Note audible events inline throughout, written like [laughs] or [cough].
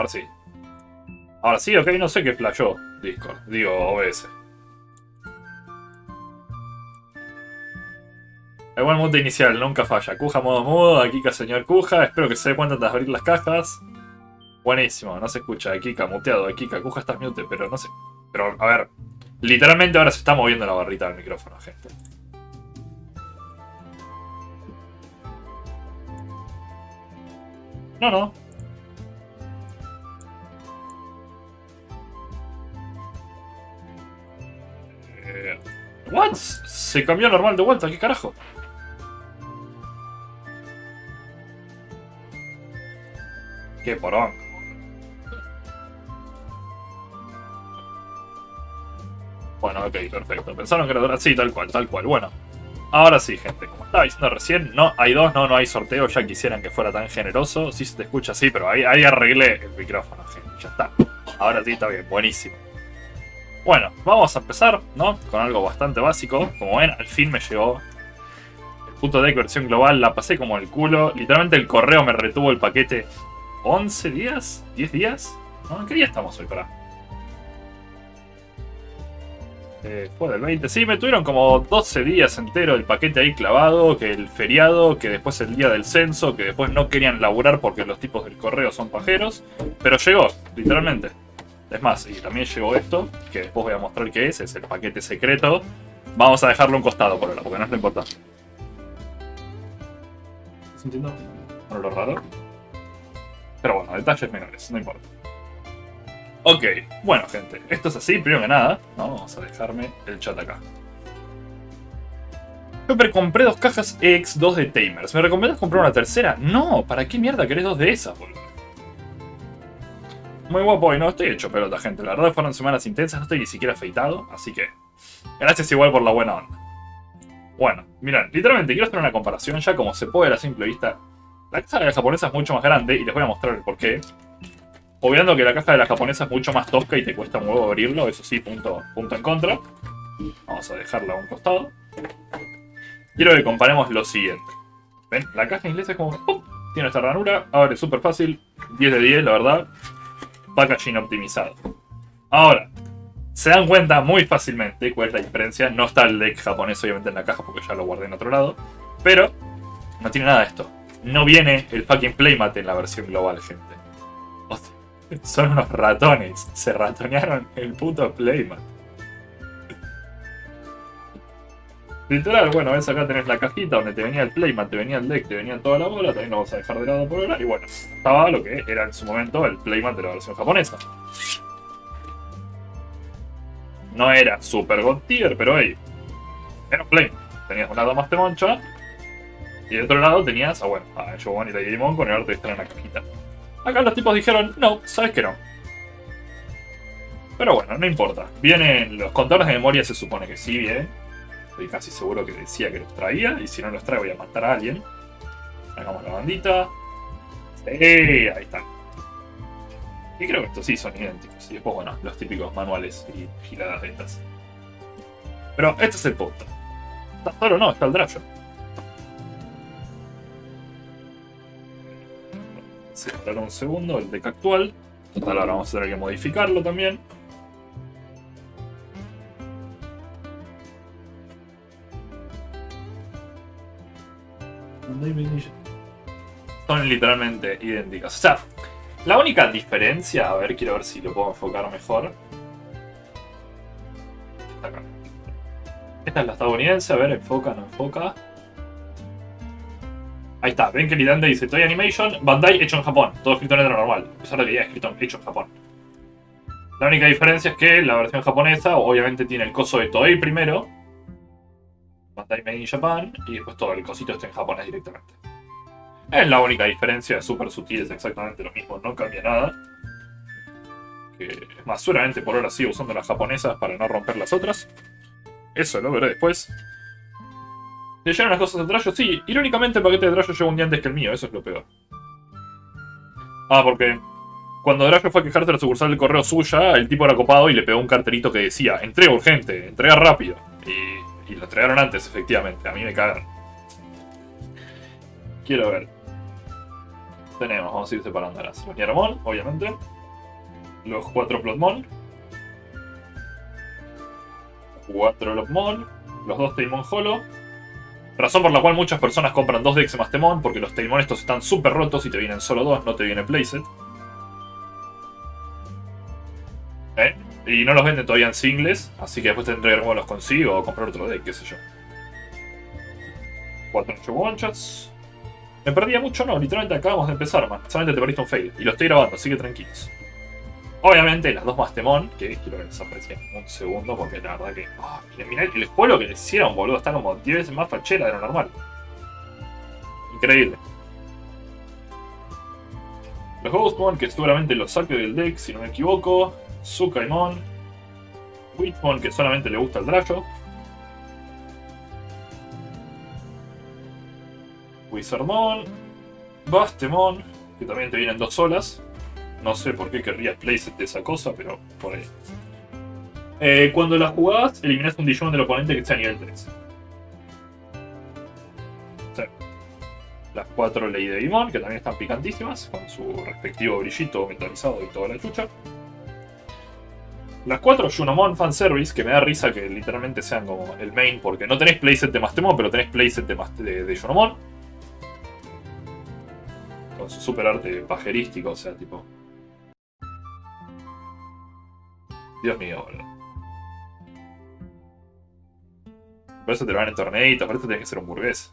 Ahora sí. Ahora sí, ok, no sé qué flashó Discord. Digo, OBS. El buen mood inicial, nunca falla. Cuja modo mudo, Kika señor Cuja. Espero que se dé cuenta de abrir las cajas. Buenísimo, no se escucha. Kika muteado. Kika, Cuja estás mute, pero no sé. Pero, a ver. Literalmente ahora se está moviendo la barrita del micrófono, gente. No, no. Se cambió normal de vuelta, ¿qué carajo? Qué porón. Bueno, ok, perfecto. Pensaron que era Sí, tal cual, tal cual. Bueno, ahora sí, gente. Como estaba diciendo recién, no hay dos, no, no hay sorteo. Ya quisieran que fuera tan generoso. Sí se te escucha así, pero ahí, ahí arreglé el micrófono, gente. Ya está. Ahora sí está bien, buenísimo. Bueno, vamos a empezar, ¿no? Con algo bastante básico. Como ven, al fin me llegó el punto de versión global. La pasé como el culo. Literalmente el correo me retuvo el paquete 11 días, 10 días. ¿No? ¿Qué día estamos hoy? Para. Eh, fue del 20. Sí, me tuvieron como 12 días entero el paquete ahí clavado, que el feriado, que después el día del censo, que después no querían laburar porque los tipos del correo son pajeros. Pero llegó, literalmente. Es más, y también llegó esto, que después voy a mostrar qué es, es el paquete secreto. Vamos a dejarlo un costado por ahora, porque no es lo importante. ¿Estás sintiendo? Bueno, lo raro. Pero bueno, detalles menores, no importa. Ok, bueno gente, esto es así, primero que nada, ¿no? vamos a dejarme el chat acá. Yo compré dos cajas EX2 de Tamers. ¿Me recomiendas comprar una tercera? No, ¿para qué mierda querés dos de esas, boludo? Muy guapo y no estoy hecho pelota, gente. La verdad fueron semanas intensas, no estoy ni siquiera afeitado, así que... Gracias igual por la buena onda. Bueno, miren, literalmente quiero hacer una comparación ya como se puede a simple vista. La caja de la japonesa es mucho más grande y les voy a mostrar el porqué. Obviando que la caja de la japonesa es mucho más tosca y te cuesta un huevo abrirlo, eso sí, punto, punto en contra. Vamos a dejarla a un costado. Quiero que comparemos lo siguiente. ¿Ven? La caja inglesa es como... ¡pum! Tiene esta ranura, abre súper fácil, 10 de 10, la verdad. Packaging optimizado. Ahora, se dan cuenta muy fácilmente cuál es la diferencia. No está el deck japonés obviamente en la caja porque ya lo guardé en otro lado. Pero no tiene nada de esto. No viene el fucking playmat en la versión global, gente. son unos ratones. Se ratonearon el puto playmat. Literal, bueno, ves acá tenés la cajita donde te venía el playmat, te venía el deck, te venía toda la bola, también lo vamos a dejar de lado por ahora. Y bueno, estaba lo que era en su momento el playmat de la versión japonesa. No era super god pero hey, era un playmat. Tenías un lado más temoncha y de otro lado tenías a, bueno, a Shogun y Digimon con el arte de estar en la cajita. Acá los tipos dijeron, no, sabes que no. Pero bueno, no importa. Vienen los contadores de memoria, se supone que sí vienen. Estoy casi seguro que decía que los traía. Y si no los trae, voy a matar a alguien. Hagamos la bandita. Sí, ahí están. Y creo que estos sí son idénticos. Y después, bueno, los típicos manuales y giladas de estas. Pero este es el punto. ¿Está solo no? Está el Dragon. Esperar un segundo, el deck actual. Total, ahora vamos a tener que modificarlo también. Son literalmente idénticas. O sea, la única diferencia, a ver, quiero ver si lo puedo enfocar mejor. Esta es la estadounidense, a ver, enfoca, no enfoca. Ahí está, ven que Lidande dice Toy Animation, Bandai hecho en Japón, todo escrito en letra normal, a pesar de que ya escrito hecho en Japón. La única diferencia es que la versión japonesa obviamente tiene el coso de Toei primero, Bandai Made in Japan, y después todo el cosito está en japonés directamente. Es la única diferencia, es súper sutil, es exactamente lo mismo, no cambia nada. Que, más, seguramente por ahora sigo usando las japonesas para no romper las otras. Eso lo veré después. ¿Le llegan las cosas a Drayo? Sí, irónicamente el paquete de Drayo llegó un día antes que el mío, eso es lo peor. Ah, porque cuando Drayo fue a quejarse de la sucursal del correo suya, el tipo era copado y le pegó un carterito que decía, entrega urgente, entrega rápido. Y, y lo entregaron antes, efectivamente, a mí me cagan. Quiero ver. tenemos, vamos a ir separándolas. Los Nieromon, obviamente. Los 4 Plotmon. 4 Lopmon. Los 2 Teimon Holo. Razón por la cual muchas personas compran dos decks más Temon, porque los Teimon estos están súper rotos y te vienen solo dos, no te viene playset. ¿Eh? Y no los venden todavía en singles, así que después tendré que ver los consigo o comprar otro deck, qué sé yo. 4 Chubonchas. Me perdía mucho, no, literalmente acabamos de empezar, man. Solamente te perdiste un fail. Y lo estoy grabando, así que tranquilos. Obviamente las dos más temón, que quiero que les aparezca un segundo, porque la verdad que. Oh, mirá el juego que le hicieron, boludo, está como 10 veces más fachera de lo normal. Increíble. Los Ghostmon, que seguramente los saque del deck, si no me equivoco. Sukaimon. Witmon, que solamente le gusta el Drayo. Wizardmon. Bastemon, que también te vienen dos solas. No sé por qué querrías playset de esa cosa, pero por ahí. Eh, cuando la jugás, eliminás un Digimon del oponente que sea nivel 3. Las 4 Ley de Digimon, que también están picantísimas, con su respectivo brillito metalizado y toda la chucha. Las 4 Junomon Fanservice, que me da risa que literalmente sean como el main, porque no tenés playset de Mastemon, pero tenés playset de, de, de Junomon. Con su super arte pajerístico, o sea, tipo, Dios mío, boludo. Por eso te lo van en torneitos, por eso tienes que ser un burgués.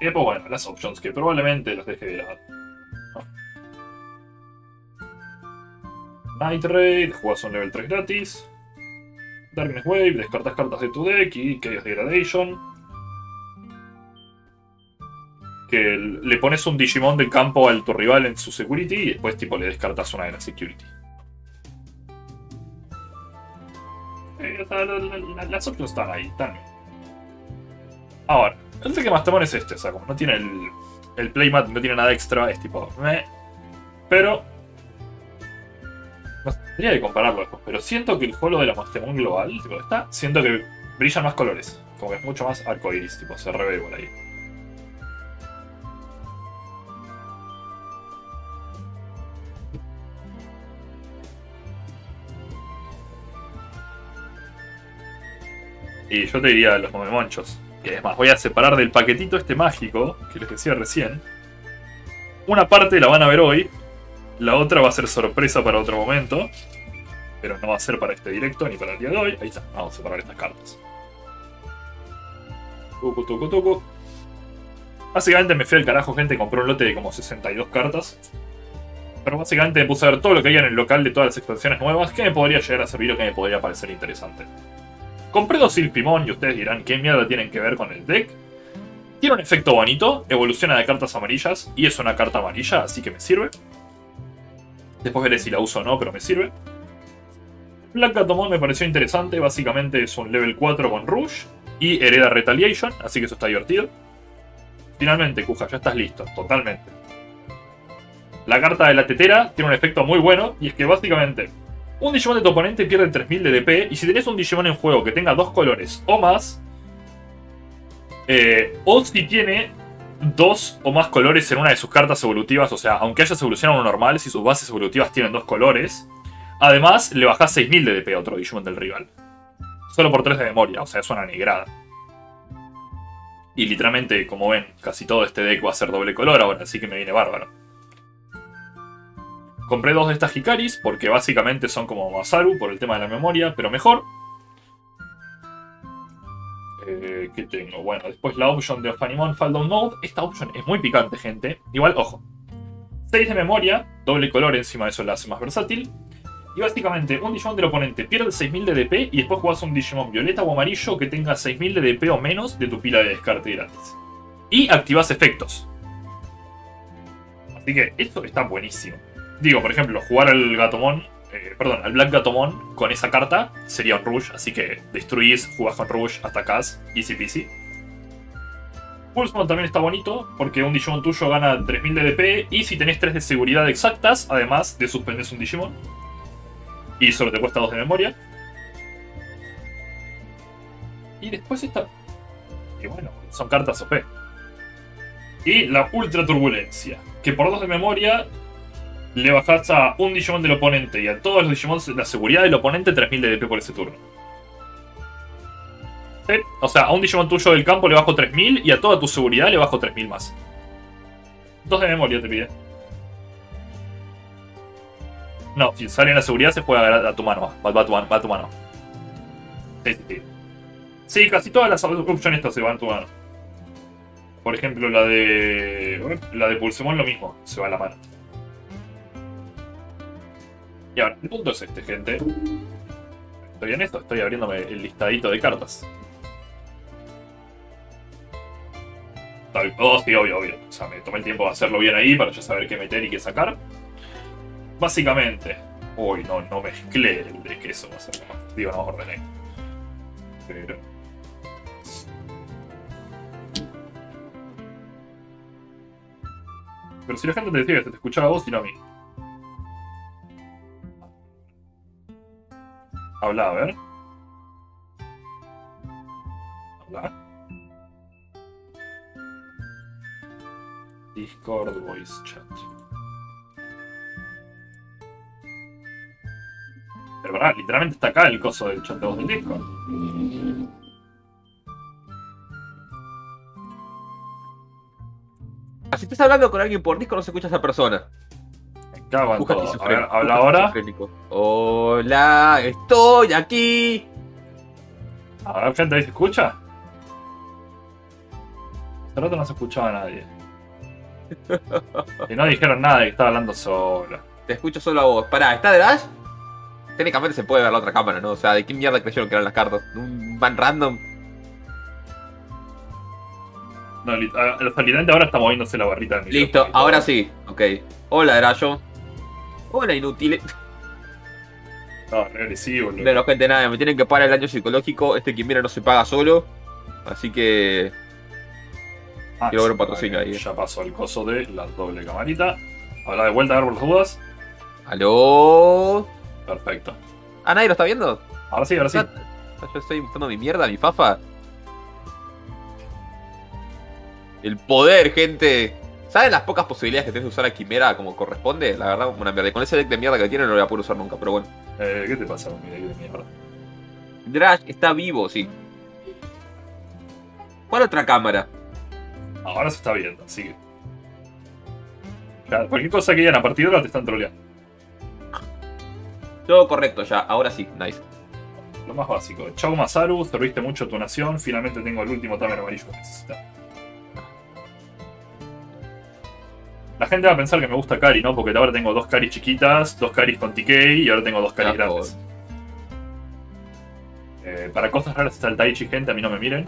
Y después, bueno, las options, que probablemente los deje de lado. Night Raid, jugás un level 3 gratis. Darkness Wave, descartas cartas de tu deck y Chaos Degradation. Que le pones un Digimon del campo a tu rival en su security y después tipo le descartas una de la security. las opciones están ahí, están. Ahora, el que más temor es este, o sea, como no tiene el, el playmat, no tiene nada extra, es tipo, me. Pero. Tendría que compararlo después, pero siento que el juego de la Mastemon global, tipo, está, siento que brillan más colores, como que es mucho más arcoiris, tipo, se revé por ahí. Y yo te diría los momemonchos. Y además voy a separar del paquetito este mágico, que les decía recién. Una parte la van a ver hoy, la otra va a ser sorpresa para otro momento. Pero no va a ser para este directo ni para el día de hoy. Ahí está, vamos a separar estas cartas. Tucu, tucu, tucu. Básicamente me fui al carajo, gente, compré un lote de como 62 cartas. Pero básicamente me puse a ver todo lo que había en el local de todas las expansiones nuevas que me podría llegar a servir o que me podría parecer interesante. Compré dos Silpimon y ustedes dirán qué mierda tienen que ver con el deck. Tiene un efecto bonito, evoluciona de cartas amarillas y es una carta amarilla, así que me sirve. Después veré si la uso o no, pero me sirve. Black Gatomon me pareció interesante, básicamente es un level 4 con Rush y hereda Retaliation, así que eso está divertido. Finalmente, Kuja, ya estás listo, totalmente. La carta de la tetera tiene un efecto muy bueno y es que básicamente un Digimon de tu oponente pierde 3000 de DP y si tenés un Digimon en juego que tenga dos colores o más, eh, o si tiene dos o más colores en una de sus cartas evolutivas, o sea, aunque hayas evolucionado uno normal, si sus bases evolutivas tienen dos colores, además le bajás 6000 de DP a otro Digimon del rival. Solo por 3 de memoria, o sea, es una negrada. Y literalmente, como ven, casi todo este deck va a ser doble color ahora, así que me viene bárbaro. Compré dos de estas Hikaris porque básicamente son como Masaru por el tema de la memoria, pero mejor. Eh, ¿Qué tengo? Bueno, después la option de Fanimon Fall Down Mode. Esta option es muy picante, gente. Igual, ojo. 6 de memoria, doble color encima de eso la hace más versátil. Y básicamente, un Digimon del oponente pierde 6000 de DP y después jugás un Digimon violeta o amarillo que tenga 6000 de DP o menos de tu pila de descarte gratis. Y activas efectos. Así que esto está buenísimo. Digo, por ejemplo, jugar al Gatomon, eh, perdón, al Black Gatomon con esa carta sería un Rush, así que destruís, jugás con Rush, atacás, easy peasy. Pulsemon también está bonito, porque un Digimon tuyo gana 3000 de DP y si tenés 3 de seguridad exactas, además de suspendés un Digimon. Y solo te cuesta 2 de memoria. Y después está... Y bueno, son cartas OP. Y la Ultra Turbulencia, que por 2 de memoria le bajas a un Digimon del oponente y a todos los Digimon la seguridad del oponente 3000 de DP por ese turno. O sea, a un Digimon tuyo del campo le bajo 3000 y a toda tu seguridad le bajo 3000 más. 2 de memoria te pide. No, si sale en la seguridad se juega a, tu mano. Va, a tu, va a tu mano. Sí, sí, sí. Sí, casi todas las opciones estas se van a tu mano. Por ejemplo, la de. La de Pulsemon lo mismo, se va a la mano. Y ahora, el punto es este, gente. Estoy en esto, estoy abriéndome el listadito de cartas. Oh, sí, obvio, obvio. O sea, me tomé el tiempo de hacerlo bien ahí para ya saber qué meter y qué sacar. Básicamente. Uy, no, no mezclé el de queso, a ser Digo, no ordené. Pero. Pero si la gente te decía que te escuchaba a vos y no a mí. Habla, a ver. Habla. Discord Voice Chat. Pero verdad, literalmente está acá el coso del chat de voz del Discord. Si estás hablando con alguien por Discord, no se escucha a esa persona. Cago en todo. A ver, habla ahora. Hola, estoy aquí. A ver, gente, ¿ahí se escucha? Hace rato no se escuchaba a nadie. [laughs] y no dijeron nada de que estaba hablando solo. Te escucho solo a vos. Pará, ¿está de Dash? Técnicamente se puede ver la otra cámara, ¿no? O sea, ¿de qué mierda creyeron que eran las cartas? ¿Un van random? No, literalmente ahora está moviéndose la barrita del Listo, ahora sí. Ok. Hola, era yo. Hola, inútil. No, agresivo. No, no, gente, nada, me tienen que pagar el daño psicológico. Este Quimera no se paga solo. Así que Ah, Quiero ver un patrocinio ahí. Ya pasó el coso de la doble camarita. Habla de vuelta a ver por las dudas. ¿Aló? Perfecto. ¿Ah, nadie lo está viendo? Ahora sí, ahora sí. Yo estoy mostrando mi mierda, mi fafa. El poder, gente. ¿Saben las pocas posibilidades que tienes de usar a Quimera como corresponde? La verdad, una mierda. con ese deck de mierda que tiene no lo voy a poder usar nunca, pero bueno. Eh, ¿Qué te pasa con mi deck de mierda? Drash está vivo, sí. ¿Cuál otra cámara? Ahora se está viendo, sigue. cualquier cosa que digan a partir de ahora te están troleando. Todo correcto ya, ahora sí, nice. Lo más básico. Chau Masaru, serviste mucho tu nación. Finalmente tengo el último tamer amarillo que necesita. La gente va a pensar que me gusta Kari, ¿no? Porque ahora tengo dos Karis chiquitas, dos Karis con TK y ahora tengo dos Karis grandes. Eh, para cosas raras está el Taichi, gente, a mí no me miren.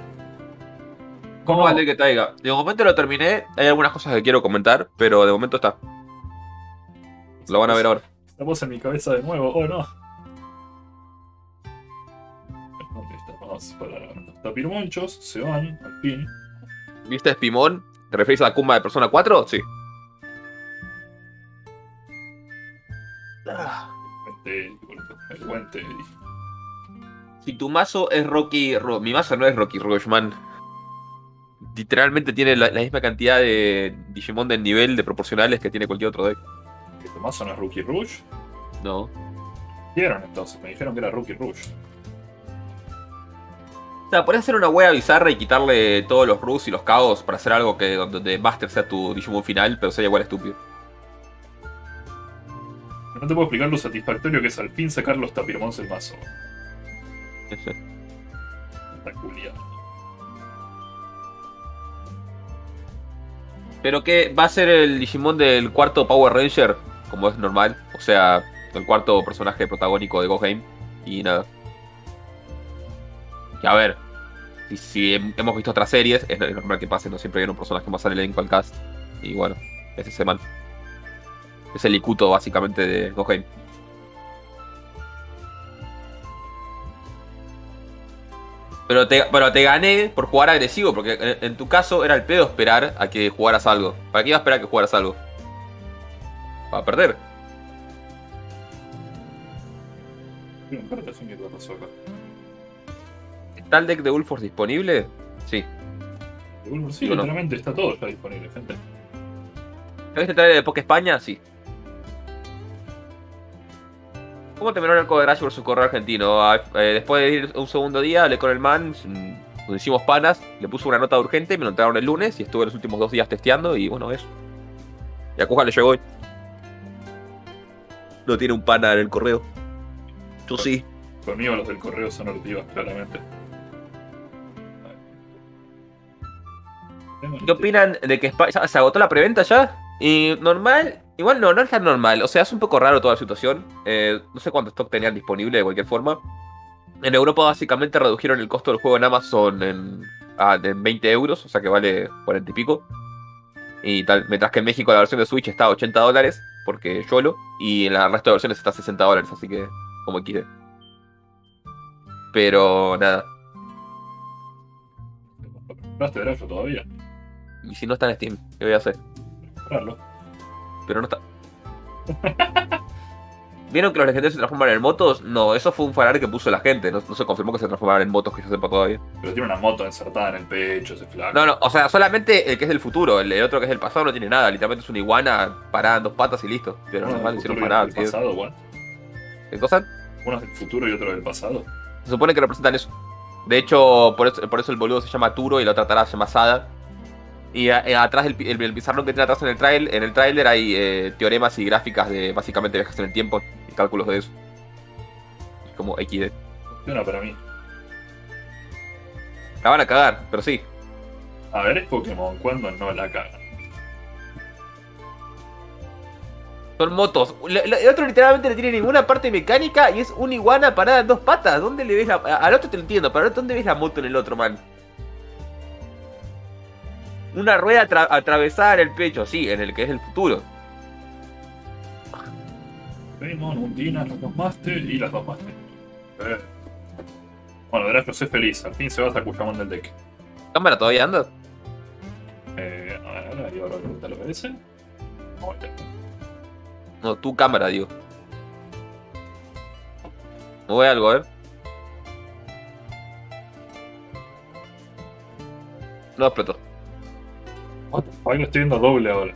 ¿Cómo vale que traiga? De momento lo terminé. Hay algunas cosas que quiero comentar, pero de momento está. Lo van a ver ahora. Estamos en mi cabeza de nuevo, oh no. Vamos para los tapirmonchos, se van, al fin. ¿Viste Spimón? ¿Te refieres a la Kuma de Persona 4? Sí. Ah. El guante. Si tu mazo es Rocky. Mi mazo no es Rocky Rochman literalmente tiene la, misma cantidad de Digimon del nivel de proporcionales que tiene cualquier otro deck. ¿Qué Tomaso no es Rookie Rush? No. Dieron entonces, me dijeron que era Rookie Rush. O sea, podés hacer una wea bizarra y quitarle todos los Rush y los Caos para hacer algo que donde Master sea tu Digimon final, pero sería igual estúpido. No te puedo explicar lo satisfactorio que es al fin sacar los Tapirmons del mazo. Pero que va a ser el Digimon del cuarto Power Ranger, como es normal. O sea, el cuarto personaje protagónico de Go Game. Y nada. Y a ver, si, hemos visto otras series, es normal que pase, no siempre hay un personaje más al elenco al cast. Y bueno, es ese man. Es el Ikuto básicamente de Go Game. Pero te, pero te gané por jugar agresivo, porque en, tu caso era el pedo esperar a que jugaras algo. ¿Para qué iba a esperar a que jugaras algo? Para perder. ¿Está el deck de Ulforce disponible? Sí. Sí, Digo, no. literalmente está todo ya disponible, gente. ¿Ya viste el trailer de Poké España? Sí. ¿Cómo terminó el arco de Crash vs Correo Argentino? Ah, eh, después de ir un segundo día, hablé con el man, mm, nos hicimos panas, le puso una nota urgente, me lo entregaron el lunes y estuve los últimos dos días testeando y bueno, eso. Y a Kuja le llegó hoy. No tiene un pana en el correo. Yo sí. Conmigo los del correo son ortivas, claramente. ¿Qué opinan de que se agotó la preventa ya? Y normal, igual no, no es tan normal. O sea, es un poco raro toda la situación. Eh, no sé cuánto stock tenían disponible de cualquier forma. En Europa básicamente redujeron el costo del juego en Amazon en, ah, en 20 euros, o sea que vale 40 y pico. Y tal, mientras que en México la versión de Switch está a 80 dólares, porque YOLO, y en el resto de versiones está a 60 dólares, así que como XD. Pero nada, ¿Lo compraste Draco todavía? y si no está en Steam, ¿qué voy a hacer? Comprarlo. Pero no está. ¿Vieron que los legendarios se transforman en motos? No, eso fue un fanart que puso la gente. No, no se confirmó que se transformaran en motos, que yo sepa todavía. Pero tiene una moto insertada en el pecho, ese flaco. No, no, o sea, solamente el que es del futuro. El, otro que es del pasado no tiene nada. Literalmente es una iguana parada en dos patas y listo. Pero Uno normal hicieron tío. pasado, bueno. ¿Qué cosa? Uno es del futuro y otro del pasado. Se supone que representan eso. De hecho, por eso, por eso el boludo se llama Turo y la otra tarada se llama Sada. Y a- eh, atrás, el, el, el pizarrón que tiene atrás en el trail, en el trailer hay eh, teoremas y gráficas de básicamente viajes en el tiempo y cálculos de eso. Como XD. Funciona para mí. La van a cagar, pero sí. A ver, es Pokémon, ¿cuándo no la cagan? Son motos. El otro literalmente no tiene ninguna parte mecánica y es una iguana parada en dos patas. ¿Dónde le ves la.? Al otro te lo entiendo, pero ¿dónde ves la moto en el otro, man? Una rueda atra- atravesada en el pecho, sí, en el que es el futuro. Paimon, Undina, las dos Master y las dos Master. Eh. Bueno, Draco, sé feliz. Al fin se va a Sakuyamon del deck. ¿Cámara todavía anda? Eh, a ver, ahora, y ahora pregunta lo que dice. No, ya. No, tu cámara, digo. No voy algo, a ver. No explotó. Ahí lo estoy viendo doble ahora.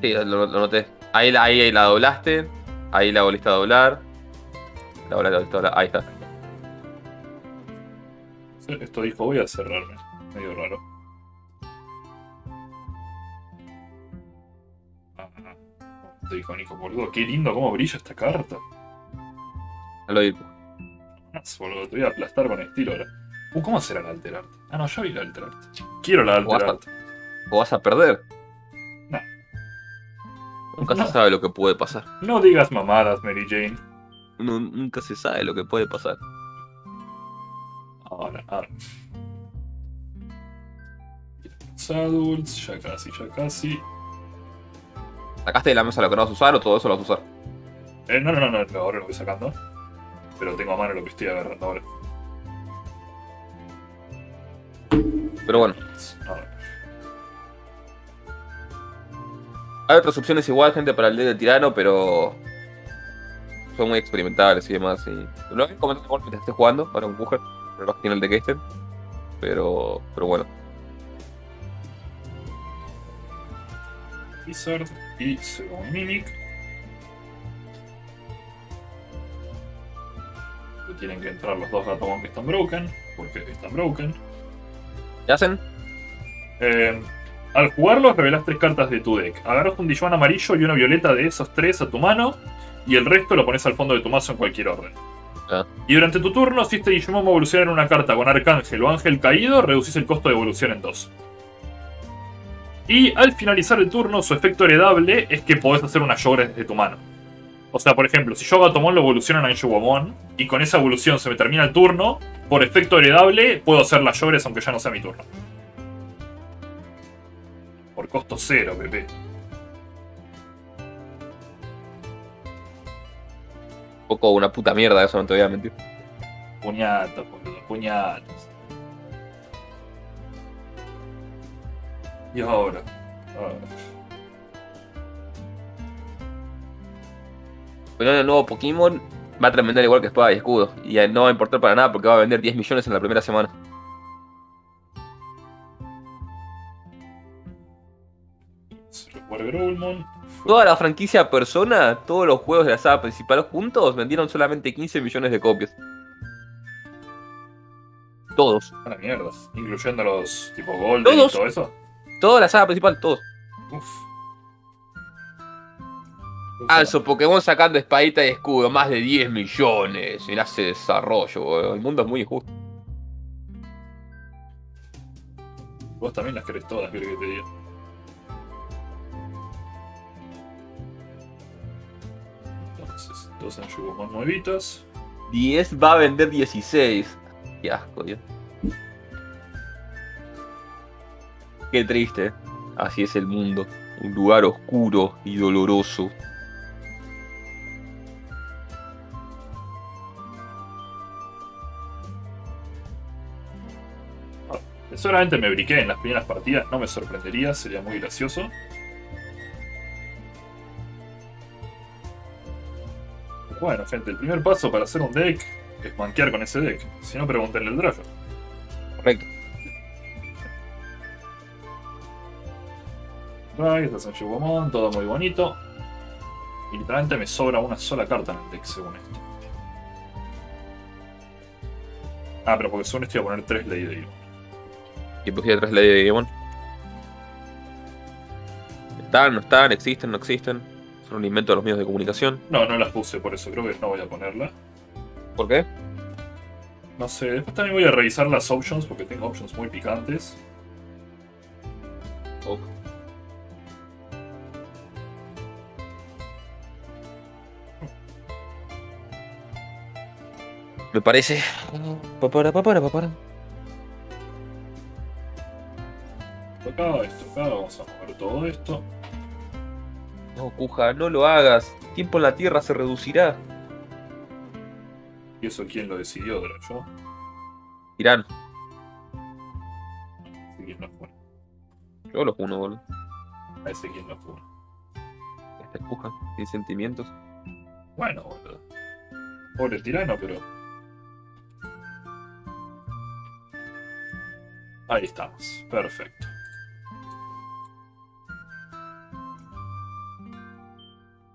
Sí, lo, lo noté. Ahí, la- ahí, ahí la doblaste. Ahí la volviste a doblar. La volviste a doblar. Ahí está. Esto dijo, voy a cerrarme. Medio raro. Ah, Esto dijo Nico, boludo. Qué lindo cómo brilla esta carta. No lo vi. Ah, boludo, te voy a aplastar con estilo ahora. Uh, ¿cómo será la Alter Art? Ah, no, yo vi la Alter Art. Quiero la Alter Guapa. Art. ¿O vas a perder? No. Nunca No. se sabe lo que puede pasar. No digas mamadas, Mary Jane. Nu- nunca se sabe lo que puede pasar. Ahora, ahora. Adults, ya casi, ya casi. ¿Sacaste de la mesa lo que no vas a usar o todo eso lo vas a usar? Eh, no, no, no, no, ahora lo voy sacando. Pero tengo a mano lo que estoy agarrando ahora. Pero bueno, Ahora. Hay otras opciones igual, gente, para el deck del tirano, pero son muy experimentales y demás. Y... Lo comentar igual mientras esté jugando, ahora un tiene el deck este. Pero, pero bueno. Wizard y Second Mimic. Tienen que entrar los dos Gatomon que están broken, porque están broken. ¿Qué hacen? Eh, al jugarlos revelás tres cartas de tu deck. Agarras un Digimon amarillo y una violeta de esos tres a tu mano, y el resto lo pones al fondo de tu mazo en cualquier orden. Ah. Y durante tu turno, si este Digimon evoluciona en una carta con Arcángel o Ángel caído, reducís el costo de evolución en 2. Y al finalizar el turno, su efecto heredable es que podés hacer una Yogre desde tu mano. O sea, por ejemplo, si yo Gatomon lo evoluciono en Anshubomon, y con esa evolución se me termina el turno, por efecto heredable puedo hacer las Yogres aunque ya no sea mi turno. Por costo cero, Pepe. Un poco una puta mierda, eso no te voy a mentir. Puñatos, boludo, puñatos. Y ahora. Pero el nuevo Pokémon va a tremendar igual que espada y escudo. Y no va a importar para nada porque va a vender 10 millones en la primera semana. Toda la franquicia Persona, todos los juegos de la saga principal juntos, vendieron solamente 15 millones de copias. Todos. A la mierda. Incluyendo los tipo Golden Todos. y todo eso. Toda la saga principal, todos. Uf. Also, Pokémon sacando espadita y escudo, más de 10 millones. Mirá ese desarrollo. El mundo es muy injusto. Vos también las querés todas, quiero que te diga. Dos Anjugumon nuevitos. 10 va a vender 16. Qué asco, Dios. Qué triste. Así es el mundo. Un lugar oscuro y doloroso. Seguramente me briqué en las primeras partidas, no me sorprendería, sería muy gracioso. Bueno, gente, el primer paso para hacer un deck es manquear con ese deck. Si no, pregúntenle al draft. Correcto. Right, este es un todo muy bonito. Y literalmente me sobra una sola carta en el deck, según esto. Ah, pero porque según esto iba a poner 3 Lady Demon. Y pues detrás la de Digimon. Están, no están, existen, no existen. Son un invento de los medios de comunicación. No, no las puse, por eso creo que no voy a ponerla. ¿Por qué? No sé, después también voy a revisar las options porque tengo options muy picantes. Ok. Me parece. Papara, papara, papara. Acá, esto acá, vamos a mover todo esto. No, Kuja, no lo hagas. El tiempo en la Tierra se reducirá. ¿Y eso quién lo decidió, Dra? ¿Yo? Irán, Ese quién lo pone. yo lo uno, boludo. A ese quién lo pone. Este es Kuja, sin sentimientos. Bueno, boludo. Pobre tirano, pero. Ahí estamos. Perfecto.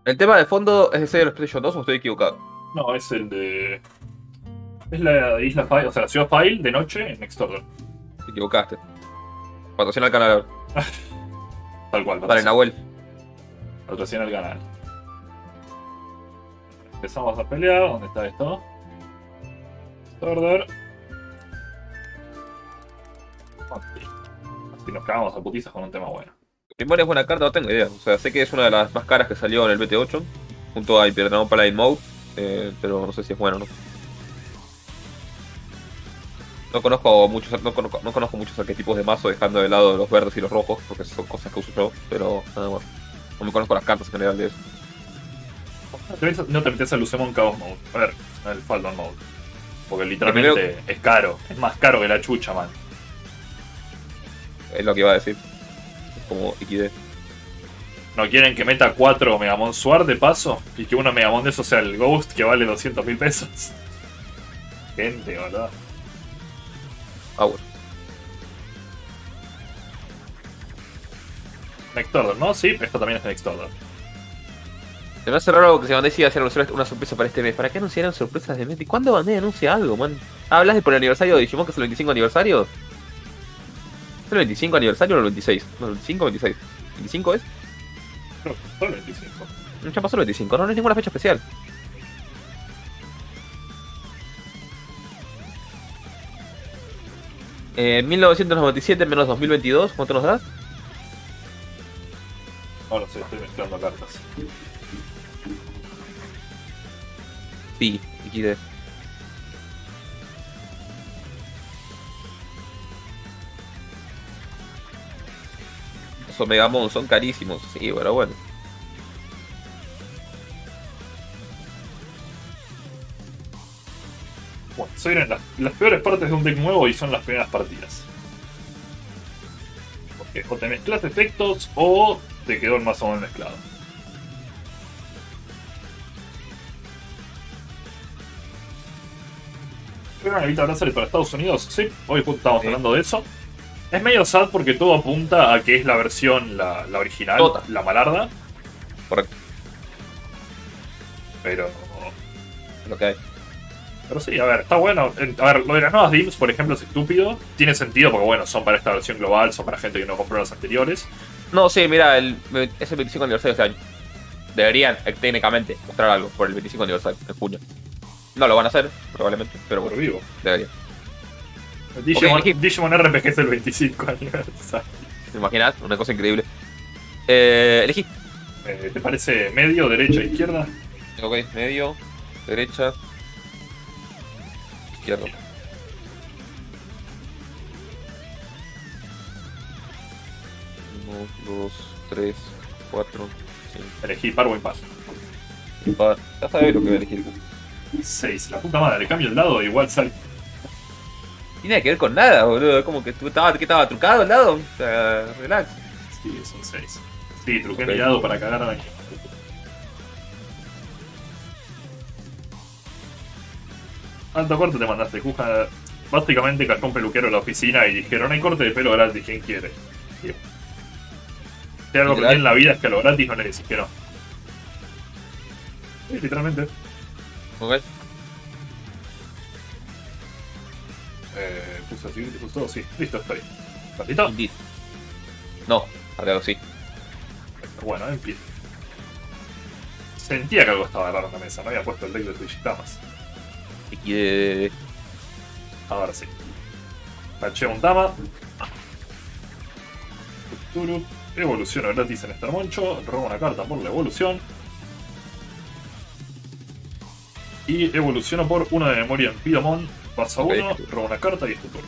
El tema de fondo es de Sega PlayStation 2 o estoy equivocado. No, es el de. Es la isla File, o sea, la ciudad File de noche en Next Order. Te equivocaste. Patrocina el canal. [laughs] Tal cual. Vale, Nahuel. Patrocina el canal. Empezamos a pelear. ¿Dónde está esto? Next Order. Así nos cagamos a putizas con un tema bueno. Primero es buena carta, no tengo idea. O sea, sé que es una de las más caras que salió en el BT8. Junto a Hyper Dragon Paladin Mode. eh, pero no sé si es bueno o no. No conozco muchos, no conozco, no conozco muchos arquetipos de mazo dejando de lado los verdes y los rojos, porque son cosas que uso yo, pero nada más. No me conozco las cartas en general de eso. No te metes al Lucemon Chaos Mode. A ver, al Faldon Mode. Porque literalmente es caro. Es más caro que la chucha, man. Es lo que iba a decir. Como XD. ¿No quieren que meta 4 Megamon Sword de paso? Y que uno Megamon de esos sea el Ghost que vale 200 mil pesos. [laughs] Gente, boludo. Ah, bueno. Next Order, ¿no? Sí, esto también es Next Order. Se me hace raro que se Bandai siga haciendo una sorpresa para este mes. ¿Para qué anunciaron sorpresas de mes? ¿Y cuándo Bandai anuncia algo, man? Ah, ¿Hablas de por el aniversario de Digimon que es el 25 aniversario? ¿Es el 25 aniversario o el 26? No, el 25 o 26. ¿25 es? Que fue el 25. Ya pasó el 25, no, no es ninguna fecha especial. Eh, 1997 menos 2022, ¿cuánto nos da? No lo sé, estoy mezclando cartas. Sí, XD. Esos Megamon son carísimos, sí, pero bueno. Bueno, se vienen las, las peores partes de un deck nuevo y son las primeras partidas. Porque o te mezclas efectos o te quedó el más o menos mezclado. ¿Pero una Evita para Estados Unidos? Sí, hoy justo estábamos Sí. hablando de eso. Es medio sad porque todo apunta a que es la versión, la, la original, Tota. la malarda, Correcto. pero... Lo que hay. Pero sí, a ver, está bueno. En- A ver, lo de las nuevas DIMs, por ejemplo, es estúpido. Tiene sentido porque, bueno, son para esta versión global, son para gente que no compró las anteriores. No, sí, mira, el, es el 25 aniversario de este año. Deberían, eh, técnicamente, mostrar algo por el 25 aniversario, en junio. No lo van a hacer, probablemente, pero Por bueno, vivo. deberían. Digimon, RPG es el 25 aniversario. ¿Te imaginas? Una cosa increíble. Eh, elegí. Eh, ¿Te parece medio, derecha, izquierda? Ok, medio, derecha, izquierda. Uno, dos, tres, cuatro, cinco. Elegí par o impar. Pa- Ya sabes lo que voy a elegir. 6. La puta madre, le cambio el lado, igual sale. Tiene que ver con nada, boludo. Es como que tú estaba, que estaba trucado al lado. O sea, relax. Sí, son 6. Sí, truqué Ok. mi dado para cagar a la ¿Cuánto corte te mandaste, Juja? Básicamente cayó un peluquero en la oficina y dijeron, hay corte de pelo gratis, ¿quién quiere? Y- Si algo que en la vida es que a lo gratis no le decís que no. Sí, literalmente. Ok. Eh, puse así, puse todo, sí. Listo, estoy. ¿Ratito? Indeed. No, algo sí. Bueno, en pie. Sentía que algo estaba raro en la mesa, no había puesto el deck de Twitchitamas. XD. Ahora sí. Taché un Dama. Turu. Evoluciono gratis en Starmoncho. Robo una carta por la evolución. Y evoluciono por una de memoria en Pidomon. Paso a uno, robo una carta y es tu turno.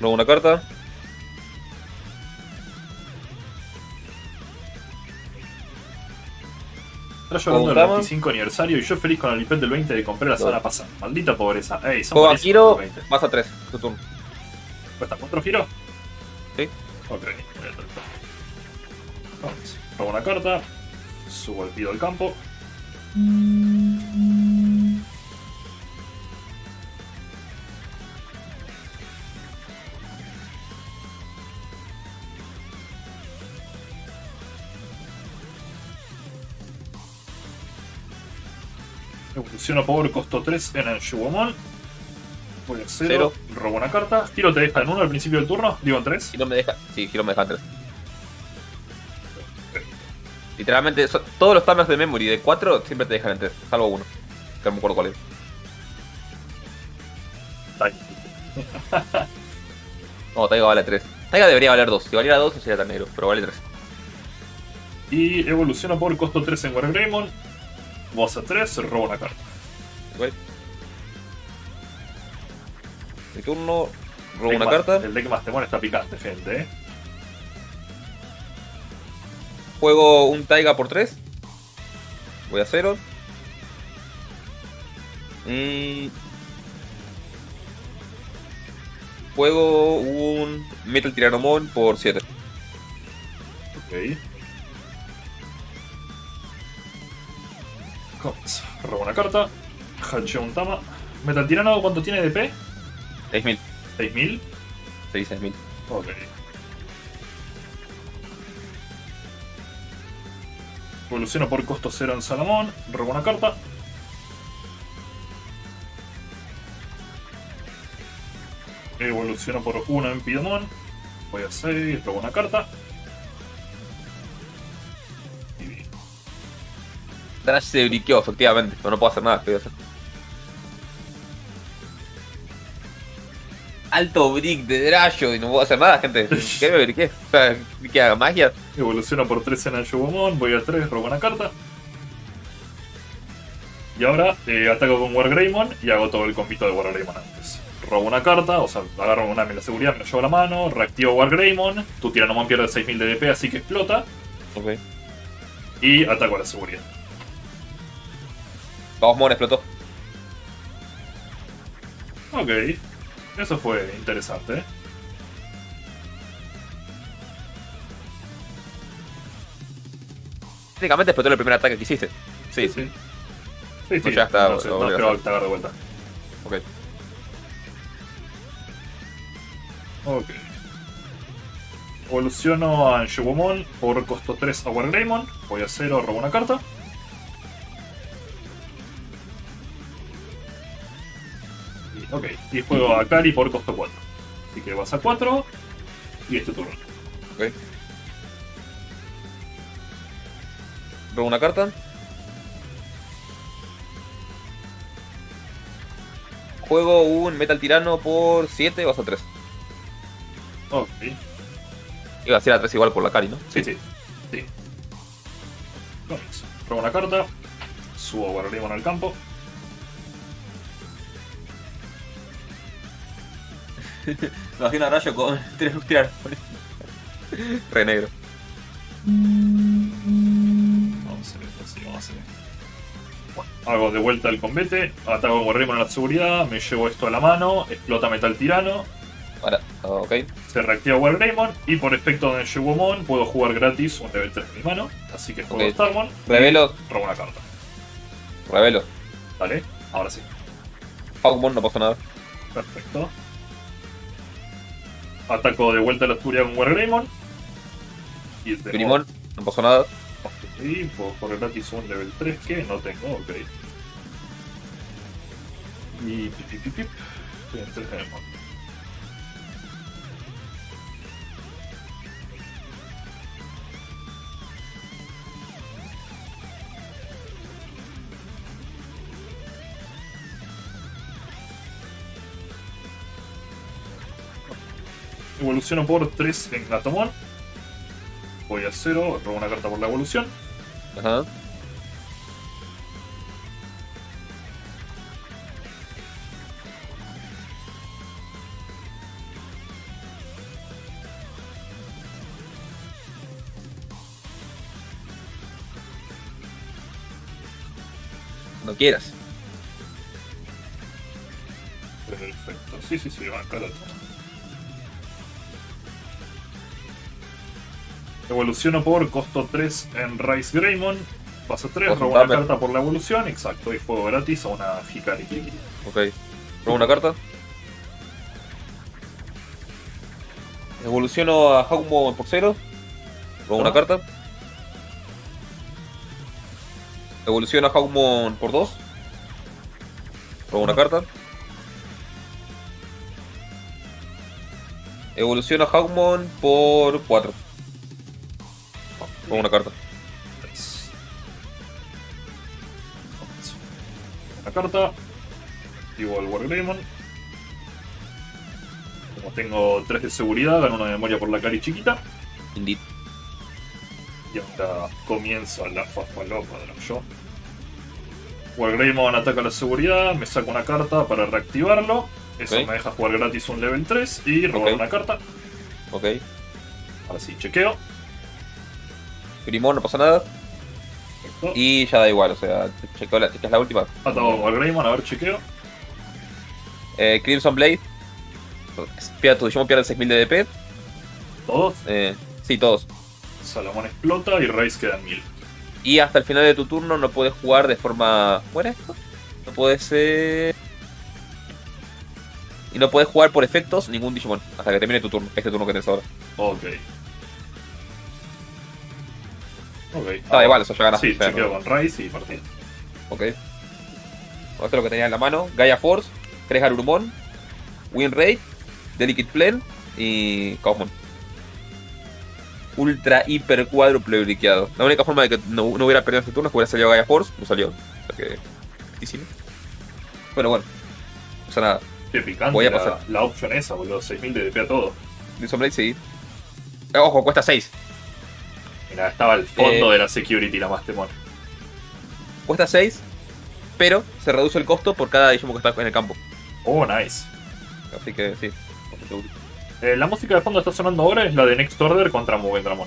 Luego una carta. Está llorando el Dama. 25 aniversario y yo feliz con el IP del 20 que compré la semana pasada. Maldita pobreza. Ey, son a giro, los 20. vas a 3. Tu turno. ¿Cuesta 4 giros? Sí. Ok, Vamos. Robo una carta. Subo el pido al campo. Evoluciona Power costo 3 en el Shubomon. Voy a 0. Cero. Robo una carta. Giro te deja en 1 al principio del turno. Digo en 3. Giro me deja. Sí, Giro me deja en 3. Literalmente, so- todos los timers de memory de 4 siempre te dejan en 3, salvo uno. Que no me acuerdo cuál es. [laughs] No, Taiga vale 3. Taiga debería valer 2. Si valiera 2 sería tan negro, pero vale 3. Y evoluciona por costo 3 en Wargreymon. Vos a 3, robo una carta. ¿Ok? Mi turno, robo una más- carta. El deck más temor está picante, gente, eh. Juego un Taiga por 3. Voy a 0. Y... Juego un Metal Tiranomon por 7. Ok. Robo una carta. Hacheo un Tama. Metal Tirano, ¿cuánto tiene de P? 6000. 6000. Sí, 6000. Ok. Evoluciono por costo 0 en Salomón. Robo una carta. Evoluciono por 1 en Pidomon. Voy a 6, robo una carta. Drash se briqueó, efectivamente, pero no puedo hacer nada. ¿qué voy a hacer? Alto brick de Drasho y no puedo hacer nada, gente. [laughs] ¿Qué me briqué? O sea, que haga magia. Evoluciono por 3 en Anshubomon, voy a 3, robo una carta. Y ahora eh, ataco con Wargreymon y hago todo el combito de Wargreymon antes. Robo una carta, o sea, agarro una de seguridad, me lo llevo a la mano, reactivo Wargreymon, tu Tiranomon pierde 6000 de DP, así que explota, Ok. y ataco a la seguridad. Vamos, Mon explotó. Ok, eso fue interesante. Técnicamente explotó el primer ataque que hiciste. Sí, sí. Sí, sí, sí, ya está, no, sé, no de vuelta. Ok. Ok. Evoluciono a Anshewomon por costo 3 a Wargreymon. Voy a 0, robo una carta. Ok, y juego a Kari por costo 4. Así que vas a 4 y es tu turno. Ok. Robo una carta. Juego un Metal Tirano por 7, vas a 3. Ok, Iba a ser a 3 igual por la Cari, ¿no? sí, sí. sí. Eso. Robo una carta. Subo Wargreymon al campo. [laughs] imagino a Rayo con 3 tirar. Re negro. Vamos a sí, vamos a hacer esto. Bueno, hago de vuelta el combate, ataco con Wargreymon a la seguridad, me llevo esto a la mano, explota Metal Tirano, Ahora, ok. se reactiva Wargreymon y por efecto de Shewomon puedo jugar gratis un level 3 en mi mano, así que juego. Starmon, Revelo, robo una carta. revelo. Vale, ahora sí. Hawkmon no pasa nada. Perfecto. Ataco de vuelta a la seguridad con Wargreymon. Y de Grimon, no pasó nada. Y puedo jugar gratis un level 3 que no tengo, ok. Y pip, pip, pip, pip. Estoy en 3 Demon. Evoluciono por 3 en Gatomon. Voy a 0, robo una carta por la evolución. Ajá. Cuando quieras. Perfecto. Sí, sí, sí, va acá Evoluciono por costo 3 en Rice Greymon. Paso 3, Oh, robo una carta por la evolución. Exacto, y juego gratis a una Hikari. Ok. Robo una carta. Evoluciono a Hawkmon por 0. Robo una carta. Evoluciono a Hawkmon por 2. Robo una carta. Evoluciono a Hawkmon por 4. Robo una carta. Una carta. Activo el Wargreymon. Como tengo 3 de seguridad, gano una memoria por la Kari chiquita. Indeed. Y ahora comienza la fafalopa de yo. Wargreymon ataca la seguridad, me saca una carta para reactivarlo. Eso me deja jugar gratis un level 3 y robar una carta. Ok. Ahora sí, chequeo. Grimón no pasa nada. Y ya da igual, o sea, chequeo la, chequeas la última. Con Wargreymon, a ver, chequeo. Eh, Crimson Blade. Tu Digimon pierde 6000 de DP. Todos. Eh, sí, todos. Salomón explota y Race queda en 1000. Y hasta el final de tu turno no puedes jugar de forma. ¿Cómo era esto? No puedes. Eh... Y no puedes jugar por efectos ningún Digimon hasta que termine tu turno, este turno que tienes ahora. Ok. Ok. Ah, igual, eso ya ganaste. Sí, o sea, no- con Race y partida. Ok. Esto es lo que tenía en la mano. Gaia Force, Cres Garurumon, Winray, Delicate Plen y Kaufman. Ultra hiper cuádruple briqueado. La única forma de que no, no hubiera perdido este turno es que hubiera salido Gaia Force, no salió. O sea que. Tristísimo. Pero bueno. No pasa nada. Qué picante Voy a pasar. la option esa, boludo. 6000 de DP a todo. Blade sí. Eh, Ojo, cuesta 6. Mira, estaba al fondo Eh. de la security la más temor. Cuesta 6, pero se reduce el costo por cada Digimon que está en el campo. Oh, nice. Así que sí. Eh, la música de fondo está sonando ahora es la de Next Order contra Mugendramon.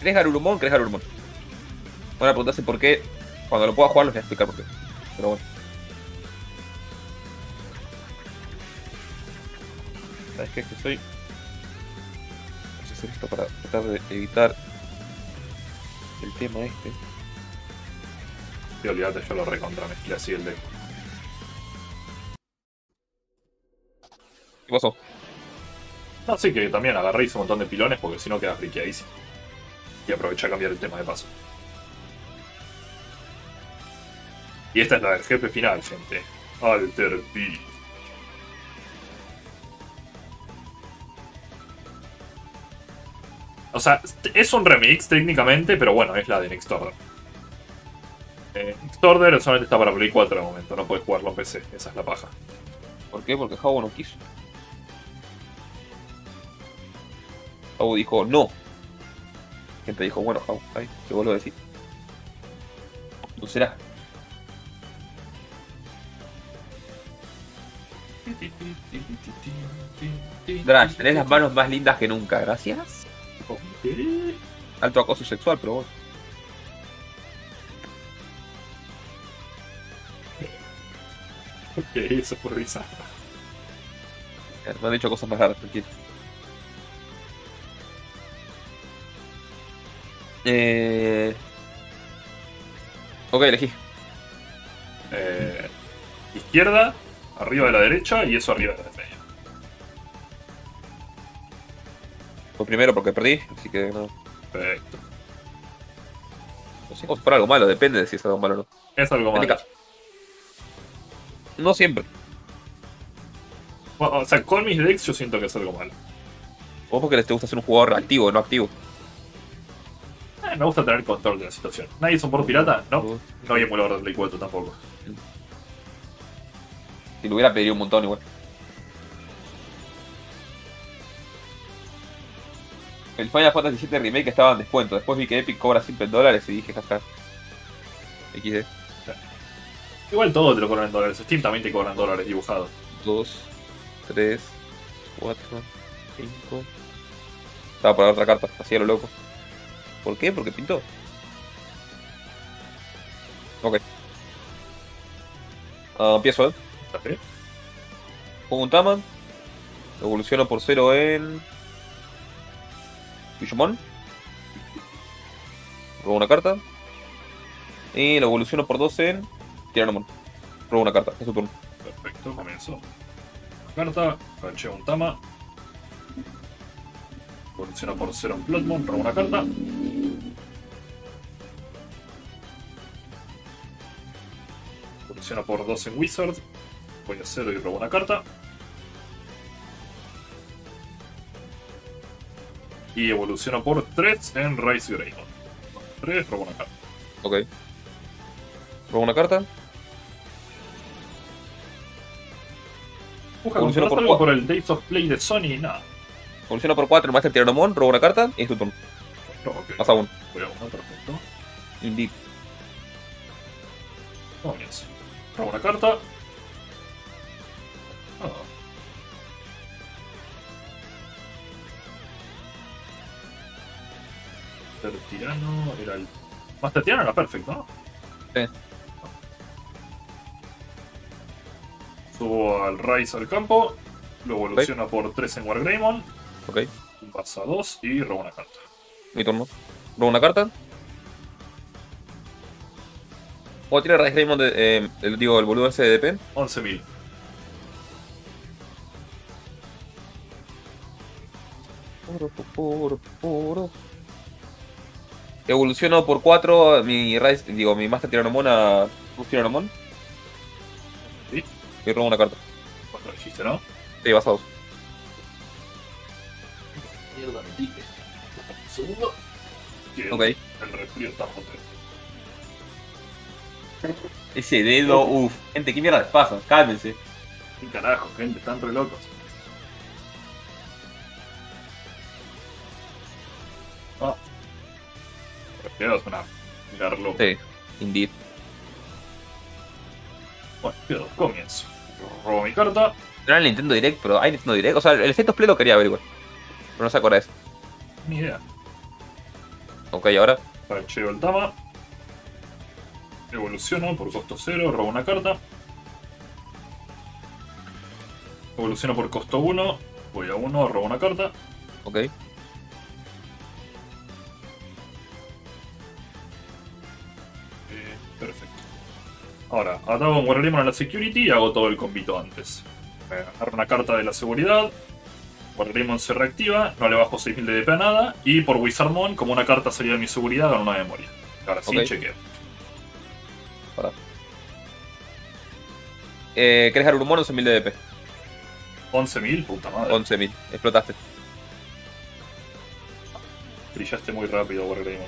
¿Crees Garurumon? ¿Crees Garurumon? Ahora preguntarse por qué. Cuando lo pueda jugar les voy a explicar por qué. Pero bueno. ¿Sabes qué? Es que soy. Hacer esto para tratar de evitar el tema este. Y olvídate, yo lo recontra mezclé así el deck. ¿Qué pasó? No, sí, que también agarré un montón de pilones porque si no quedas briqueadísimo. Y aproveché a cambiar el tema de paso. Y esta es la del jefe final, gente. Alter Beat. O sea, es un remix técnicamente, pero bueno, es la de Next Order. Eh, Next Order solamente está para Play 4 de momento, no puedes jugarlo en PC, esa es la paja. ¿Por qué? Porque Jabo no quiso. Jabo dijo no. Gente dijo, bueno, Jabo, ahí, te vuelvo a decir. No será. Drash, tenés las manos más lindas que nunca, gracias. Alto acoso sexual, pero bueno. Ok, eso fue risa. Me han dicho cosas más raras, tranquilo. Eh... Ok, elegí. Eh, izquierda, arriba de la derecha y eso arriba de la media. Primero porque perdí, así que no. Perfecto. No sé cómo si fuera algo malo, depende de si es algo malo o no. Es algo malo. No siempre. Bueno, o sea, con mis decks yo siento que es algo malo. Vos porque les te gusta ser un jugador activo, no activo. Eh, me gusta tener control de la situación. ¿Nadie es un por pirata? No. No hay emulador de Play 4 tampoco. Si lo hubiera pedido un montón igual. El Final Fantasy VII Remake estaba en descuento. Después vi que Epic cobra 100 dólares y dije, jaja. XD. Igual todo te lo cobran en dólares. Steam también te cobran dólares dibujados. 2, 3, 4, 5. Estaba por la otra carta, así a lo loco. ¿Por qué? Porque pintó. Ok. Ah, empiezo, ¿eh? ¿Está bien? Pongo un Taman. Evoluciono por 0 en. Bishomon. Robo una carta. Y lo evoluciono por 2 en. Tiranomon. Robo una carta, es su turno. Perfecto, comenzó. Una carta, rancheo un Tama. Evoluciona por 0 en Bloodmon, robo una carta. Evoluciona por 2 en Wizard. Voy a 0 y robo una carta. Y evoluciona por 3 en Rise Greymon. 3, robo una carta. Ok. Robo una carta. Busca Evoluciona por algo por el Days of Play de Sony, nada. Evoluciono por 4, Master Tiranomon. Robo una carta. Y es tu turno. No, ok. Pasa uno. Voy a uno, perfecto. Indeed. Comienzo. Robo una carta. Master Tirano era el. Master Tirano era perfecto, ¿no? Sí. Subo al Rise al campo. Lo evoluciona por 3 en Wargreymon. Ok. Pasa 2 y robo una carta. Mi turno. Robo una carta. ¿Cómo tiene Rise Raymond de, eh, el, digo, el boludo ese de DP? 11.000. Evoluciono por 4 mi Rise, digo, mi Master Tiranomon a Tiranomon ¿Sí? y robo una carta. Cuatro dijiste, ¿no? Sí, vas a 2. Mierda, me pique. Un segundo. Que Ok. El resfrío está potente. [laughs] Ese dedo, uff. Gente, ¿qué mierda les pasa? Cálmense. ¿Qué carajo, gente? Están re locos. Ah. Es una garlo. Sí, indeed. Bueno, quedo, comienzo. Robo mi carta. Era el Nintendo Direct, pero hay Nintendo Direct. O sea, el efecto Play lo quería ver igual. Pero no se acuerda de eso. Ni idea. Ok, ahora. Parcheo el Tama. Evoluciono por costo 0, robo una carta. Evoluciono por costo 1, voy a 1, robo una carta. Ok. Eh, perfecto. Ahora, ataco con Wargreymon a la security y hago todo el combito antes. Me agarro una carta de la seguridad. Wargreymon se reactiva, no le bajo 6000 de DP a nada. Y por Wizardmon, como una carta salida de mi seguridad, gano una memoria. Ahora sí, Ok. chequeo. Eh, ¿Querés Garurumon 11.000 de DP? 11.000, puta madre. 11.000. Explotaste. Brillaste muy rápido, Wargreymon.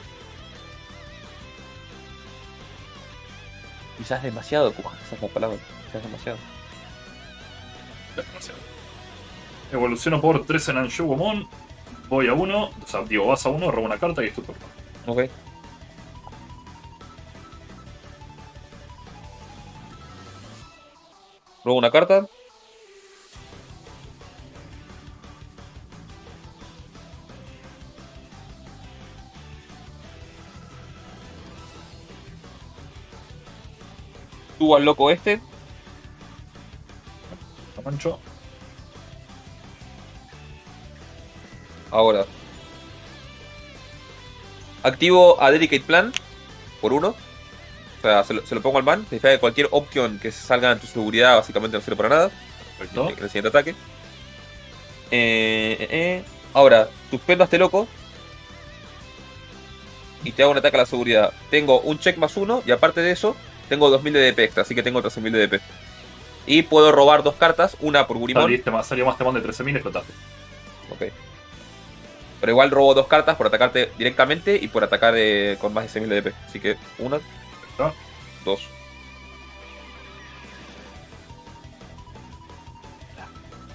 Quizás demasiado. Uf, esa es la palabra. Quizás demasiado. Demasiado. Evoluciono por 3 en Anshugomon. Voy a 1, o sea, digo, vas a 1, robo una carta y es tu turno. Ok. Robo una carta. Subo al loco este. Lo mancho. Ahora. Activo a Delicate Plan por uno. O sea, se lo, se lo pongo al man. Significa que cualquier opción que salga en tu seguridad básicamente no sirve para nada. Perfecto. En el siguiente ataque. Eh, eh, eh. Ahora, suspendo a este loco. Y te hago un ataque a la seguridad. Tengo un check más uno. Y aparte de eso, tengo 2000 de DP extra. Así que tengo 13.000 de DP. Y puedo robar dos cartas. Una por Gurimon. Saliste más, salió más temón de 13.000, explotaste. Ok. Pero igual robo dos cartas por atacarte directamente y por atacar eh, con más de 6.000 de DP. Así que una, dos.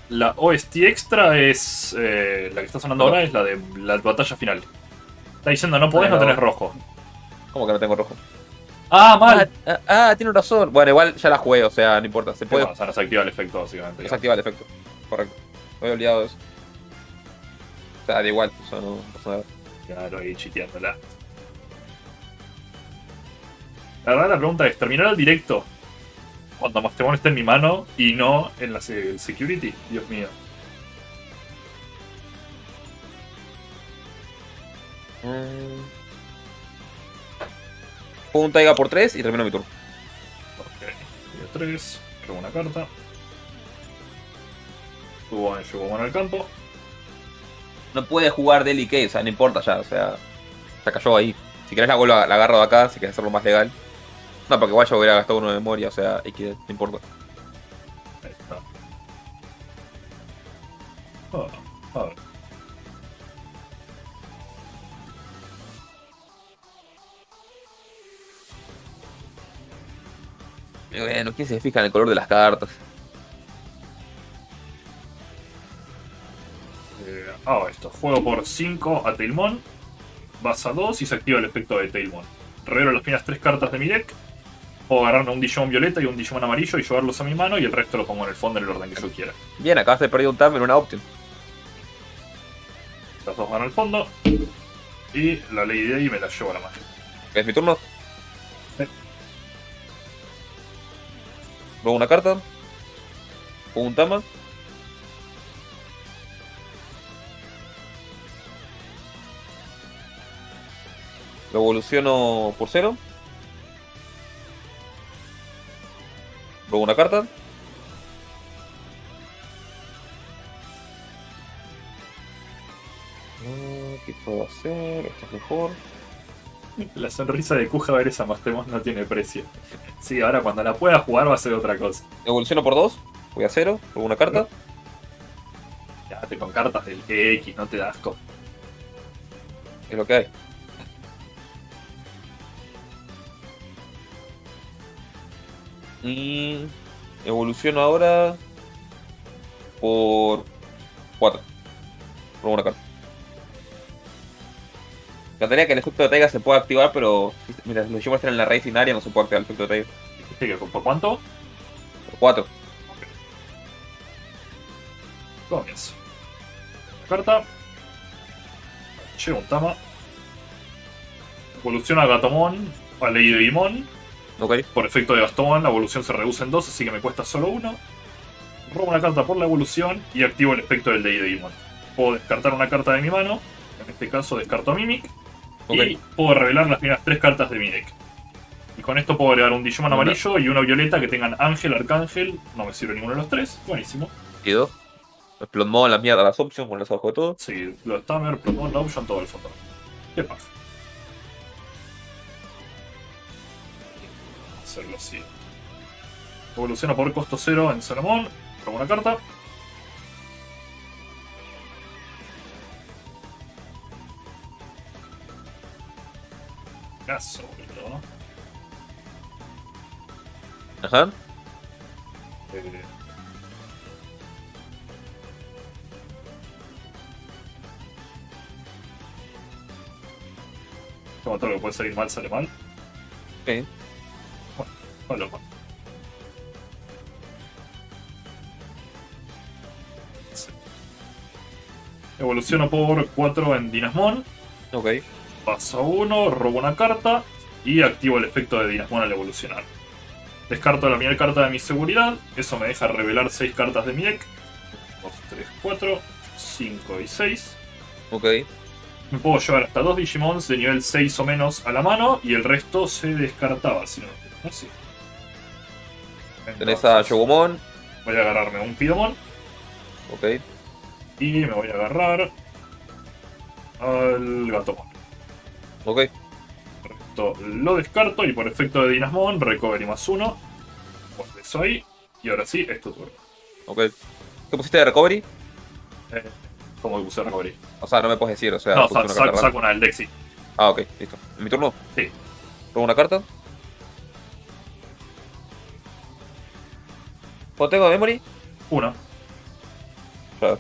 La OST extra es. eh, la que está sonando No. ahora es la de la batalla final. Está diciendo no podés, no no. tenés rojo. ¿Cómo que no tengo rojo? Ah, mal. Ah, ah, ah, tiene razón. Bueno, igual ya la jugué, o sea, no importa. Se puede Bueno, o sea, no se activa el efecto, básicamente. digamos. desactivar el efecto. Correcto. Me había olvidado de eso. O sea, da igual, eso no pasa nada. Claro, ahí chiteándola. La verdad, la pregunta es: ¿terminar el directo cuando Mastemon esté en mi mano y no en la se- security? Dios mío. Mm. Juego un Taiga por 3 y termino mi turno. Ok, 3, robo una carta. Subo en al campo. No puede jugar Delicate, o sea, no importa ya, o sea, se cayó ahí. Si querés la vuelvo a- la agarro de acá, si querés hacerlo más legal. No, porque igual yo hubiera gastado uno de memoria, o sea, X, no importa. Ahí está. Ah, a ver. Y Bueno, ¿quién se fija en el color de las cartas? Eh, hago esto. Juego por 5 a Tailmon. Vas a 2 y se activa el efecto de Tailmon. Revelo las primeras 3 cartas de mi deck. Puedo agarrarme un Digimon violeta y un Digimon amarillo y llevarlos a mi mano y el resto lo pongo en el fondo en el orden que yo quiera. Bien, acabas de perder un tab en una option. Las dos van al fondo. Y la Lady Day me la llevo a la mano. ¿Es mi turno? Luego una carta. Juego un Tama. Lo evoluciono por cero. Luego una carta. Ah, ¿Qué puedo hacer? Esto es mejor. [laughs] La sonrisa de Kuja ver esa Mastemon no tiene precio. Sí, ahora cuando la pueda jugar va a ser otra cosa. Evoluciono por dos. Voy a cero. Luego una carta. Quédate con cartas del X, no te da asco. Es lo que hay. Y evoluciono ahora por 4. Robo una carta. Me encantaría que el efecto de Taiga se pueda activar, pero mientras los Digimon estén en la raíz binaria no se puede activar el efecto de Taiga. ¿Dijiste que por cuánto? Por 4. Comienzo. Carta. Llevo un Tama. Evoluciona a Gatomon a Lady Digimon. Ok. Por efecto de Gatomon, la evolución se reduce en 2, así que me cuesta solo uno. Robo una carta por la evolución y activo el efecto del Lady Digimon. Puedo descartar una carta de mi mano. En este caso descarto a Mimic. Ok. Y puedo revelar las primeras tres cartas de mi deck. Y con esto puedo agregar un Digimon amarillo y una violeta que tengan Ángel, Arcángel. No me sirve ninguno de los tres. Buenísimo. Quedó. Explotmon, las mierdas, las options, con los ojos de todo. Sí, los Tamer, Proton, la Option, todo el fondo. ¿Qué pasa? Hacerlo así. Evoluciona por costo cero en Salamón. Robo una carta. Caso, boludo. Ajá. Eh, Como todo lo que puede salir mal, sale mal. Ok. Bueno, loco. Sí. Evoluciono por 4 en Dinasmon. Ok. Paso a 1, robo una carta y activo el efecto de Dinasmon al evolucionar. Descarto la primera carta de mi seguridad. Eso me deja revelar 6 cartas de mi deck. 2, 3, 4, 5 y 6. Ok. Me puedo llevar hasta 2 Digimons de nivel 6 o menos a la mano y el resto se descartaba, si no me así. Tenés a Shogomon. Voy a agarrarme un Pidomon Ok. y me voy a agarrar al Gatomon. Ok. El resto lo descarto y por efecto de Dinasmon, Recovery más 1. Pues eso ahí. Y ahora sí, es tu turno. Ok. ¿Qué pusiste de recovery? Eh, ¿Cómo puse Recovery? O sea, no me puedes decir, o sea, no, sa- una sa- carta rara. saco una del Dexy. Ah, ok, listo. ¿En mi turno? Sí. Robo una carta. ¿Cuánto tengo de memory? Una. Claro.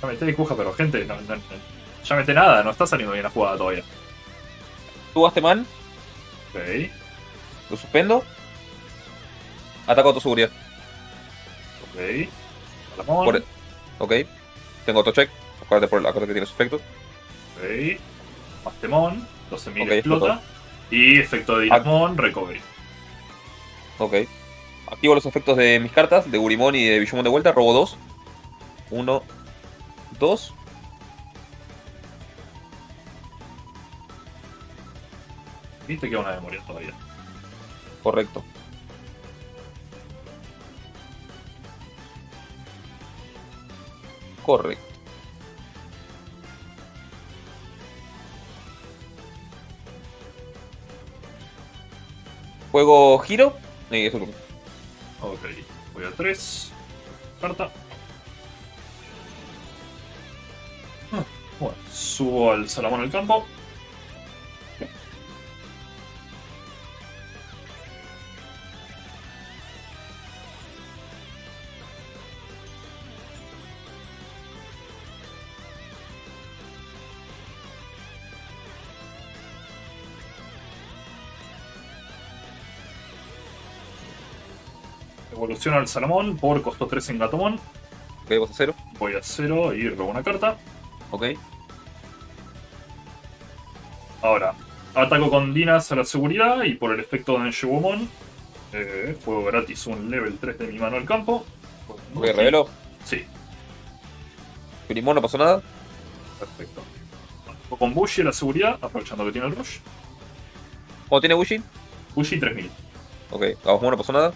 Ya meté dibuja, pero gente, no, no- no- ya meté nada, no está saliendo bien la jugada todavía. Tú gaste man, Ok, lo suspendo. Ataco a tu seguridad. ok. Por- Ok. Tengo otro check. Acuérdate por la carta que tiene su efecto. Ok. Mastemon, 12.000 Ok, explota. Y efecto de Dinamon, recovery. Ok. Activo los efectos de mis cartas, de Gurimon y de Billumon de vuelta. Robo 2. 1, 2. Y te queda una memoria todavía. Correcto. Correcto. Juego giro. Y eso Ok, voy a 3. Carta. Bueno, subo al Salamón al campo. Evoluciono al Salamón por costo 3 en. Ok, vas a cero. Voy a 0 y robo una carta. Ok. Ahora, ataco con Dinas a la seguridad y por el efecto de Enshugumon, eh, juego gratis un level 3 de mi mano al campo. Ok, revelo. Sí, Gurimon no pasó nada. perfecto. Ataco con Bushi a la seguridad, aprovechando que tiene el rush. ¿Cómo tiene Bushi? Bushi 3000. Ok, Gabumon no pasó nada.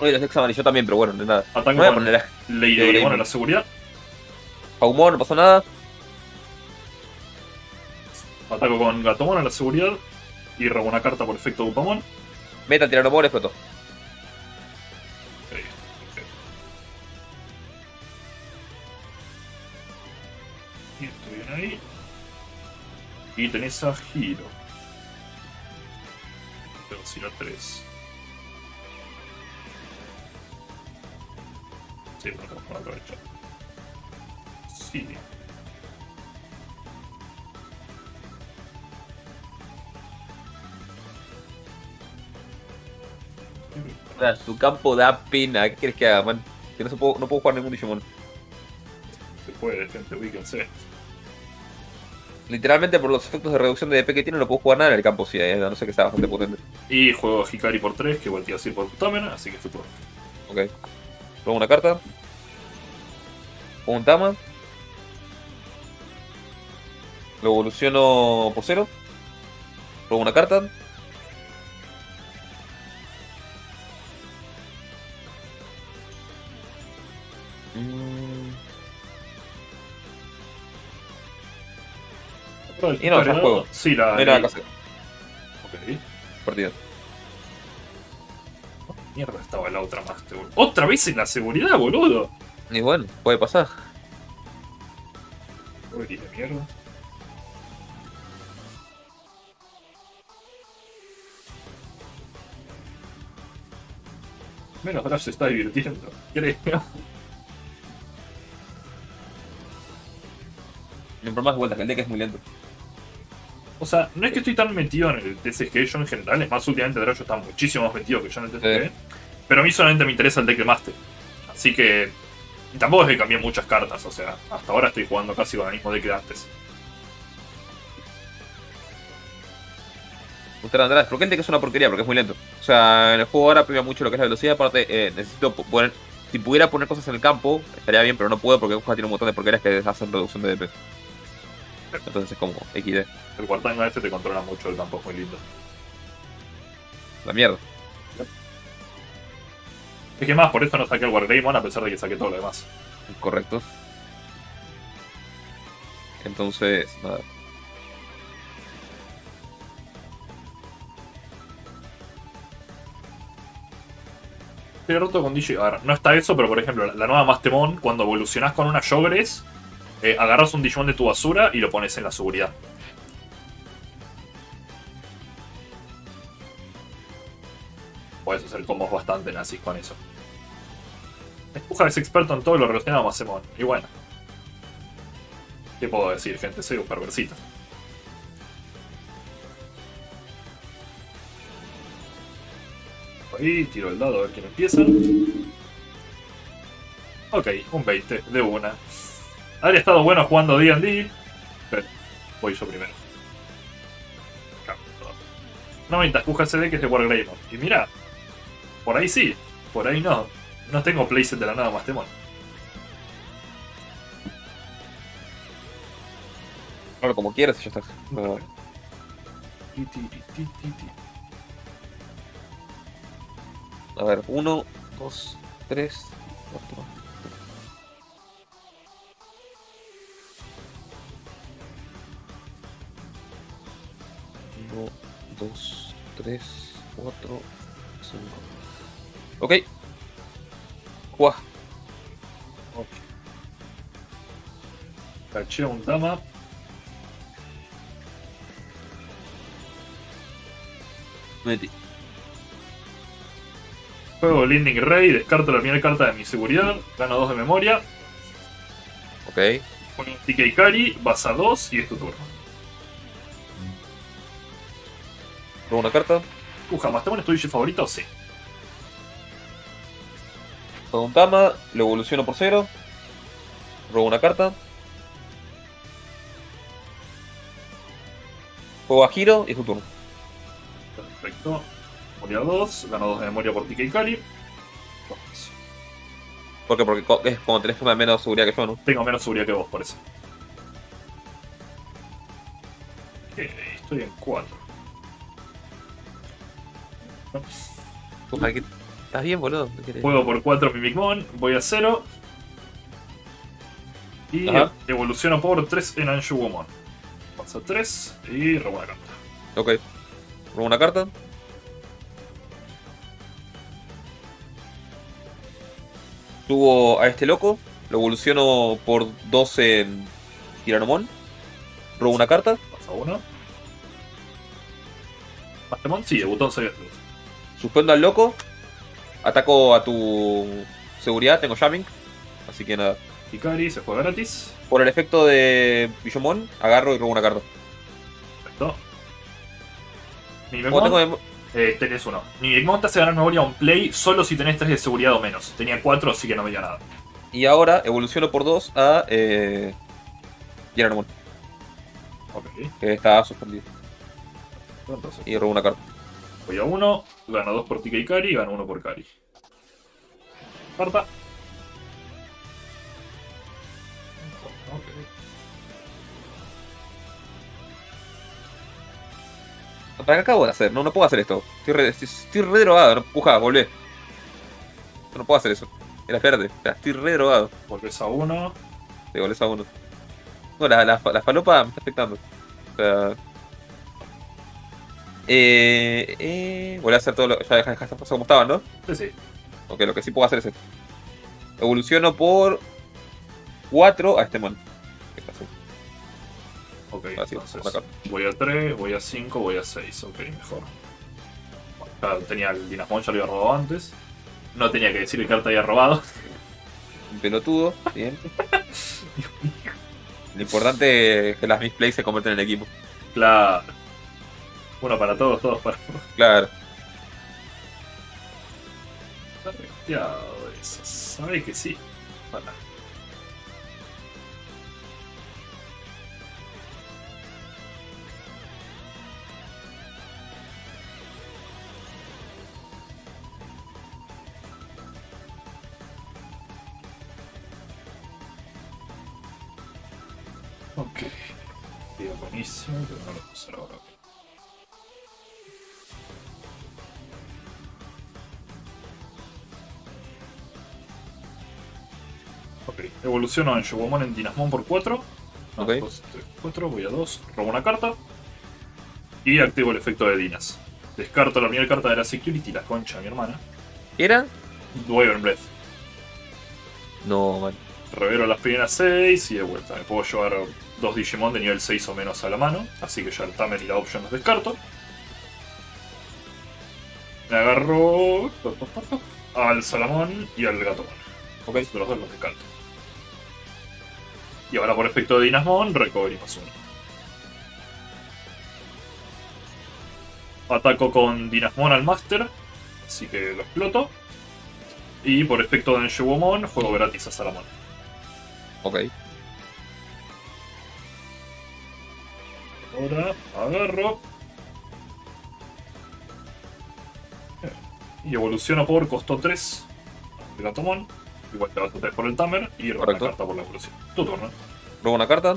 Oye, los Dex amarillo también, pero bueno, no nada. Ataco Me voy a poner a Greymon. Greymon a la seguridad. Gabumon, no pasó nada. Ataco con Gatomon a la seguridad. Y robo una carta por efecto de Upamon. Meta, Tiranomor, explotó. Ok, ok. Y estoy bien ahí. Y tenés a ir a 3. Aprovechar. Sí. O sea, su campo da pena. ¿Qué quieres que haga, man? Que no, se puedo, no puedo jugar ningún Digimon. Se puede, gente, ubíquense. Literalmente por los efectos de reducción de DP que tiene no puedo jugar nada en el campo, sí, eh, no ser que sea bastante potente. Y juego Hikari por 3, que igual te iba a decir por Tamen, así que es tu turno. Ok. Robo una carta. Pongo un Tama. Lo evoluciono por cero. Robo una carta. Mm, Y no, ya juego. Sí, la. No hacer. Ok. Partido. Mierda, estaba la otra más. boludo. Otra vez en la seguridad, boludo. Y bueno, puede pasar. Uy, de mierda. Menos ahora se está divirtiendo. Creo. El problema es vueltas, que el deck es muy lento. O sea, no es que estoy tan metido en el TCG yo en general, es más últimamente Drayo está muchísimo más metido que yo en el TCG. Sí. Pero a mí solamente me interesa el deck de Master. Así que. Y tampoco es que cambié muchas cartas, o sea, hasta ahora estoy jugando casi con el mismo deck de antes. Usted Andrade, ¿por qué el deck es una porquería? Porque es muy lento. O sea, en el juego ahora premia mucho lo que es la velocidad. Aparte, eh, necesito po- poner. Si pudiera poner cosas en el campo, estaría bien, pero no puedo porque Uja tiene un montón de porquerías que hacen reducción de DP. Entonces es como XD. El Wartime este te controla mucho el campo, es muy lindo. La mierda. Es que más, por eso no saqué el Wargreymon a pesar de que saqué todo lo demás. Correcto. Entonces, nada. Estoy roto con DJ. A ver, no está eso, pero por ejemplo, la, la nueva Mastemon, cuando evolucionás con una Yogres, eh, agarras un Digimon de tu basura y lo pones en la seguridad. Puedes hacer combos bastante nazis con eso. Espuja es experto en todo lo relacionado a Mastemon. Y bueno. ¿Qué puedo decir, gente? Soy un perversito. Ahí tiro el dado a ver quién empieza. Ok, un 20 de una. Habría estado bueno jugando D&D, pero voy yo primero. Cambio todo. 90, escuja ese deck es de Wargreymon. Y mira, por ahí sí, por ahí no. No tengo playset de la nada más temón. Claro, como quieras y ya está. No, Ti, ti, ti, ti, ti, ti. a ver, uno, dos, tres, cuatro. Uno, dos, tres, cuatro, cinco. Ok. Juá. Ok. Caché un dama. Metí. Juego Linding Ray, descarto la primera carta de mi seguridad, gano 2 de memoria, Ok. un TK Kari, vas a 2 y es tu turno. Robo una carta. Uja, ¿Mastemon es tu DJ favorito? Sí. Juego un Tama. Lo evoluciono por cero. Robo una carta. Juego a Giro y es tu turno. Perfecto. Memoria 2, gano 2 de memoria por TK Kari. Vamos. ¿Por qué? Porque es cuando tenés una menos seguridad que yo, ¿no? Tengo menos seguridad que vos, por eso. Estoy en 4. Ay, que- ¿Estás bien, boludo? Juego por 4 Mimikmon, voy a 0. Y Ajá. evoluciono por 3 en Anshugumon. Paso 3 y robo una carta. Ok. Robo una carta. Subo a este loco. Lo evoluciono por 12 en Tiranomon. Robo una carta. Paso 1. Mastemon, sí, en Serious Plus. Suspendo al loco. Ataco a tu seguridad. Tengo jamming. Así que nada. Hikari se juega gratis. Por el efecto de Billomon, agarro y robo una carta. Perfecto. Tengo mem- eh, tenés uno. Mimikmon te hace ganar memoria on play solo si tenés 3 de seguridad o menos. Tenía 4, así que no me dio nada. Y ahora evoluciono por 2 a. Eh. Ok. que está suspendido. Entonces, Y robo una carta. Voy a 1, gano 2 por TK y Kari y gano 1 por Kari. Carta. Ok. ¿Para qué acabo de hacer? No, no puedo hacer esto. Estoy re, estoy, estoy re drogado. No, puja, volvé. No, no puedo hacer eso. Era verde. Espera, Estoy re drogado. Volvés a 1. Te volvés a uno. No, la, la, la falopa me está afectando. O sea. Eh. Eh. Volví a hacer todo lo. Ya dejas estas cosas como estaban, ¿no? Sí, sí. Ok, lo que sí puedo hacer es esto. Evoluciono por 4 a este mon. Que está azul. Ok, Así, entonces voy a 3, voy a 5, voy a 6. Ok, mejor. Ya tenía el Dinasmon, ya lo había robado antes. No tenía que decir que carta había robado. Un pelotudo. Bien. Lo importante es que las misplays se convierten en equipo. Claro. Uno para todos, todos para Claro. Está reteado eso. Sabe que sí. Para. Evoluciono en Shogomon en Dinasmon por 4. No, Ok. 2, 3, 4, voy a 2, robo una carta. Y activo el efecto de Dinas. Descarto la primera carta de la Security, la concha de mi hermana. ¿Qué era? Wyvern Breath. No, man. Revero las primeras 6 y de vuelta. Me puedo llevar dos Digimon de nivel 6 o menos a la mano. Así que ya el Tamer y la Option los descarto. Me agarro al Salamón y al Gatomon. Ok. Los dos los descarto. Y ahora por efecto de Dinasmon, recovery más uno. Ataco con Dinasmon al Master, así que lo exploto. Y por efecto de Enshewomon, juego gratis a Salamón. Ok. Ahora agarro. Y evoluciono por costo 3. El Gatomon. Igual te vas a 3 por el Tamer y robo una carta por la evolución. Tu turno. Robo una carta.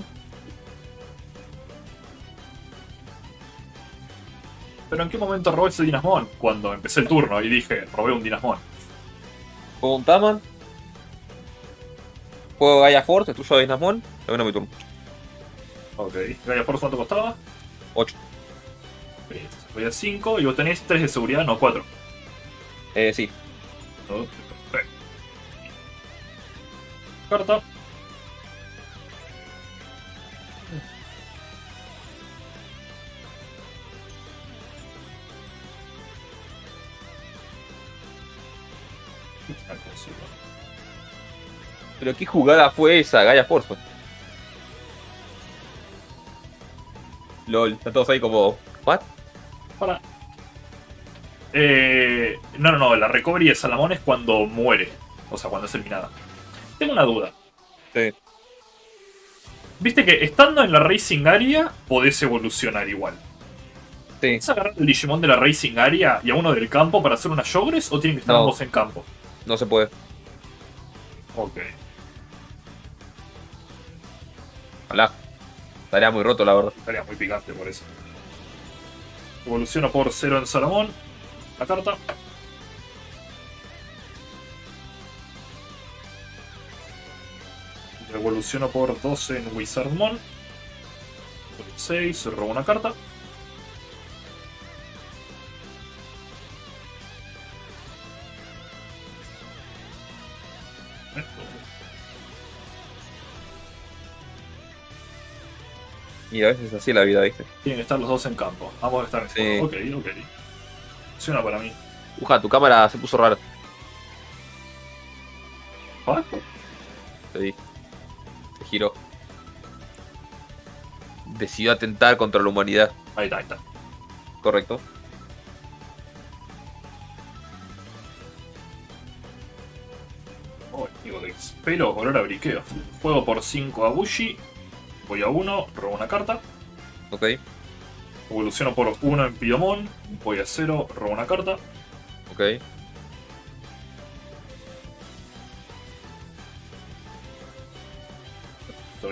Pero en qué momento robé ese Dinasmon? Cuando empecé el turno y dije, robé un Dinasmon. Juego un Taman. Juego Gaia Force, es tuyo de Dinasmon. Termino mi turno. Ok. Gaia Force, ¿cuánto costaba? 8. Ok, entonces voy a 5 y vos tenés 3 de seguridad, no 4. Eh, sí. Una cosita. Pero qué jugada fue esa, Gaia Force. fue. LOL, están todos ahí como. ¿What? Para. Eh, no, no, no. La recovery de Salamón es cuando muere. O sea, cuando es eliminada. Tengo una duda. Sí. Viste que estando en la Racing Area podés evolucionar igual. Sí. ¿Podés agarrar el Digimon de la Racing Area y a uno del campo para hacer una Showgres o tienen que estar No. ambos en campo? No se puede. Ok. Ojalá. Estaría muy roto, la verdad. Estaría muy picante por eso. Evoluciono por 0 en Salomón. La carta. Evoluciono por 12 en Wizardmon. 6, robo una carta. Y a veces es así la vida, ¿viste? Tienen que estar los dos en campo. Ambos están en Sí. campo. Ok, ok. Funciona para mí. Uja, tu cámara se puso rara. ¿Ah? Te di. Decidió atentar contra la humanidad. Ahí está, ahí está. Correcto. Oh, digo, pelo color a briqueo. Juego por 5 a Bushi. Voy a 1, robo una carta. Ok, Evoluciono por 1 en Pidomon. Voy a 0, robo una carta. ok.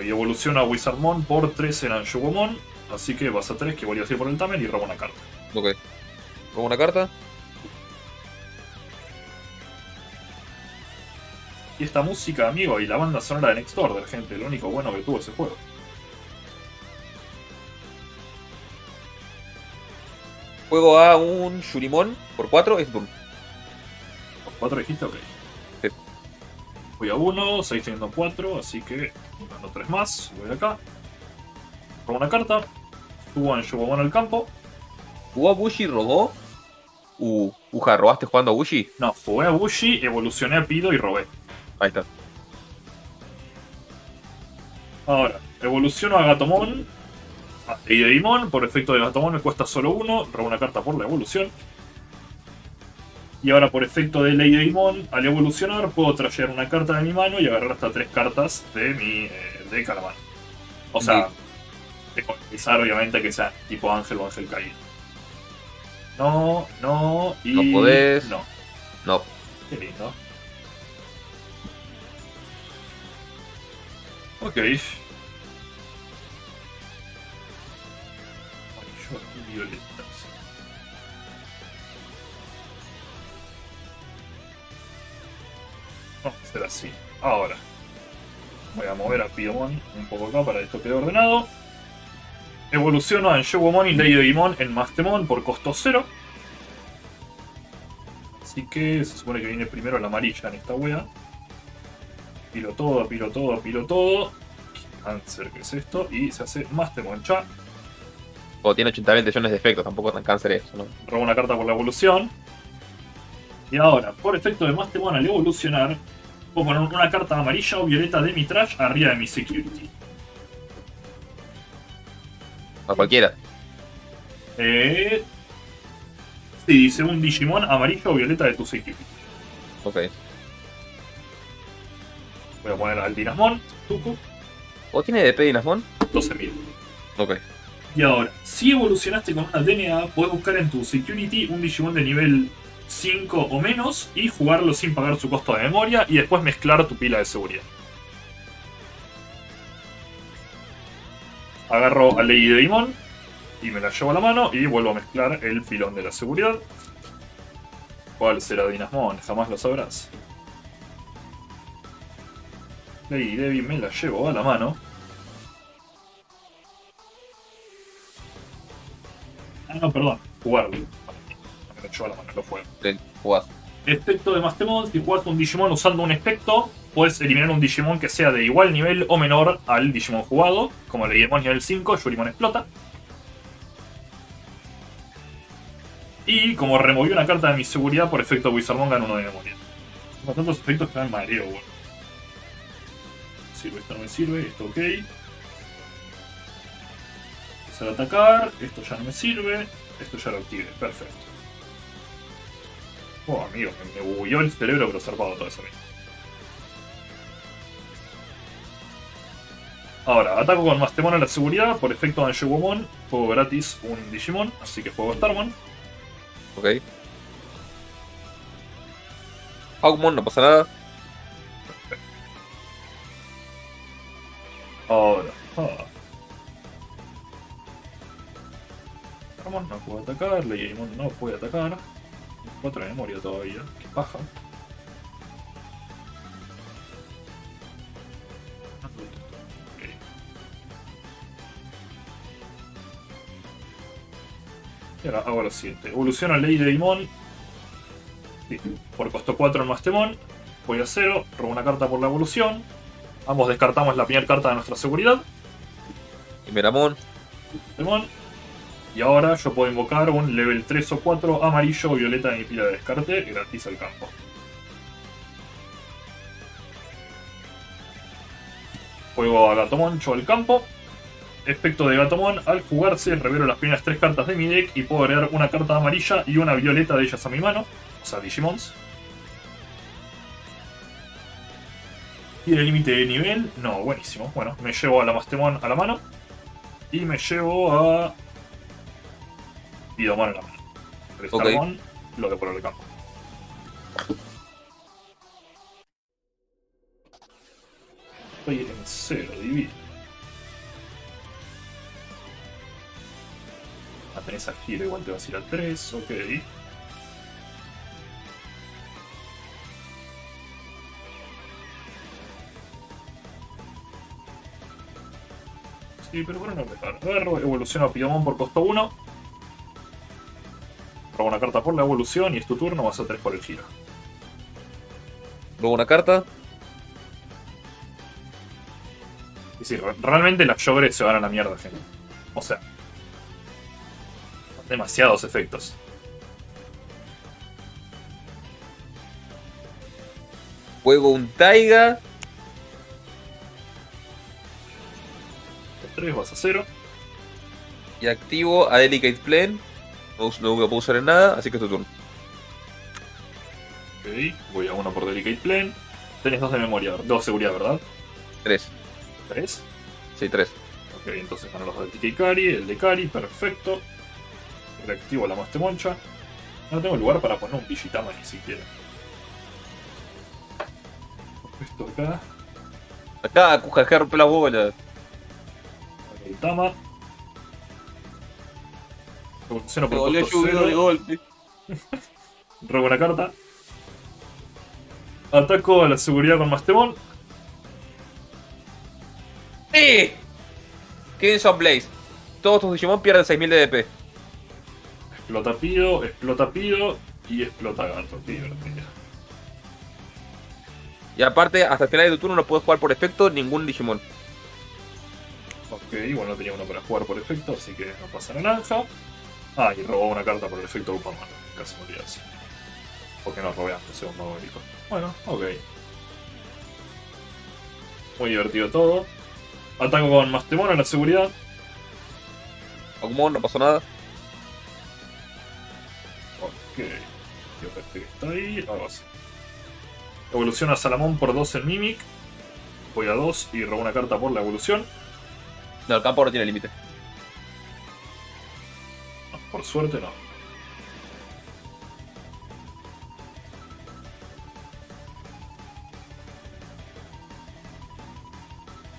Y evoluciono a Wizardmon por 3 en Anshugomon. Así que vas a 3, que voy a ir por el Tamer y robo una carta. Ok. Pongo una carta. Y esta música, amigo, y la banda sonora de Next Order, gente, lo único bueno que tuvo ese juego. Juego a un Shurimon por 4, es turno. ¿Por 4 dijiste? Ok. Voy a 1, 6 teniendo 4, así que dando 3 más. Voy acá. Robo una carta. Subo a Anshugomon al campo. ¿Jugó a Bushi y robó? Uh, Uja, ¿robaste jugando a Bushi? No, jugué a Bushi, evolucioné a Pido y robé. Ahí está. Ahora, evoluciono a Gatomon. A Eideimon, por efecto de Gatomon me cuesta solo uno, robo una carta por la evolución. Y ahora por efecto del Eideimon, al evolucionar puedo traer una carta de mi mano y agarrar hasta tres cartas de mi eh, de cada mano. O sea, de colonizar obviamente que sea tipo ángel o ángel caído. No, no y... No podés. No, No. qué lindo. Ok. Amarillo y violeta. Vamos a hacer así. Ahora. Voy a mover a Pidomon un poco acá para que esto quede ordenado. Evoluciono a Anshogomon y Leidemon en Mastemon por costo 0. Así que se supone que viene primero la amarilla en esta wea. Piro todo, piro todo, piro todo. Cáncer, ¿qué es esto? Y se hace Mastemon Cha. O tiene 80 millones de efectos, tampoco tan cáncer eso, ¿no? robo una carta por la evolución. Y ahora, por efecto de Mastemon al evolucionar, puedo poner una carta amarilla o violeta de mi trash arriba de mi security. A cualquiera. Eh... Sí, dice un Digimon amarillo o violeta de tu security. Ok. Voy a poner al Dinasmon, Tuku, ¿O tiene DP Dinasmon? 12.000. Ok. Y ahora, si evolucionaste con una DNA, puedes buscar en tu security un Digimon de nivel 5 o menos y jugarlo sin pagar su costo de memoria y después mezclar tu pila de seguridad. Agarro a Lady Daemon y me la llevo a la mano y vuelvo a mezclar el filón de la seguridad. ¿Cuál será Dinasmon? Jamás lo sabrás. Lady Debbie me la llevo a la mano. Ah, no, perdón. Jugarlo. A la mano, lo juego. Le jugás. Efecto de Mastemon, si juegas un Digimon usando un efecto, puedes eliminar un Digimon que sea de igual nivel o menor al Digimon jugado, como el Digimon nivel 5, Shurimon explota. Y como removí una carta de mi seguridad, por efecto Wizardmon gano uno de memoria. Por tantos efectos que dan mareo, bueno. Sirve, esto no me sirve, esto ok. Empezar a atacar, esto ya no me sirve, esto ya lo activé, perfecto. Oh, amigo, me, me bugueó el cerebro, pero zarpado todo eso. Ahora, ataco con Mastemon a la seguridad, por efecto de Anshugomon, juego gratis un Digimon, así que juego Starmon. Ok. Hawkmon, no pasa nada. Ahora. Ah. Starmon no puede atacar, Legiamon no puede atacar. 4 de memoria todavía, qué paja. Ok. Y ahora hago lo siguiente. Evoluciona Ley de. Sí, por costo 4 en Mastemon. Voy a 0, robo una carta por la evolución. Ambos descartamos la primera carta de nuestra seguridad. Y Meramon. Y ahora yo puedo invocar un level 3 o 4 amarillo o violeta de mi pila de descarte gratis al campo. Juego a Gatomoncho al campo. Efecto de Gatomon, al jugarse revelo las primeras tres cartas de mi deck y puedo agregar una carta amarilla y una violeta de ellas a mi mano, o sea, Digimons. ¿Tiene límite de nivel? No, buenísimo. Bueno, me llevo a la Mastemon a la mano. Y me llevo a. Pidomon en la mano. Tres Ok. carbón, lo que por el campo. Estoy en cero, divino. Ah, tenés a giro, igual te vas a ir al 3, ok. Sí, pero bueno, no empezar. Agarro, evoluciono a Pidomon por costo 1. Robo una carta por la evolución y es tu turno, vas a 3 por el giro. Luego una carta. Y sí, re- realmente las Yogres se van a la mierda, gente. O sea. Demasiados efectos. Juego un Taiga. 3 vas a 0. Y activo a Delicate Plane. No, no lo puedo usar en nada, así que es tu turno. Ok, voy a 1 por Delicate Plane. Tenés 2 de memoria, 2 de seguridad, ¿verdad? 3. 3. Sí, 3. Ok, entonces van los de TK Kari, el de Kari, perfecto. Reactivo la Moncha. No tengo lugar para poner un Digitama ni siquiera. Esto acá, Acá, que rompe la bola. el Me por volvió de golpe. [laughs] Robo una carta. Ataco a la seguridad con Mastemon. ¡Sí! Crimson Blaze. Todos tus Digimon pierden 6000 de DP. Explota Pido, explota Pido y explota Gato. Qué divertido. Y aparte, hasta el final de tu turno no puedes jugar por efecto ningún Digimon. Ok, bueno, no tenía uno para jugar por efecto, así que no pasa naranja. Ah, y robó una carta por el efecto Upamano. Casi me olvidé eso. Porque no robé antes, segundo bélico. Bueno, ok. Muy divertido todo. Ataco con Mastemon a la seguridad. Agumon, no pasó nada. Ok. Yo este que está ahí. Algo así. Evoluciona a Salamón por 2 en Mimic. Voy a 2 y robo una carta por la evolución. No, el campo no tiene límite. Por suerte no.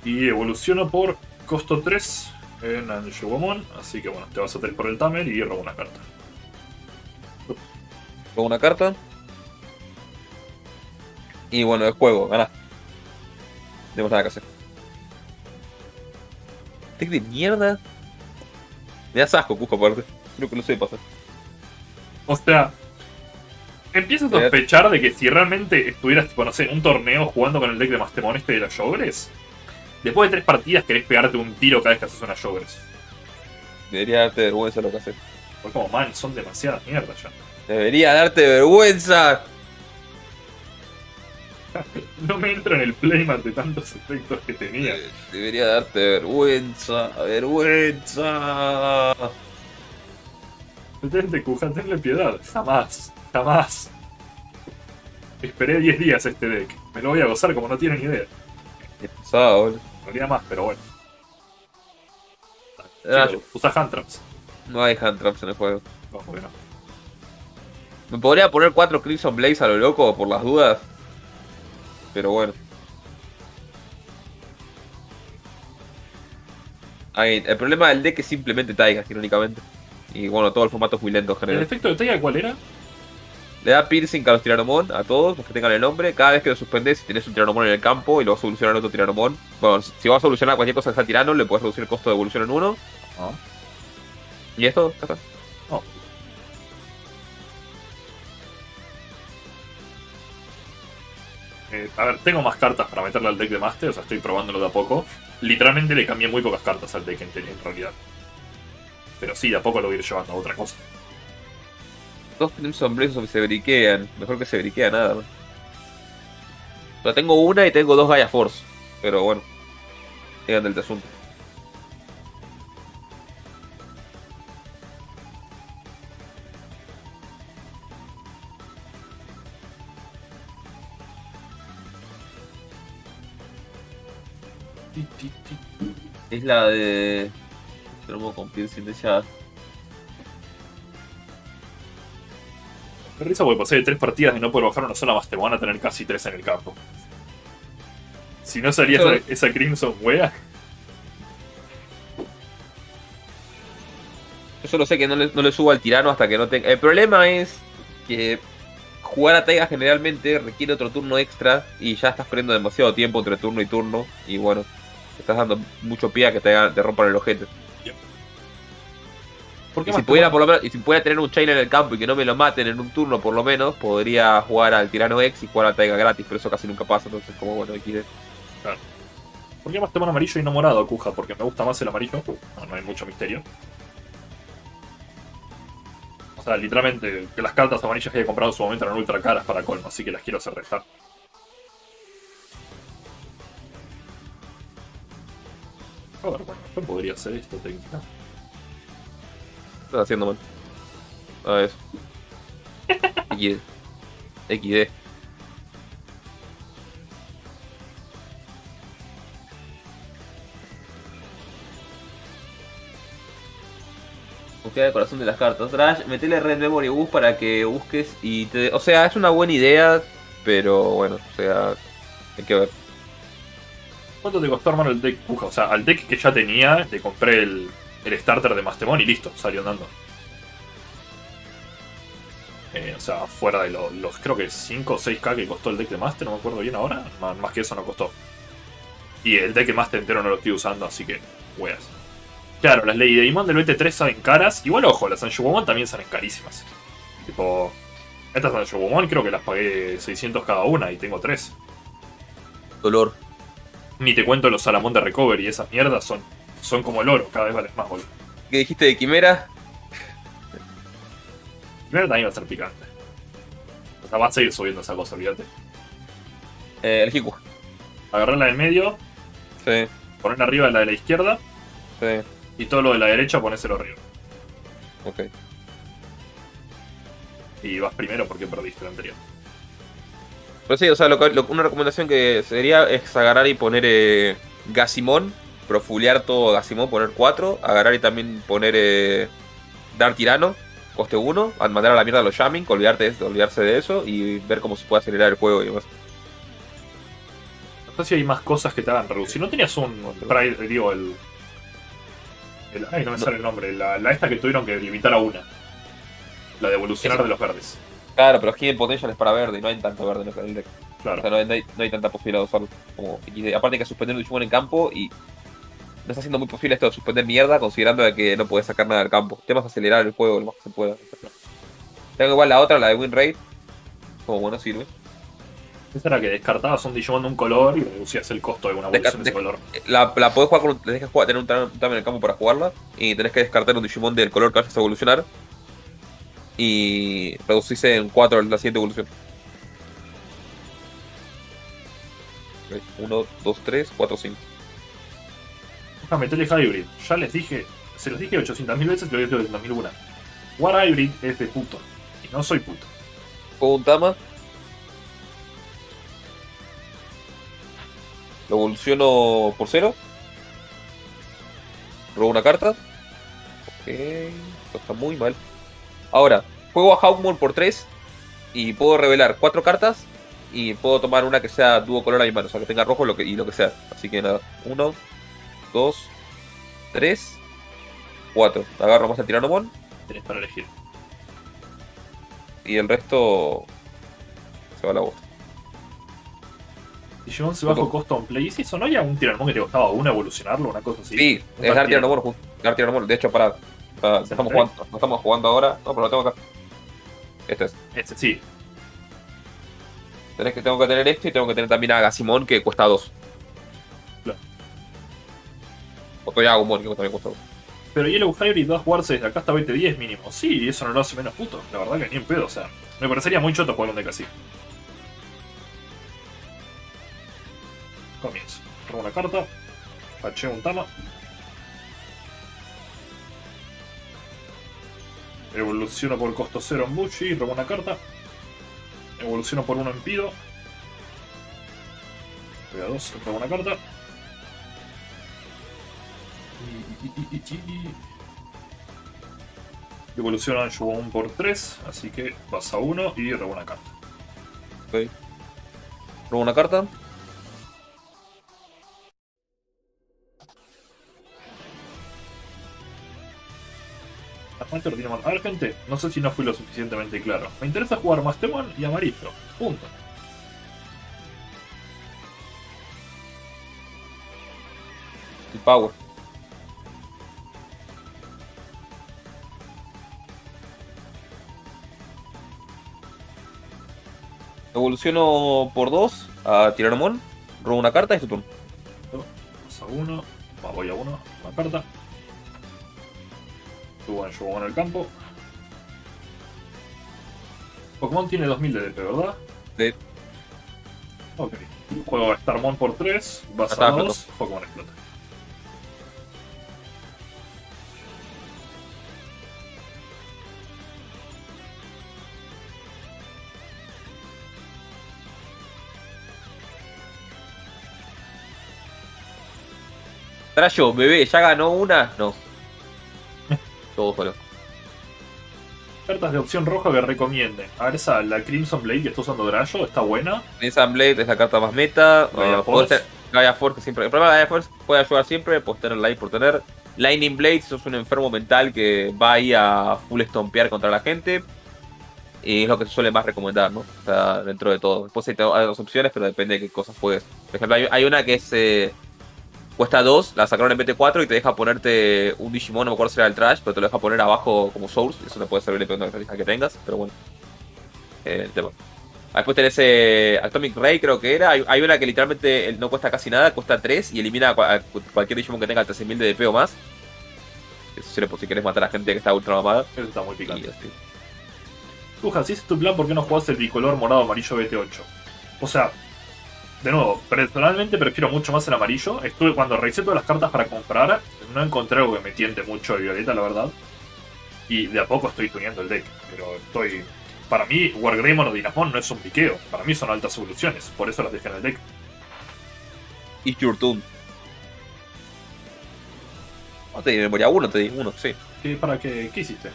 Y evoluciono por costo 3 en Anjouamon. Así que bueno, te vas a 3 por el Tamer y robo una carta. Pongo una carta. Y bueno, el juego, ganas. No tenemos nada que hacer. Deck de mierda. Me das asco, Cusco, aparte. Creo que no sé pasar. O sea, empiezo a sospechar de que si realmente estuvieras, tipo, no sé, en un torneo jugando con el deck de Mastemon este de las Yogres, después de tres partidas querés pegarte un tiro cada vez que haces una Yogres. Debería darte vergüenza lo que haces. Porque como, man, son demasiadas mierdas ya. [laughs] Debería darte vergüenza. No me entro en el playmat de tantos efectos que tenía. Debería darte vergüenza. Vergüenza. Detente, Kuja, tenle piedad. Jamás, jamás. Esperé 10 días este deck. Me lo voy a gozar como no tienen ni idea. Qué pesado, boludo. Más, pero bueno. Ah, usa hand traps. No hay hand traps en el juego. ¿Cómo que no? Me podría poner 4 Crimson Blaze a lo loco por las dudas. Pero bueno. Ay, el problema del deck es simplemente Taiga, irónicamente. Y bueno, todo el formato es muy lento en ¿El general. efecto de Taiga cuál era? Le da piercing a los Tiranomon, a todos los que tengan el nombre. Cada vez que lo suspendes, si tienes un Tiranomon en el campo y lo vas a solucionar otro Tiranomon. Bueno, si vas a solucionar cualquier cosa que sea tirano, le puedes reducir el costo de evolución en uno. No. Y esto, está. No. Eh, a ver, tengo más cartas para meterle al deck de Master, o sea, estoy probándolo de a poco. Literalmente le cambié muy pocas cartas al deck en, en realidad. Pero sí, de a poco lo voy a ir llevando a otra cosa. Dos Crimson Blaze se briquean. Mejor que se briquea nada. tengo una y tengo dos Gaia Force. Pero bueno. Llegan del asunto. Es la de. Tenemos con de ya. Qué risa porque pasé de tres partidas y no poder bajar una sola más. Te van a tener casi tres en el campo. Si no salía esa, esa Crimson wea. Yo solo sé que no le, no le subo al tirano hasta que no tenga. El problema es que jugar a Taiga generalmente requiere otro turno extra y ya estás perdiendo demasiado tiempo entre turno y turno. Y bueno, te estás dando mucho pie a que te, te rompan el ojete. ¿Por qué Y si, pudiera por lo menos, y si pudiera tener un chain en el campo y que no me lo maten en un turno por lo menos, podría jugar al tirano X y jugar a Taiga gratis, pero eso casi nunca pasa, entonces como bueno, aquí ¿Por qué más toman amarillo y no morado, Kuja? Porque me gusta más el amarillo. No, no hay mucho misterio. O sea, literalmente, que las cartas amarillas que he comprado en su momento eran ultra caras para colmo, así que las quiero hacer restar. A ver, bueno, yo podría hacer esto técnica. Estás haciendo mal. A ver. [laughs] XD. XD. Búsqueda de corazón de las cartas. Trash, metele Red Memory Bus para que busques y te... O sea, es una buena idea, pero bueno, o sea, hay que ver. ¿Cuánto te costó armar el deck? O sea, al deck que ya tenía, le compré el, el starter de Mastemon y listo, salió andando. Eh, o sea, fuera de lo- los, creo que 5 o 6k que costó el deck de Master, no me acuerdo bien ahora. Más, más que eso no costó. Y el deck de Master entero no lo estoy usando, así que, weas. Claro, las Lady Demon del BT3 salen caras. Igual, ojo, las Anshubomon también salen carísimas. Tipo, estas Anshubomon creo que las pagué 600 cada una y tengo 3. Dolor. Ni te cuento los Salamón de Recovery, esas mierdas son, son como el oro, cada vez valen más, boludo. ¿Qué dijiste de Quimera? Primero también va a ser picante. O sea, va a seguir subiendo esa cosa, olvídate. Eh, el Hiku. Agarrarla del medio, Sí, ponerla arriba la de la izquierda, sí, y todo lo de la derecha ponéselo arriba. ok. Y vas primero porque perdiste el anterior. Pero sí, o sea, lo que- lo- una recomendación que sería es agarrar y poner eh, Gasimón, profulear todo Gasimón, poner 4, agarrar y también poner eh, Dar Tirano, coste 1, mandar a la mierda a los Shaman, olvidarte de, olvidarse de eso y ver cómo se puede acelerar el juego y demás. No sé si hay más cosas que te hagan reducir. ¿No tenías un Pride, digo, el... el- ay, no me No. sale el nombre. La, la esta que tuvieron que limitar a una. La de evolucionar Esa. de los verdes. Claro, pero Hidden Potential es para verde y no hay tanto verde en el deck. O Claro. sea, no hay, no tanta posibilidad de usarlo. Como. Aparte hay que suspender un Digimon en campo y no está siendo muy posible esto de suspender mierda considerando de que no puedes sacar nada del campo. El tema es acelerar el juego lo más que se pueda. Tengo igual la otra, la de Win Rate. Como bueno sirve. Esa era que descartabas un Digimon de un color y reducías el costo de una evolución de ese color. La, la podés jugar con un, tenés que jugar, tener un tam- en el campo para jugarla. Y tenés que descartar un Digimon del color que vayas a evolucionar. Y reducirse en 4 la siguiente evolución. 1, 2, 3, 4, 5. Deja meterle Hybrid. Ya les dije, se los dije 800.000 veces y lo dije 800.000 una. War Hybrid es de puto. Y no soy puto. Juego un Tama. Lo evoluciono por 0. Robo una carta. Ok. Esto está muy mal. Ahora, juego a Hawkmoon por 3. Y puedo revelar 4 cartas. Y puedo tomar una que sea dúo color a mi mano. O sea, que tenga rojo y lo que sea. Así que nada. 1, 2, 3, 4. Agarro más el Tiranomon. Tenés para elegir. Y el resto. Se va a la bosta. Digimon se bajo costo on play. ¿Y si eso no hay algún Tiranomon que te costaba una evolucionarlo? Una cosa así. Sí, Un es dar. Tiranomon. ju- Dar Tiranomon. De hecho, para. estamos, jugando, no estamos jugando ahora. No, pero lo tengo acá. Este es. Este, sí. Tenés que, tengo que tener este y tengo que tener también a Gasimon que cuesta 2. O todavía a Agumon que también cuesta 2. Pero Yellow Hybrid va jugarse desde acá hasta 2010 mínimo. Sí, y eso no lo hace menos puto. La verdad que ni en pedo. O sea, me parecería muy choto jugar un deck así. Comienzo. Robo una carta. Facheo un Tama. Evoluciono por costo 0 en Bushi. Robo una carta. Evoluciono por 1 en Pido. Voy a 2. Robo una carta. Evoluciona Yugon por 3, así que vas a 1 y robo una carta. Ok. Robo una carta. Armante A ver, gente, no sé si no fui lo suficientemente claro. Me interesa jugar Mastemon y amarillo. Punto. El power. Evoluciono por 2 a Tiranomon. Robo una carta y es tu turno. Vas a 1. Voy a 1. Una carta. Tuvo en en el campo. Pokémon tiene 2000 de DP, ¿verdad? Sí. Ok. Juego Starmon por 3. Vas a 2. Pokémon explota. Trayo, bebé, ¿ya ganó una? No. [laughs] Todo solo. Cartas de opción roja que recomiende. A ver, esa, la Crimson Blade que está usando Drayo, está buena. Crimson Blade es la carta más meta. Gaia uh, Force. Gaia Force siempre. El problema de Gaia Force puede ayudar siempre, puedes tenerla ahí por tener. Lightning Blade, sos un enfermo mental que va ahí a full estompear contra la gente. Y es lo que se suele más recomendar, ¿no? O sea, dentro de todo. Después hay dos opciones, pero depende de qué cosas puedes. Por ejemplo, hay, una que es eh, Cuesta 2, la sacaron en BT4 y te deja ponerte un Digimon, no me acuerdo si era el Trash, pero te lo deja poner abajo como Source. Eso te puede servir dependiendo de la estrategia que tengas, pero bueno. Eh, el tema. Ah, después tenés eh, Atomic Ray, creo que era. Hay, una que literalmente no cuesta casi nada, cuesta 3 y elimina a, cualquier Digimon que tenga 13.000 de DP o más. Eso sirve por si quieres matar a gente que está ultra mamada. Eso está muy picante. Tuja, si ese es tu plan, ¿por qué no jugás el bicolor morado amarillo BT8? O sea, de nuevo, personalmente prefiero mucho más el amarillo. Estuve cuando revisé todas las cartas para comprar, no encontré algo que me tiente mucho el violeta, la verdad. Y de a poco estoy tuneando el deck, pero estoy. Para mí, Wargreymon o Dinamon no es un piqueo, para mí son altas evoluciones, por eso las dejé en el deck. It's your turn. No te di memoria uno, te di uno, sí. ¿Para qué, qué hiciste?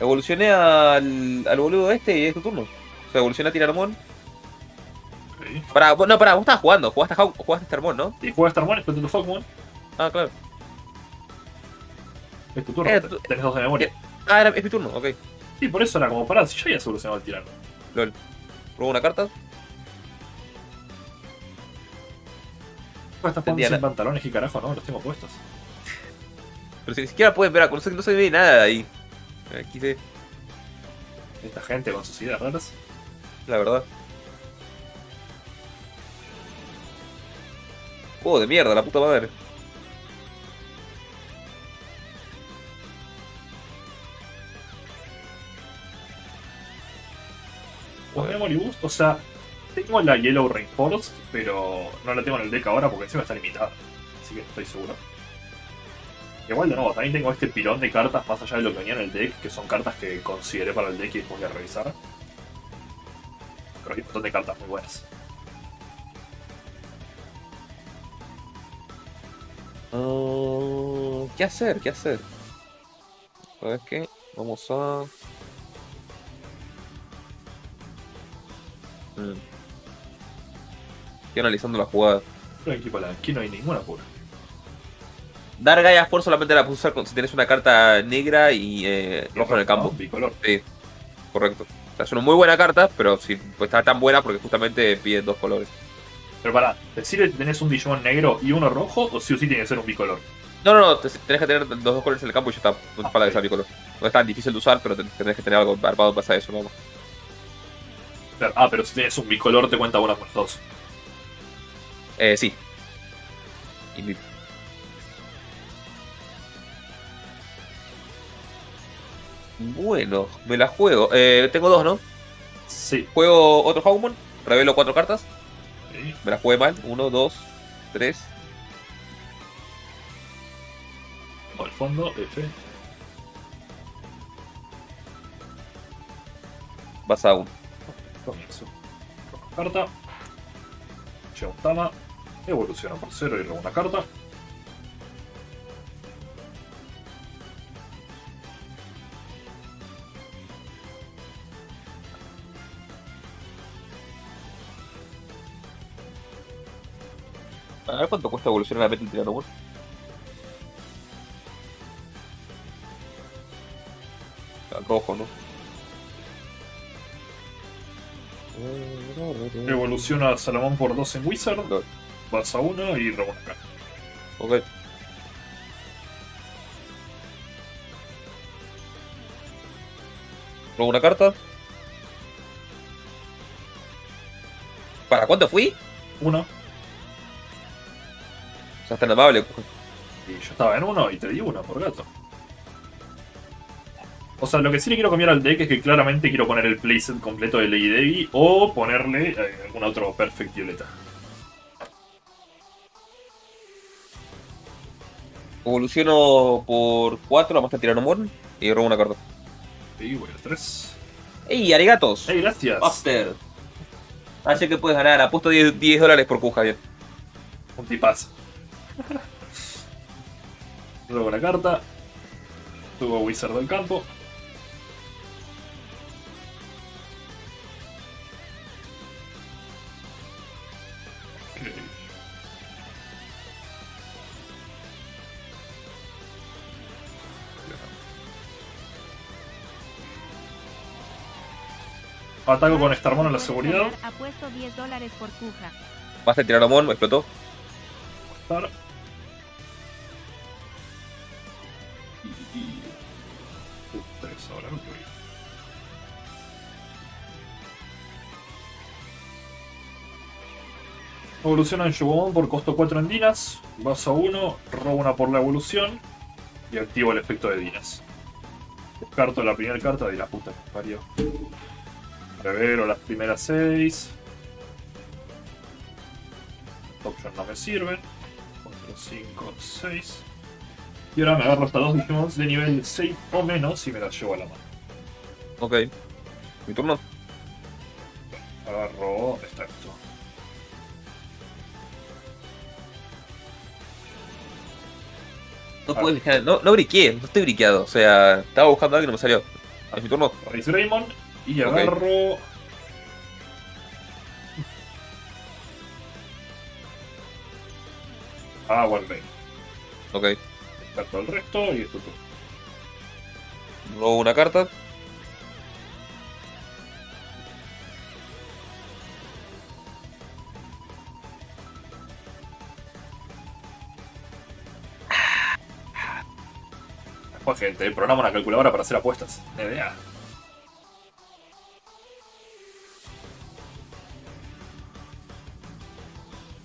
Evolucioné al, al boludo este y es tu turno. O sea, evolucioné a Tirarmon para, no, para, vos estabas jugando, jugaste, jugaste Starmon, ¿no? Sí, jugaste Starmon, exploté tu Pokémon. Ah, claro. Es tu turno, eh, tenés dos de memoria. Ah, era, es mi turno, ok. Sí, por eso era como parar, si yo había solucionado el tirano. LOL. ¿Robo una carta? Estás jugando sin pantalones y carajo, ¿no? Los tengo puestos. Pero si ni siquiera pueden ver, no se, no se ve nada ahí. Aquí se... Esta gente con sus ideas raras. La verdad. Juego de mierda, la puta madre. Pues o sea, tengo la Yellow Rainforest, pero no la tengo en el deck ahora porque encima está limitada. Así que estoy seguro. Igual de nuevo, también tengo este pilón de cartas más allá de lo que venía en el deck, que son cartas que consideré para el deck y después voy a revisar. Pero hay un montón de cartas muy buenas. Ah, ¿Qué hacer? ¿Qué hacer? ¿Sabes qué? Vamos a... Mm. Estoy analizando la jugada. aquí no hay ninguna cura. Dar Gaia Force solamente la puedes usar si tienes una carta negra y eh, rojo en el campo. bicolor. Sí, correcto. es una muy buena carta, pero si pues, está tan buena porque justamente pide dos colores. Pero para, ¿decir que tenés un Digimon negro y uno rojo o sí o sí tiene que ser un bicolor? No, no, no, tenés que tener los dos colores en el campo y ya está. No te falta que sea bicolor. No es tan difícil de usar, pero tenés que tener algo armado para eso, vamos. Ah, pero si tienes un bicolor te cuenta una por dos. Eh, sí. Bueno, me la juego. Eh, tengo dos, ¿no? Sí. Juego otro Hawkmon, revelo cuatro cartas. Me la jugué mal. Uno, dos, tres. Al fondo, F. Vas a uno. Comienzo. carta. Tama. Evoluciona por cero y robo una carta. A ver cuánto cuesta evolucionar a Metal Tiranomon. Al rojo, ¿no? Evoluciona a Salomón por 2 en Wizard. Vas a 1 y robo una carta. Ok. Robo una carta. ¿Para cuánto fui? 1. O sea, es tan amable. Y yo estaba en 1 y te di 1 por gato. O sea, lo que sí le quiero cambiar al deck es que claramente quiero poner el playset completo de Lady Debbie o ponerle eh, algún otro Perfect Violeta. Evoluciono por 4 a Master Tiranomon y robo una carta. Y voy a 3. ¡Ey, arigatos! ¡Ey, gracias! Buster. Así que puedes ganar, apuesto 10, 10 dólares por Kuja, bien. Un tipazo. [laughs] Luego la carta. Tuvo Wizard del campo. Ataco con Starmon en la seguridad. Apuesto 10 dólares por Kuja. Master Tiranomon, me explotó. Star. Evoluciona en Shugomon por costo 4 en Dinas. Vas a 1, robo una por la evolución y activo el efecto de Dinas. Descarto la primera carta de la puta que parió. Revero las primeras 6. Option no me sirven. 4, 5, 6. Y ahora me agarro hasta dos Digimons de nivel 6 o menos y me las llevo a la mano. Ok. Mi turno. Agarro. Está esto. No puedes No, no briqué, no estoy briqueado. O sea, estaba buscando a alguien y no me salió. Es mi turno. Race Raymond. Y agarro. Ah, Warlane. Ok. Descarto el resto y esto todo. Robo una carta. Después gente, programa una calculadora para hacer apuestas. Idea.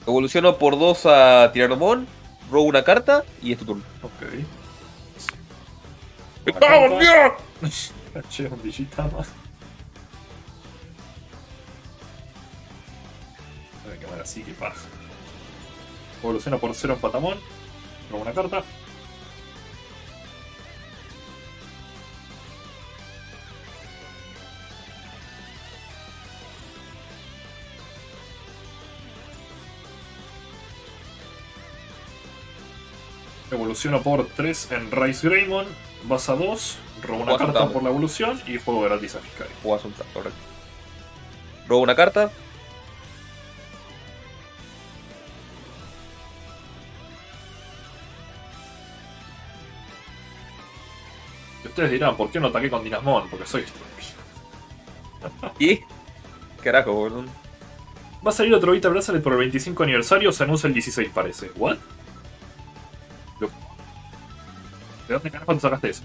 Evoluciono por 2 a Tiranomon. Robo una carta y es tu turno. Ok. ¡Me Una cago en carta. Dios! Caché un Digitama. Voy a quemar así, que paja. Evoluciona por 0 en Patamón. Robo una carta. Evoluciono por 3 en Rice Greymon. Vas a 2. Robo una Juegas un carta por la evolución y juego gratis a Fiscari. Jugás un correcto. Robo una carta. Y ustedes dirán, ¿por qué no ataqué con Dinasmon? Porque soy estúpido. Y. Carajo, boludo. Va a salir otro Vita Bracelet por el 25 aniversario, se anuncia el 16 parece. ¿What? ¿De dónde carajo te sacaste eso?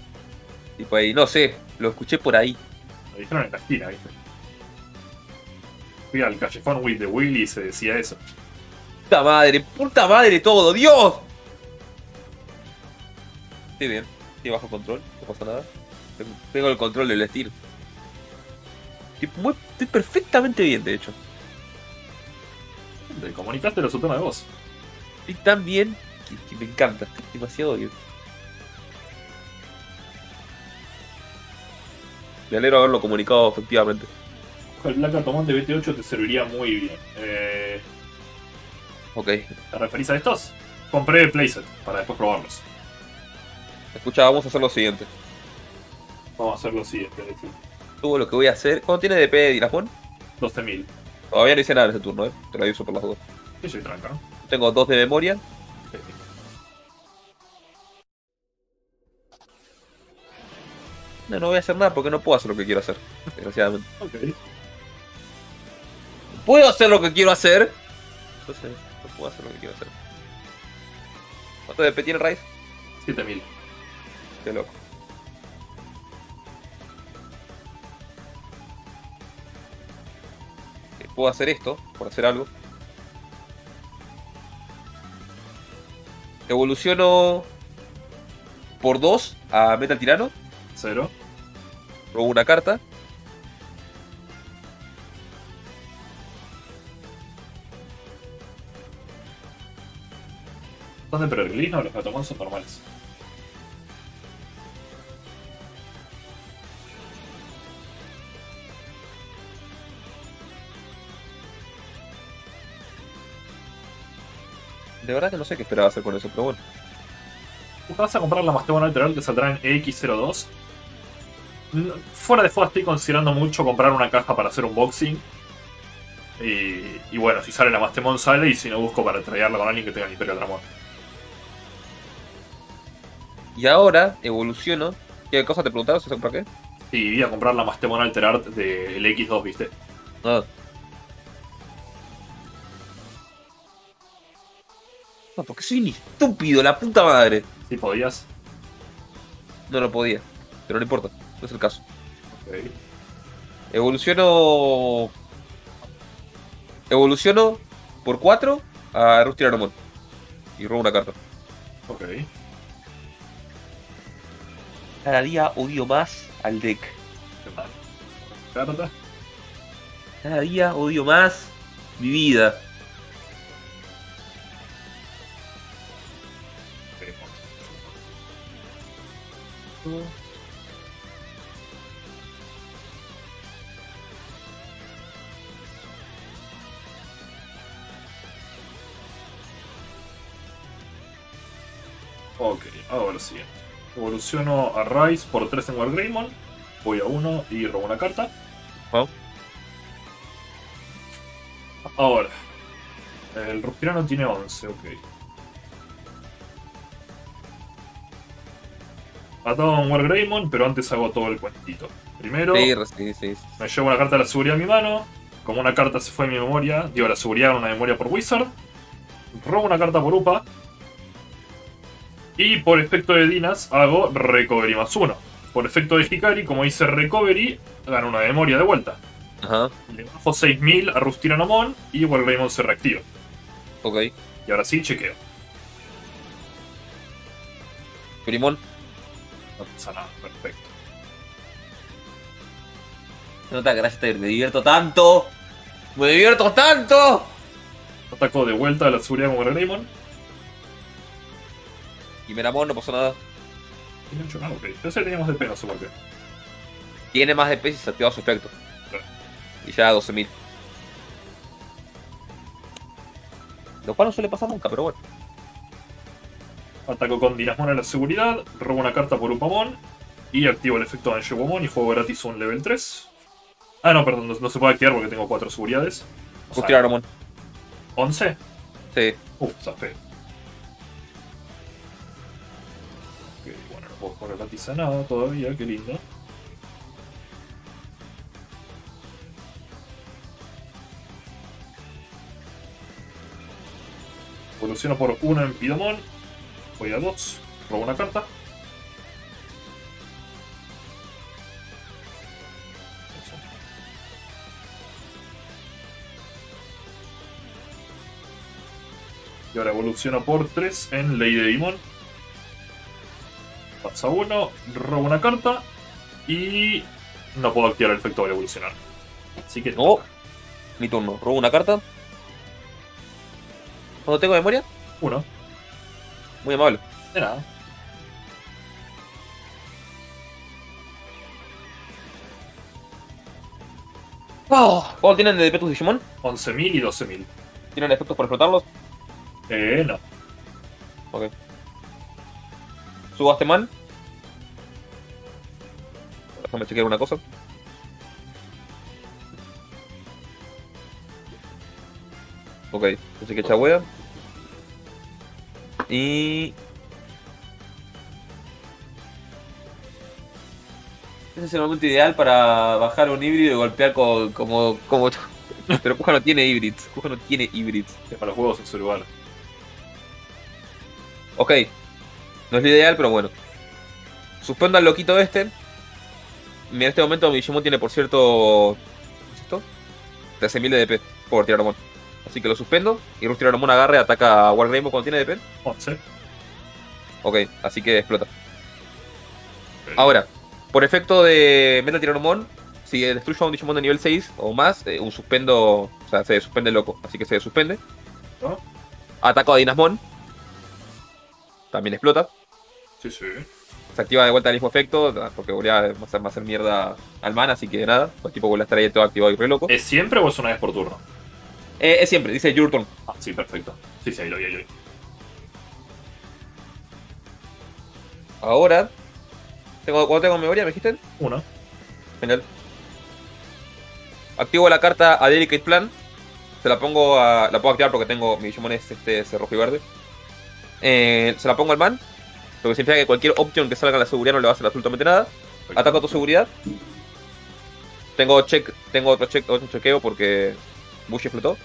Tipo ahí, no sé, lo escuché por ahí. Lo dijeron en la esquina, ¿viste? Fui al callejón with the Willy y se decía eso. ¡Puta madre! ¡Puta madre todo! ¡Dios! Estoy bien, estoy bajo control, no pasa nada. Tengo- el control del estilo. Estoy, perfectamente bien, de hecho. Te comunicaste lo su tono de voz. Estoy tan bien que, que me encanta. Estoy demasiado bien. Me alegro de haberlo comunicado efectivamente. El Black Atomón de 28 te serviría muy bien. Eh, Ok. ¿Te referís a estos? Compré el playset para después probarlos. Escucha, vamos a hacer lo siguiente. Vamos a hacer lo siguiente. Todo lo que voy a hacer. ¿Cuánto tiene DP de Dinafón? 12.000. Todavía no hice nada en ese turno, eh. Te lo aviso por las dudas. Yo soy tranca, ¿no? Tengo dos de memoria. No, no voy a hacer nada porque no puedo hacer lo que quiero hacer. Desgraciadamente. Ok. Puedo hacer lo que quiero hacer. Entonces, no puedo hacer lo que quiero hacer. ¿Cuánto de P tiene Rice? 7000. Qué loco. Eh, Puedo hacer esto, por hacer algo. Evoluciono por 2 a Metal Tirano. 0. Robo una carta. ¿Son de Peregrino o los Gatomon son normales? De verdad que no sé qué esperaba hacer con eso, pero bueno. Vas a comprar la Mastemon Alterar que saldrá en X02. Fuera de fuego estoy considerando mucho comprar una caja para hacer un boxing. Y, y bueno, si sale la Mastemon sale y si no busco para traerla con alguien que tenga el Imperio Dramón. Y ahora evoluciono. ¿Qué cosa te preguntaron? ¿Se para qué? Y iba a comprar la Mastemon Alter Art del X2, ¿viste? Ah. No, porque soy un estúpido, la puta madre. Si podías. No lo podía, pero no importa, no es el caso. Ok. Evoluciono. Evoluciono por 4 a Rusty Aramon. Y robo una carta. Ok. Cada día odio más al deck. Carta. Cada día odio más mi vida. Ok, ahora sí. Evoluciono a Rise por 3 en Wargreymon. Voy a 1 y robo una carta. Oh. Ahora. El Ruspirano tiene 11, ok. Atado a un Wargreymon, pero antes hago todo el cuentito. Primero, Sí, sí, sí, me llevo una carta de la seguridad en mi mano. Como una carta se fue en mi memoria, digo, la seguridad en una memoria por Wizard. Robo una carta por UPA. Y por efecto de Dinas hago Recovery más uno. Por efecto de Hikari, como hice Recovery, gano una memoria de vuelta. Ajá, Le bajo 6000 a Rustiranomon y Wargreymon se reactiva. ok. Y ahora sí, chequeo. Primón, No pasa nada, perfecto. no te gracias, te- me divierto tanto. Me divierto tanto. Ataco de vuelta a la seguridad con Wargreymon. Y Meramon no pasó nada. Y he hecho nada, ok. Pensé que teníamos de pena, no sé por qué. Tiene más DP si se activa su efecto. Claro. Y ya 12.000. Lo cual no suele pasar nunca, pero bueno. Ataco con Dinasmon a la seguridad, robo una carta por Upamon y activo el efecto de Anshewomon y juego gratis un level 3. Ah, no, perdón, no, no se puede activar porque tengo 4 seguridades. O sea, Aramon. 11. Sí. Uf, zafé. Ok, bueno, no puedo jugar gratis a nada todavía, qué lindo. Evoluciono por 1 en Pidomon. Voy a 2. Robo una carta. Y ahora evoluciono por 3 en Ley de Dimon. Pasa 1, robo una carta y no puedo activar el efecto de evolucionar. Así que No. Mi turno. Robo una carta. ¿Cuándo tengo memoria? uno. Muy amable. De nada. ¿Cuándo tienen de DP tus Digimon? 11.000 y 12.000. ¿Tienen efectos para explotarlos? Eh, no. Ok. Este man. Déjame chequear una cosa. Ok, así que chagüea. Y. Ese es el momento ideal para bajar un híbrido y golpear con, como, como. [laughs] Pero Kuja no tiene híbrids. Kuja no tiene híbrids. Que para los juegos en. Ok. No es lo ideal, pero bueno. Suspendo al loquito este. En este momento mi Digimon tiene, por cierto. ¿qué es esto? 13.000 de DP por Tiranomon. Así que lo suspendo. Y Rus Tiranomon agarre, ataca a Wargreymon cuando tiene DP. 11. Ok, así que explota. Ahora, por efecto de Metal Tiranomon, si destruyo a un Digimon de nivel 6 o más, eh, un suspendo. O sea, se suspende loco. Así que se suspende. ¿No? Ataco a Dinasmon. También explota. Sí, sí. Se activa de vuelta el mismo efecto, porque volvía a hacer, mierda al man, así que nada. El tipo vuelve a estar ahí todo activado y re loco. ¿Es siempre o es una vez por turno? Eh, es siempre, dice your turn. Ah, sí, perfecto. Sí, sí, ahí lo vi, ahí lo vi. Ahora. Tengo, ¿Cuánto tengo memoria? ¿Me dijiste? Uno. Genial. Activo la carta a Delicate Plan. Se la pongo a. La puedo activar porque tengo. Mi Digimon es este es rojo y verde. Eh, se la pongo al man. Lo que significa que cualquier opción que salga en la seguridad no le va a hacer absolutamente nada. Ataco a tu seguridad. Tengo check. Tengo otro check, otro chequeo porque. Bush explotó.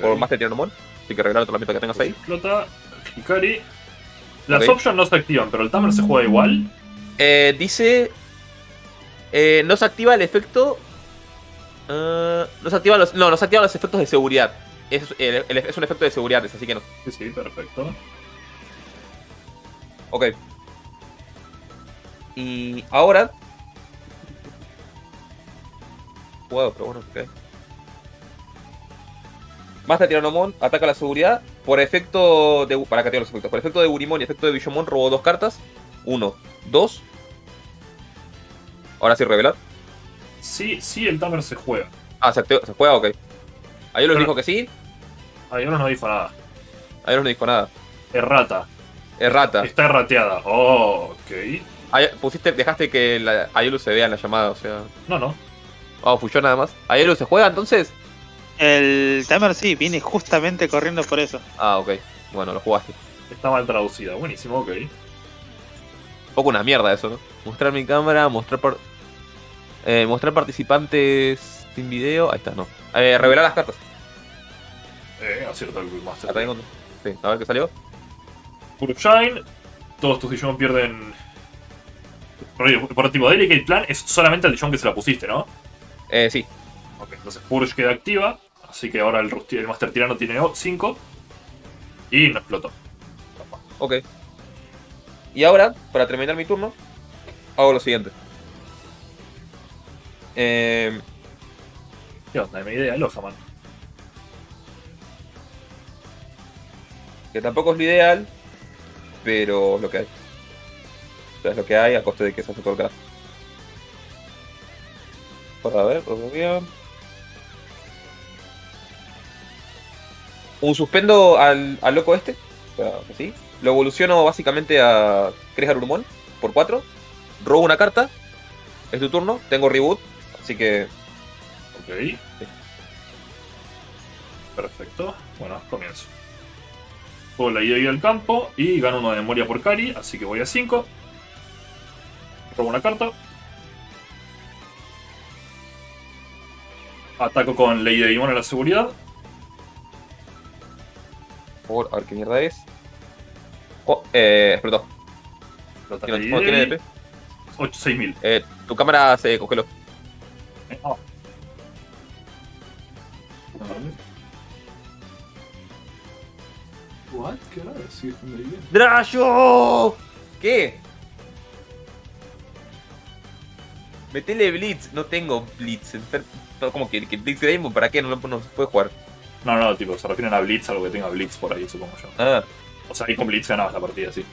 Por Master Tiranomon. Así que arreglar otro lamento que tengas ahí. Explota. Hikari. Las Ok. options no se activan, pero el timer se juega igual. Eh, dice. eh, no se activa el efecto. eh, no se activan los. No, no se activan los efectos de seguridad. Es, el- el- es un efecto de seguridad, así que no. Sí, sí, perfecto. Ok. Y ahora. Jugado, pero bueno, ok. Master Tiranomon ataca la seguridad. Por efecto de. Para que tenga los efectos. Por efecto de Burimon y efecto de Bishomon robó dos cartas. Uno, dos. Ahora sí revelar. Sí, sí, el timer se juega. Ah, se, activa- se juega, ok. Ahí los Pero- dijo que sí. Ahí uno no dijo nada. Ahí no dijo nada. Errata. Errata. Está errateada. Oh, ok. Pusiste, dejaste que la Ayelu se vea en la llamada, o sea. No, no. Ah, fulló nada más. ¿Ayelu se juega entonces? El timer sí, viene justamente corriendo por eso. Ah, ok. Bueno, lo jugaste. Está mal traducida. Buenísimo, ok. Un poco una mierda eso, ¿no? Mostrar mi cámara, mostrar par- eh, mostrar participantes sin video. Ahí está, no. Eh, revelar las cartas. Eh, acierta el Master. Sí, a ver qué salió. Puro Shine. Todos tus Digimon pierden. Por, por tipo Delicate Plan es solamente el Digimon que se la pusiste, ¿no? Eh, sí. Ok, entonces Purge queda activa. Así que ahora el, el Master Tirano tiene 5. Y no explotó. Ok. Y ahora, para terminar mi turno, hago lo siguiente. Eh, ¿Qué onda? Me idea, man. que tampoco es lo ideal, pero es lo que hay. O sea, es lo que hay a coste de que se cada. Para ver, todo bien. Un suspendo al, al loco este. O sea, así. Lo evoluciono básicamente a Cres Urumon por 4. Robo una carta. Es tu turno. Tengo reboot. Así que. Ok. Perfecto. Bueno, comienzo. Juego la ida al campo y gano una memoria por Kari, así que voy a 5. Robo una carta. Ataco con Ley de Dimon a la seguridad. Por favor, a ver qué mierda es. Oh, eh, explotó. ¿Tiene, tiene. DP? 8, 6000. Eh, tu cámara se congeló. Eh, ah. What? ¿Qué hora es? Sigue estando ahí bien. ¡Drayo! ¿Qué? Metele Blitz. No tengo Blitz. No, Como que, que Blitz Greymon, ¿para qué? No, lo- no se puede jugar. No, no, tipo, se refieren a Blitz, algo que tenga Blitz por ahí, supongo yo. Ah. O sea, ahí con Blitz ganabas la partida, sí.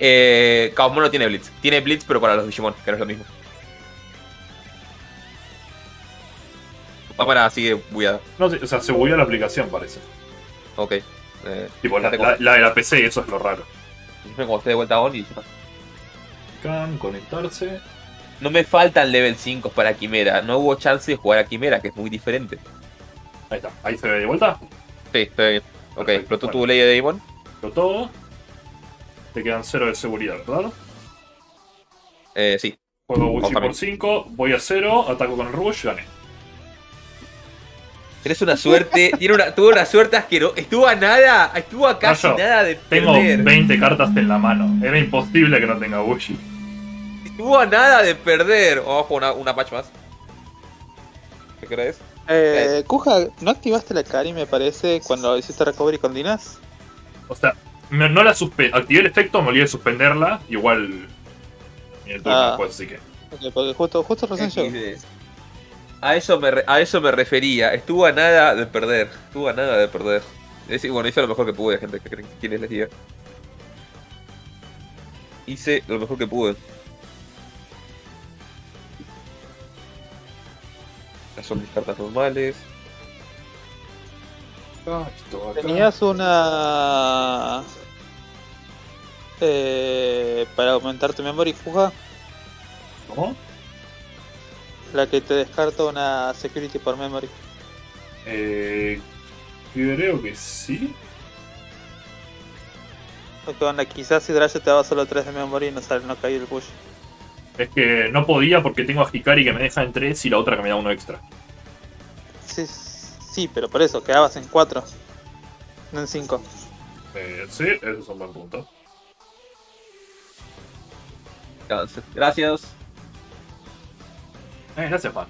Eh, Kaomon no tiene Blitz. Tiene Blitz, pero para los Digimon, que no es lo mismo. Tu cámara sigue bugueada. No, sí, o sea, se bugueó la aplicación, parece. Ok. Eh, Tipo, la, la, la de la PC, eso es lo raro. Déjame como esté de vuelta on y ya. Can, conectarse. No me faltan level 5 para Quimera. No hubo chance de jugar a Quimera, que es muy diferente. Ahí está, ahí se ve de vuelta. Sí, está bien. Ok, explotó bueno. tu ley de Demon. Todo. Te quedan 0 de seguridad, ¿verdad? Eh, sí. Juego Ojalá. por 5, voy a 0, ataco con el Rush, gané. Tienes una suerte. tiene una, tuvo una suerte asquerosa. Estuvo a nada. Estuvo a casi nada de Tengo perder. 20 cartas en la mano. Era imposible que no tenga Bushi. Estuvo a nada de perder. Vamos a jugar una, una patch más. ¿Qué crees? Eh, Kuja, ¿no activaste la Kari, me parece, cuando hiciste recovery con Dinas? O sea, me- no la suspendí. Activé el efecto, me olvidé de suspenderla. Igual. El turno Ah. después, así que. Ok, Porque justo, justo recién llegó. A eso, me re- a eso me refería. Estuvo a nada de perder. Estuvo a nada de perder. Es bueno, hice lo mejor que pude, gente. que creen que quienes les diga. Hice lo mejor que pude. Estas son mis cartas normales. Tenías una... Eh, para aumentar tu memory, Kuja, ¿Cómo? La que te descarta una security por memory. Eh, creo que sí. Porque onda, quizás si Drasha te daba solo 3 de memory y no sale, no cae el push. Es que no podía porque tengo a Hikari que me deja en 3 y la otra que me da uno extra. Sí, sí, pero por eso, quedabas en 4. No en 5. Eh, sí, eso es un buen punto. Gracias. Eh, gracias, Juan.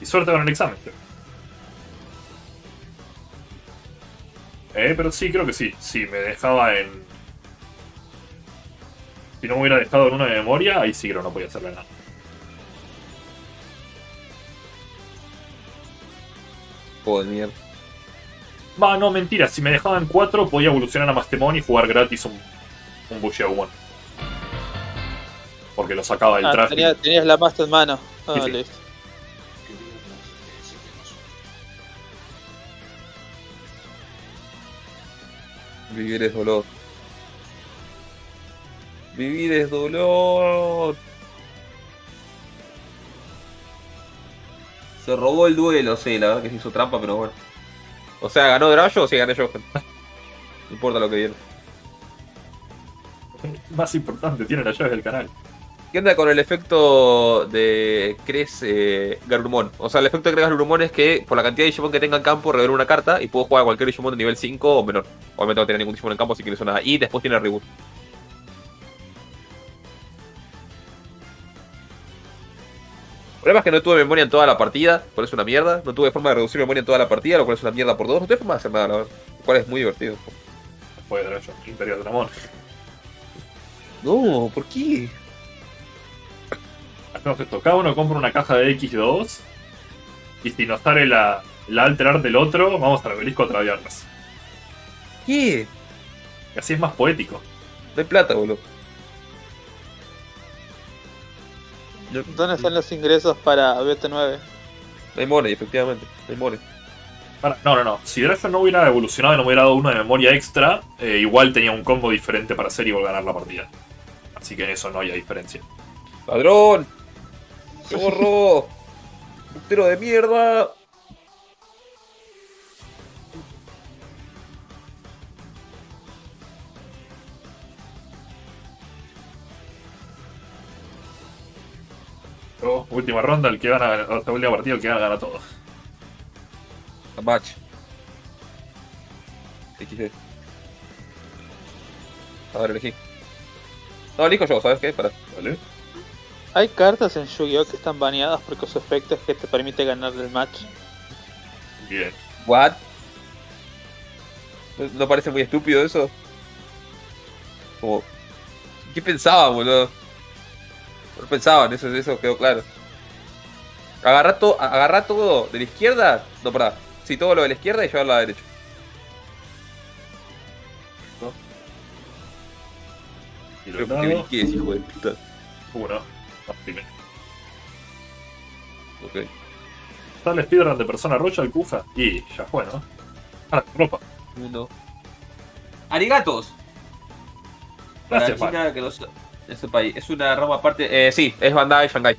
Y suerte con el examen, creo. Eh, pero sí, creo que sí. Sí, me dejaba en. Si no me hubiera dejado en uno de memoria, ahí sí creo que no podía hacerle nada. Joder, mierda. Va, no, mentira. Si me dejaban 4, podía evolucionar a Mastemon y jugar gratis un, un Bushiagumon. Porque lo sacaba del Ah, traje. tenías, tenías la master en mano. Ah, sí. listo. Vivir es dolor. Vivir es dolor. Se robó el duelo, sí, la verdad que se hizo trampa, pero bueno. O sea, ¿ganó Drayo o sí gané yo? No importa lo que dieron. Más importante, tiene las llaves del canal. ¿Qué onda con el efecto de Cres eh, Garurumon? O sea, el efecto de Cres Garurumon es que por la cantidad de Digimon que tenga en campo revelo una carta y puedo jugar a cualquier Digimon de nivel 5 o menor. Obviamente no tiene ningún Digimon en campo, así que no hizo nada. Y después tiene reboot. El problema es que no tuve memoria en toda la partida, por eso es una mierda. No tuve forma de reducir memoria en toda la partida, lo cual es una mierda por dos. No tuve forma de hacer nada, la verdad. Lo cual es muy divertido. Después de Imperio Dramón. No, ¿por qué? Esto. Cada uno compra una caja de X2. Y si nos sale la, la alter art del otro, vamos al obelisco a traviarlas. ¿Qué? Y así es más poético. No hay plata, boludo. ¿Dónde están los ingresos para BT9? No hay money, efectivamente. No. Para- no, no, no. Si Dragon no hubiera evolucionado y no me hubiera dado uno de memoria extra, eh, igual tenía un combo diferente para hacer y volver a ganar la partida. Así que en eso no hay diferencia. ¡Ladrón! ¡Se borró! ¡Putero de mierda! Pero, última ronda, el que gana, esta última partida, el que gana, gana todo. A match. XD. A ver, elegí. No, elijo yo, ¿sabes qué? Para. ¿Vale? Hay cartas en Yu-Gi-Oh! que están baneadas porque su efecto es que te permite ganar el match. Bien. ¿What? ¿No- ¿No parece muy estúpido eso? Como. ¿Qué pensaban, boludo? No pensaban, eso, eso quedó claro. Agarra, to- agarra todo de la izquierda. No, pará. Sí, todo lo de la izquierda y llevarlo a la derecha. Dados, ¿Qué decís, hijo de puta? uno. No, primero. Ok. Sale speedrun de persona rocha al Kuja. Y ya fue, ¿no? Ah, ropa. Arigatos. Para Gracias, China, que no sé- ese país. Es una rama aparte. Eh, sí, es Bandai Shanghai.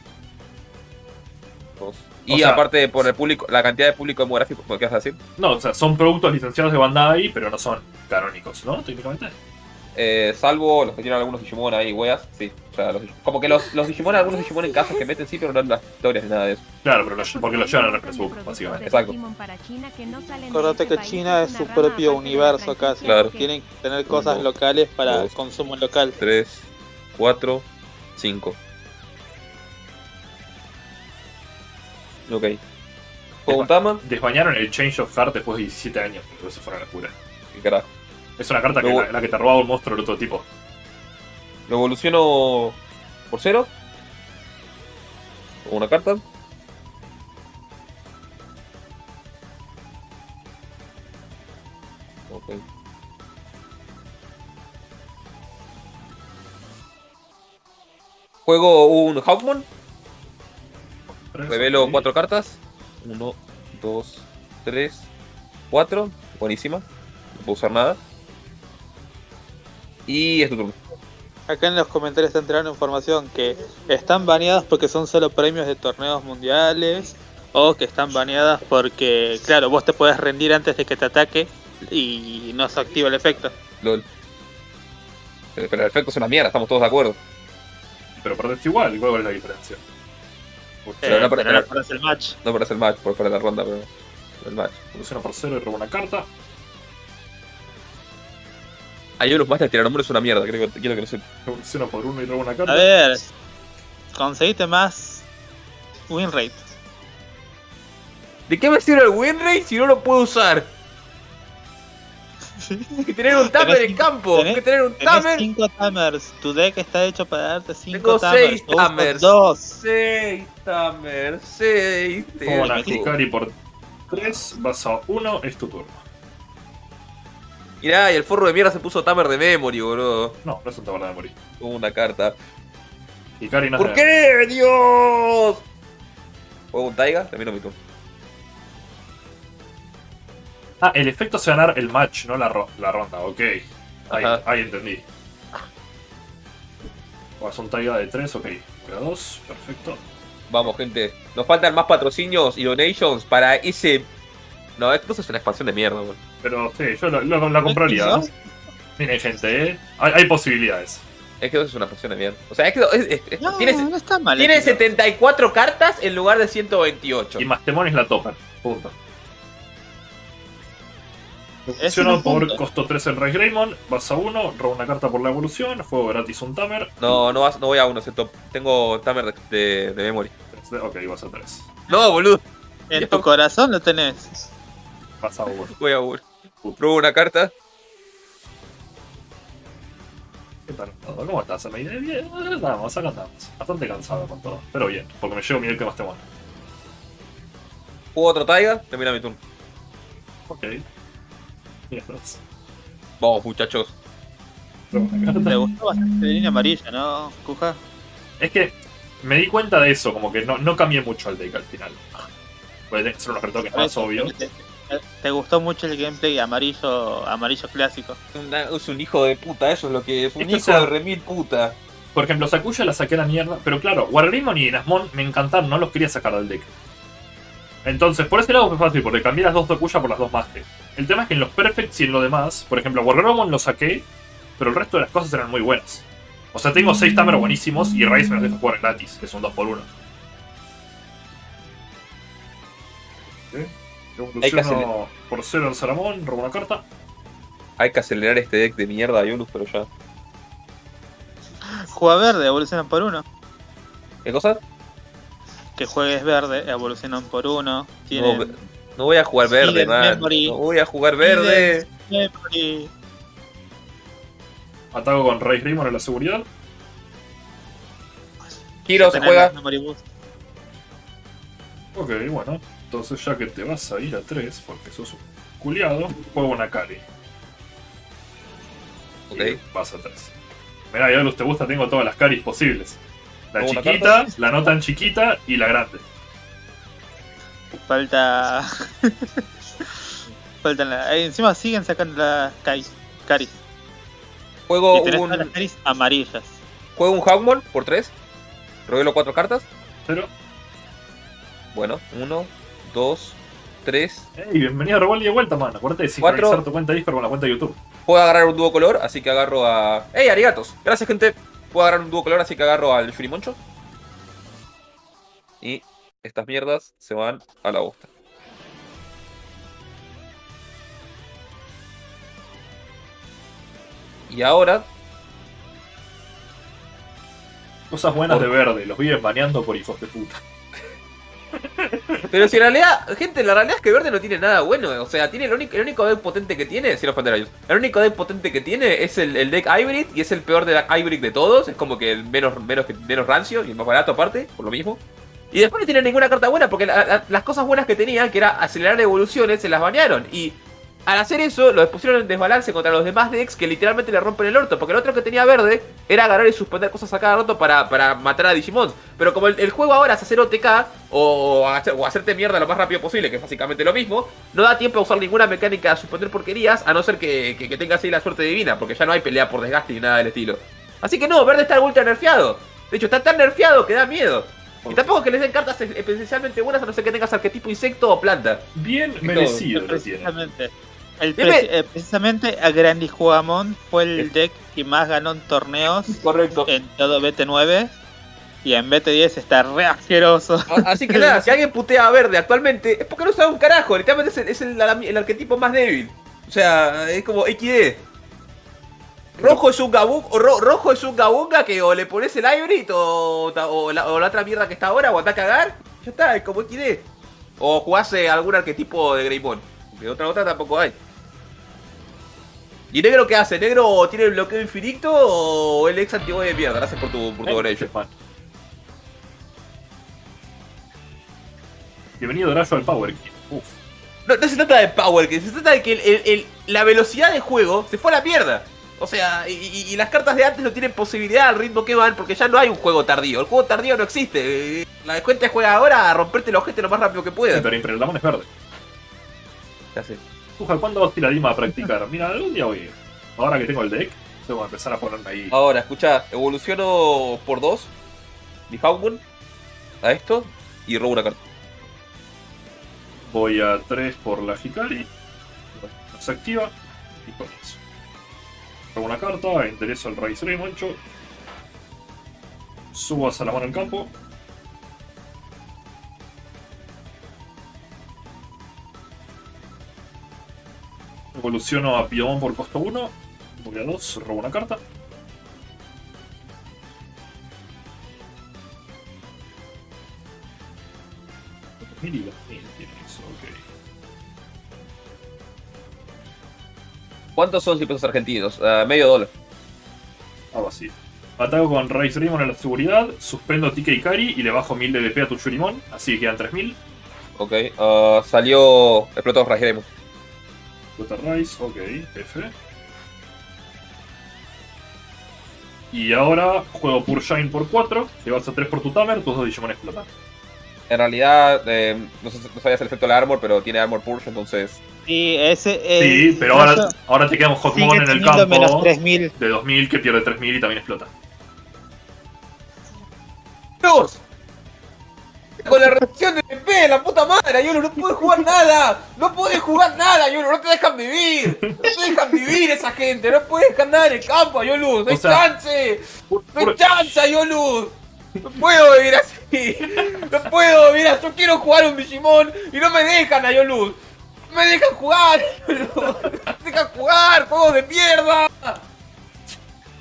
Dos. Y O sea- aparte por el público, la cantidad de público demográfico, ¿qué vas a decir? No, o sea, son productos licenciados de Bandai, pero no son canónicos, ¿no? Técnicamente. Eh, salvo los que tienen algunos Digimon ahí, weas, sí. O sea, los, como que los, los Digimon, algunos Digimon en casas que meten sí, pero no en las historias ni nada de eso. Claro, pero los- porque los llevan al reference book, básicamente. Exacto. Acordate que China es su propio universo casi. Claro. Tienen que tener cosas Uno, locales para dos. consumo local. 3, 4, 5. Ok. ¿Juego un Tama? Desbañaron el Change of Heart después de 17 años, pero eso fue una locura. ¿Qué carajo? Es una carta que la, la que te robaba un monstruo del otro tipo. Lo evoluciono por cero. Una carta. Ok. Juego un Hawkmon. Revelo cuatro cartas. Uno, dos, tres, cuatro. Buenísima. No puedo usar nada. Y es tu turno. Acá en los comentarios está entrando información que están baneadas porque son solo premios de torneos mundiales o que están baneadas porque, claro, vos te puedes rendir antes de que te ataque y no se activa el efecto. LOL. Pero, pero el efecto es una mierda, estamos todos de acuerdo. Pero perdés igual, ¿cuál es la diferencia? Pero Eh, no, pero pero- no parece el match. No parece el match, por fuera de la ronda, pero. El match. Evoluciona por cero y roba una carta. Hay unos más que tirar números es una mierda, creo que quiero que lo sepa. Evoluciona por uno y roba una carta. A ver, conseguiste más win rate. ¿De qué me sirve el win rate si no lo puedo usar? [laughs] Hay que tener un tamer en campo, hay tenés- que tener un tamer. 5 tamers. Tu deck está hecho para darte 5 Tengo tamers. seis Vos usas tamers. Dos. 6 tamer, 6 Roba una metí. Hikari por 3, vas a 1, es tu turno. Mirá, y el forro de mierda se puso tamer de memory, boludo. No, no es un tabarda de. Como una carta. Es ¿Por qué, Dios? ¿Juego un Taiga? Termino mi turno. Ah, el efecto es ganar el match, no la, ro- la ronda, ok. Ahí, entendí. Vas un taiga de 3, ok. A 2, perfecto. Vamos, gente. Nos faltan más patrocinios y donations para ese. No, esto es una expansión de mierda, boludo. Pero sí, yo lo- lo- la compraría, ¿no? Miren, gente, ¿eh? Hay, hay posibilidades. Es que eso es una expansión de mierda. O sea, es que es- es- es- No, tiene, no está mal. tiene hecho. 74 cartas en lugar de 128. Y Mastemon es la topper. Punto. Funciona por costo 3 el Rey Greymon, vas a 1, roba una carta por la evolución, juego gratis un Tamer. No, no, vas, no voy a uno, excepto tengo Tamer de, de, de memory. Ok, vas a 3. No, boludo. En tu corazón lo tenés. Vas a 1. Voy a uno. Pruebo una carta. ¿Qué tal? todo? ¿Cómo estás? ¿Me iré bien? Acá Estamos, acá estamos. Bastante cansado con todo. Pero bien, porque me llevo mi deck de Mastemon. Juego otro Taiga. Termina mi turno. Ok. Mientras. Vamos, muchachos. Te gustó bastante la línea amarilla, ¿no, Cuja? Es que me di cuenta de eso, como que no, no cambié mucho el deck al final. Puede que ser unos retoques más obvios. Te, gustó mucho el gameplay amarillo, amarillo clásico. Una- es un hijo de puta, eso es lo que es. Un Es que, hijo sea- de remil puta. Por ejemplo, Sakuya la saqué a la mierda, pero claro, Wargreymon y Nasmon me encantaron, no los quería sacar del deck. Entonces, por ese lado fue fácil, porque cambié las dos Tokuya por las dos Master. El tema es que en los Perfects y en lo demás, por ejemplo, Wargreymon lo saqué, pero el resto de las cosas eran muy buenas. O sea, tengo 6 Tamer buenísimos y Raiz me los deja jugar gratis, que es un 2x1. Hay que por 0 en Saramón, robo una carta. Hay que acelerar este deck de mierda de Yunus, pero ya. Juega verde, evolucionan por uno. ¿Qué cosa? Que juegues verde, evolucionan por uno. No, Tienen no voy a jugar verde, man. Memory. No voy a jugar verde. memory. Ataco con Raiz Greymon en la seguridad. Kiro se juega. Ok, bueno. Entonces ya que te vas a ir a 3, porque sos un culiado, juego una Kari. Ok. Y vas a 3. Mirá, Yolus, te gusta, tengo todas las caris posibles. La ¿Juego una chiquita, la no tan chiquita y la grande. Falta. [laughs] Faltan la... ahí encima siguen sacando las caris. caris. Juego todas las un, caris amarillas. juego un Hawkmon por 3. Revelo 4 cartas. Pero Bueno, uno, dos, tres. Ey, bienvenido a Revolve de vuelta, man. Acuérdate de Cuatro. tu cuenta de Discord con la cuenta de YouTube. Puedo agarrar un dúo color, así que agarro a. ¡Ey, arigatos! Gracias, gente. Puedo agarrar un dúo color, así que agarro al Shurimoncho. Y estas mierdas se van a la bosta. Y ahora, Cosas buenas Por- de verde, los viven baneando por hijos de puta. Pero si en realidad, gente, la realidad es que Verde no tiene nada bueno. O sea, tiene el único, el único deck potente que tiene, a ellos, el único deck potente que tiene es el, el deck Hybrid y es el peor deck Hybrid de todos. Es como que el menos, menos, menos rancio y el más barato aparte, por lo mismo. Y después no tiene ninguna carta buena porque la- la- las cosas buenas que tenía, que era acelerar evoluciones, se las banearon. Y al hacer eso, lo pusieron en desbalance contra los demás decks que literalmente le rompen el orto. Porque el otro que tenía verde era agarrar y suspender cosas a cada rato para, para matar a Digimon. Pero como el, el juego ahora es hacer OTK o, hacer- o hacerte mierda lo más rápido posible, que es básicamente lo mismo, no da tiempo a usar ninguna mecánica de suspender porquerías, a no ser que, que, que tengas ahí la suerte divina, porque ya no hay pelea por desgaste ni nada del estilo. Así que no, verde está ultra nerfeado. De hecho, está tan nerfeado que da miedo. Y tampoco que les den cartas especialmente buenas a no ser que tengas arquetipo insecto o planta. Bien merecido. Precisamente. El preci- eh, precisamente a Grandi Jugamon fue el deck que más ganó en torneos Correcto. en todo BT9 y en BT10 está re asqueroso. [laughs] Así que nada, si alguien putea a verde actualmente, es porque no sabe un carajo. Literalmente es el, es el, el arquetipo más débil. O sea, es como XD. Rojo es un gabunga, rojo es un gabunga que o le pones el hybrid o, o la, o la otra mierda que está ahora o anda a cagar. Ya está, es como XD. O jugase algún arquetipo de Greymon. Que otra otra tampoco hay. ¿Y negro qué hace? ¿Negro tiene el bloqueo infinito o el ex antiguo de mierda? Gracias por tu, por tu Eh. Bienvenido Drayo al Power King. Uf. No, no se trata de power, se trata de que el- el- el- la velocidad de juego se fue a la mierda. O sea, y, las cartas de antes no tienen posibilidad al ritmo que van porque ya no hay un juego tardío. El juego tardío no existe. La cuenta juega ahora a romperte el ojete lo más rápido que Sí, pueda. pero Imperial Damon es verde. Ya sé. Uja, ¿cuándo vas a ir a Lima a practicar? Mira, algún día voy. Ahora que tengo el deck, tengo que empezar a ponerme ahí. Ahora, escucha, evoluciono por dos. Mi Hawkmoon. A esto. Y robo una carta. Voy a 3 por la Hikari. Se activa. Y con eso. Hago una carta, enderezo el Raíz Moncho. Subo a Salamón al campo. Evoluciono a Piomon por costo 1. Voy a 2, robo una carta. Mil y dos mil tiene eso, ok. ¿Cuántos son 100 pesos argentinos? Ah, medio dólar. Algo así. Ataco con Raise Rimon en la seguridad, suspendo Tika Ikari y le bajo 1000 de DP a tu Shurimon, así que quedan 3000. Ok. ah, salió. Explotó Rajiremos. Water Rise, ok, F. Y ahora juego Pure Shine por 4, te vas a 3 por tu Tamer, tus dos Digimon explotan. En realidad, eh, no, sé, no sabías el efecto de la armor, pero tiene armor purge, entonces. Y ese es. Sí, pero ahora, ahora te queda un Hotmon sigue en el campo menos 3000. de 2000 que pierde 3000 y también explota. ¡Dios! Con la reducción de PP, la puta madre, Yolo, no puedes jugar nada. No puedes jugar nada, Yolo, no te dejan vivir. No te dejan vivir esa gente, no puedes andar en el campo, Yolo. No hay O sea, chance. No hay chance, Yolo. No puedo vivir así. No puedo vivir así. Yo quiero jugar un Digimon y no me dejan, Ayoluz. No me dejan jugar, Ayoluz. No me dejan jugar, juegos de mierda.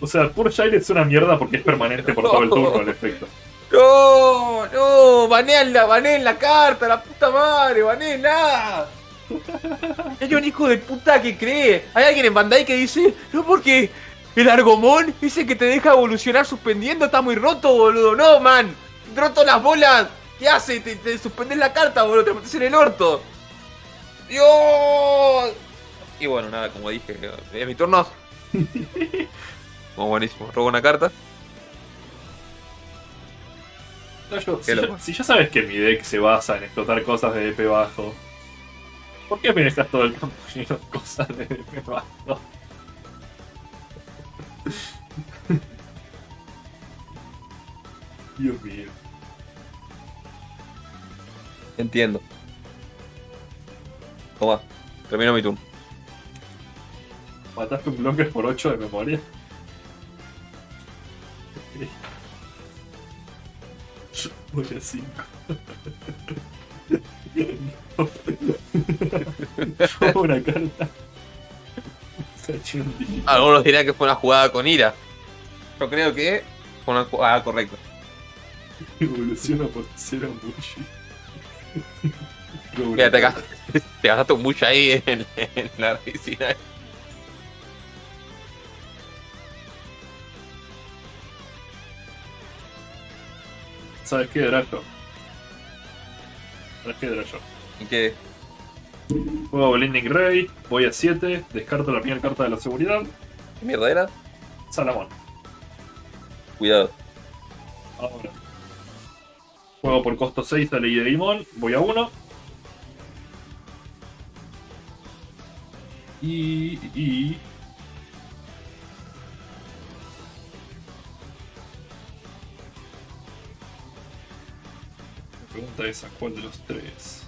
O sea, Pure Shine es una mierda porque es permanente por todo el turno el efecto. No, no, banean la, banean la carta, la puta madre, baneanla. [laughs] Hay un hijo de puta que cree. Hay alguien en Bandai que dice, no porque el Argomón dice que te deja evolucionar suspendiendo, está muy roto, boludo. No, man, roto las bolas. ¿Qué hace? Te, te suspendes la carta, boludo, te metes en el orto. Dios. Y bueno, nada, como dije, es mi turno. [laughs] Como buenísimo, robo una carta. No, yo- Qué si, ya, loco. si ya sabes que mi deck se basa en explotar cosas de DP bajo, ¿por qué me dejas todo el campo lleno de cosas de DP bajo? [laughs] Dios mío. Entiendo. Toma, termino mi turno. Mataste un bloque por 8 de memoria. Voy a 5. una carta. Algunos dirán que fue una jugada con ira. Yo creo que fue una jugada correcta. Evoluciona por cero Mushi. Mira, te, gas- [laughs] te gastaste un mucho ahí en, en la piscina. ¿Sabes qué, Draco? ¿Sabes qué, Draco? Y que Juego Blinding Ray, voy a 7, descarto la primera carta de la seguridad. ¿Qué mierda era? Salamón. Cuidado. Ahora. Juego por costo 6 a Ley de Limón, voy a 1. Y. y. pregunta es: ¿a cuál de los tres?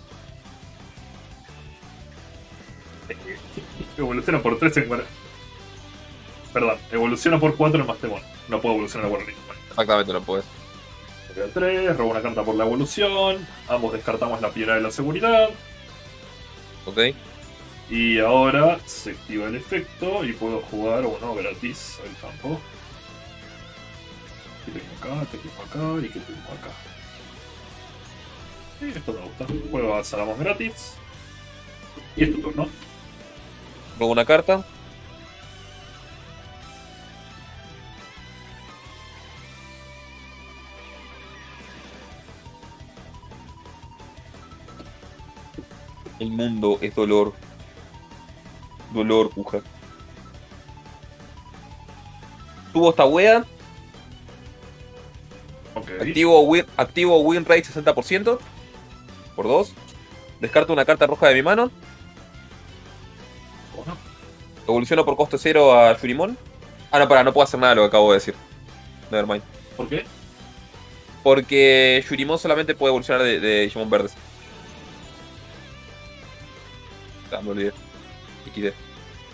[laughs] Evoluciona por 3 en. Perdón, evoluciona por 4 en Mastemon. No puedo evolucionar a Guardián. Exactamente, lo puedes. Voy a 3, robo una carta por la evolución. Ambos descartamos la piedra de la seguridad. ¿Ok? Y ahora se activa el efecto y puedo jugar uno gratis al campo. Que tengo acá, que tengo acá y que tengo acá. Sí, esto me gusta. Juego a Salamón gratis. Y es tu turno. Robo una carta. El mundo es dolor. Dolor, puja. Tuvo esta wea. Ok. Activo win, activo win rate 60%. Por 2. Descarto una carta roja de mi mano. Evoluciono por coste 0 a Shurimon. Ah, no, para, no puedo hacer nada de lo que acabo de decir. Nevermind. ¿Por qué? Porque Shurimon solamente puede evolucionar de, de Digimon verdes. Ah, me olvidé. XD.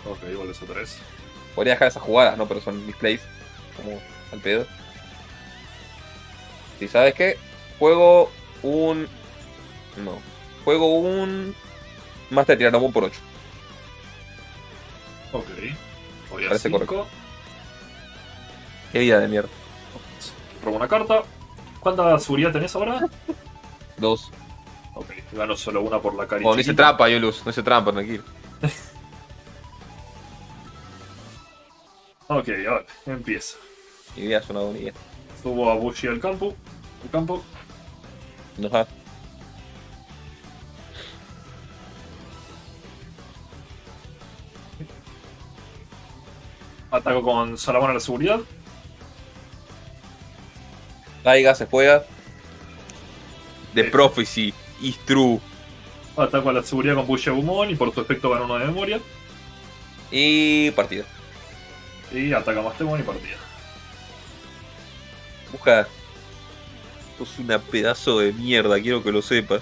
Ok, vuelves a 3. Podría dejar esas jugadas, ¿no? Pero son mis plays. Como al pedo. Si sabes qué, juego un. No. Juego un. Master Tiranomon por 8. Ok. Voy a Parece 5. correcto. Qué vida de mierda. Robo una carta. ¿Cuánta seguridad tenés ahora? 2. Ok, gano solo una por la carita. Oh, no hice trampa, Yoluz. No hice trampa, tranquilo. [laughs] Ok, ahora empieza. Mi vida es una agonía. Subo a Bushi al campo. Al campo. Ajá. Ataco con Salamón a la seguridad. Taiga se juega. The Sí. Prophecy is true. Ataco a la seguridad con Bushi Agumon y por su efecto gano uno de memoria. Y partida. Y ataca a Mastemon y partida. Busca. Sos una pedazo de mierda, quiero que lo sepas.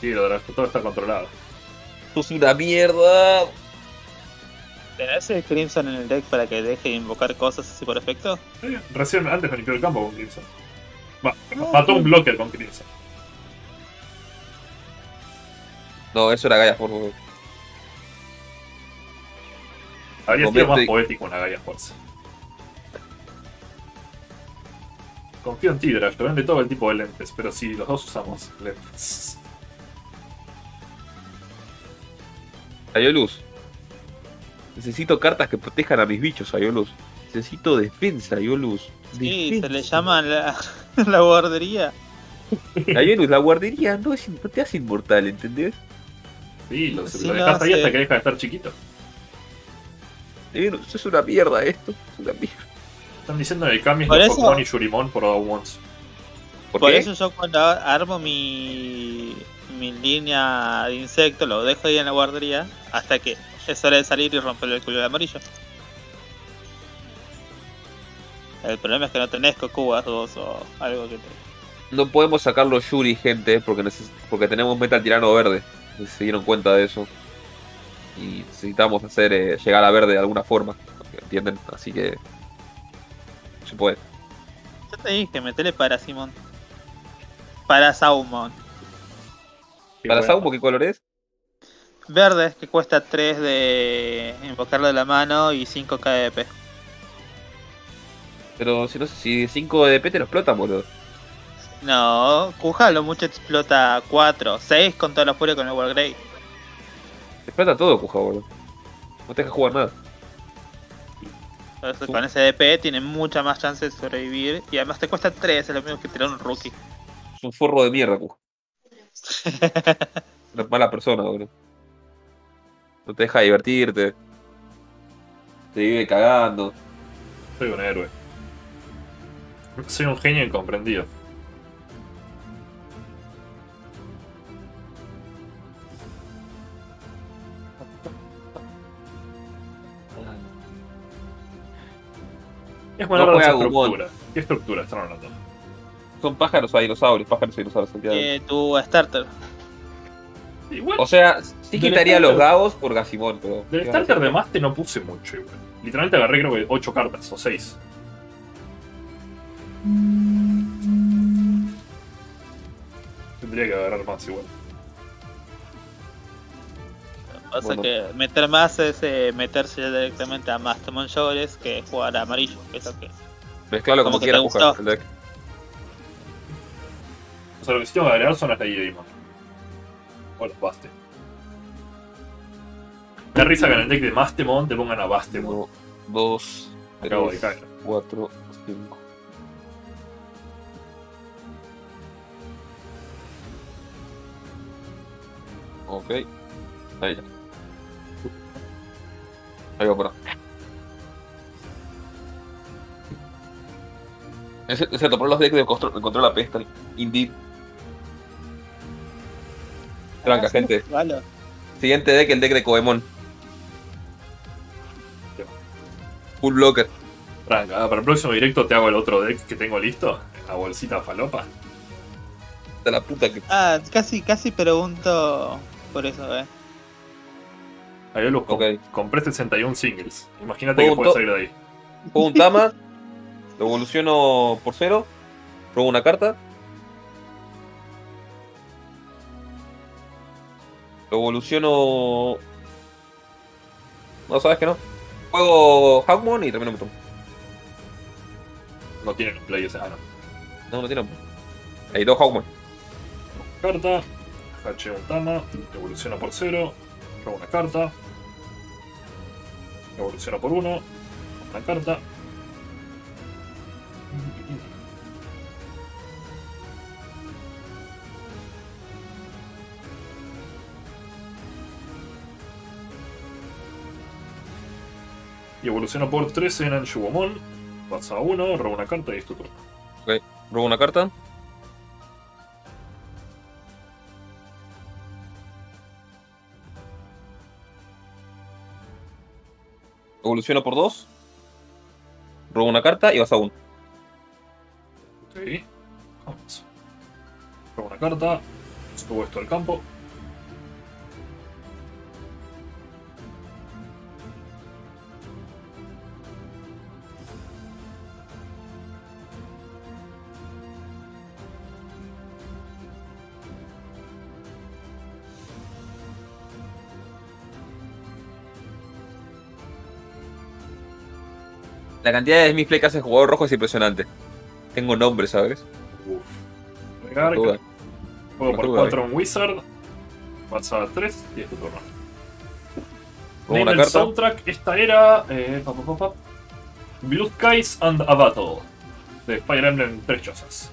Sí, lo de la- todo está controlado. Sos una mierda. ¿Tenés el Crimson en el deck para que deje de invocar cosas así por efecto? Sí, recién antes me limpió el campo con Crimson. Va, mató un bloque con Crimson. No, eso era Gaia Force. Habría sido más poético una Gaia Force. Confío en ti, Drash. Te vende todo el tipo de lentes, pero sí, los dos usamos lentes. Ayoluz. Necesito cartas que protejan a mis bichos, Ayoluz. Necesito defensa, Ayoluz. Sí, se le llama la, [laughs] la guardería. Ayoluz, la guardería no, es, no te hace inmortal, ¿entendés? Sí, lo, Sí, lo dejas ahí hasta que deja de estar chiquito. Ayoluz, es una mierda esto. Es una mierda. Están diciendo que cambies Por los eso- Pokémon y Shurimon por Once. ¿Por, Por eso yo cuando armo mi, mi línea de insecto lo dejo ahí en la guardería hasta que es hora de salir y romper el culo de amarillo. El problema es que no tenés cocubas vos o algo que te... No podemos sacar los Yuri, gente, porque, porque tenemos Metal Tirano verde. Se dieron cuenta de eso. Y necesitamos hacer eh, llegar a verde de alguna forma. ¿Entienden? Así que. Se puede. Yo te dije, metele para Simón. Para Saumon. ¿Para bueno, Saumo qué color es? Verde, que cuesta 3 de invocarlo de la mano y 5 KDP. Pero si no si 5 de te lo explotan, boludo. No, Kuja lo mucho explota 4, 6 con toda la furia con el Wargrave. Te explota todo, Kuja, boludo. No te deja jugar nada. Entonces, con ese DP tiene mucha más chance de sobrevivir y además te cuesta 3, es lo mismo que tirar un rookie. Es un forro de mierda, Kuja. [laughs] Una mala persona, boludo. No te deja divertirte. Te vive cagando. Soy un héroe. Soy un genio incomprendido. Es buena No juega estructura. ¿Qué estructura están hablando? Son pájaros o dinosaurios, pájaros o dinosaurios. Eh, tu starter. Igual, O sea, sí quitaría starter- los Gagos por Gasimón, pero. del ¿qué vas a starter de Maste no puse mucho igual. Literalmente agarré creo que 8 cartas o 6. Tendría que agarrar más igual. Pasa Bueno. que meter más es eh, meterse ya directamente a Mastemon Shores que jugar a amarillo, que es lo que. Mezclalo como, Como que quieras, deck. O sea, lo que sí tengo que agregar son las de Digimon. O los Baste. Me da risa que en el deck de Mastemon te pongan a Bastemon. Uno, dos, acabo de tres, caer. cuatro, cinco. Ok. Ahí ya. Ahí va por ahí. Por los decks de control, la pesta. Indeed. Tranca, gente. Vale. Siguiente deck, el deck de Koemon. Full blocker. Franca, para el próximo directo te hago el otro deck que tengo listo. La bolsita falopa. De la puta que. Ah, casi, casi pregunto por eso, eh. Ahí lo Ok. compré 61 singles. Imagínate que puede salir de ahí. Juego un Tama, lo evoluciono por cero, robo una carta. Evoluciono. No, sabes que no. Juego Hawkmon y termino mi turno. No tienen un play ese. Ah, no. No, no tiene. Hay dos Hawkmon. Carta. H un Tama. Evoluciona por 0. Robo una carta. Evoluciona por 1. Una carta. Y evoluciona por 13 en Anshubomon. Pasa a 1, roba una carta y es tu turno. Robo una carta. Evoluciono por dos. Robo una carta y vas a uno. Ok. Vamos. Robo una carta. Subo esto al campo. La cantidad de Smith que hace el jugador rojo es impresionante. Tengo nombre, ¿sabes? Uf. Juego por duda, 4 un Wizard. Pasa a 3 y es tu turno. Name una el carta. soundtrack, esta era. Eh, pa, pa, pa, pa. Blue Skies and a Battle. De Fire Emblem Tres Chozas.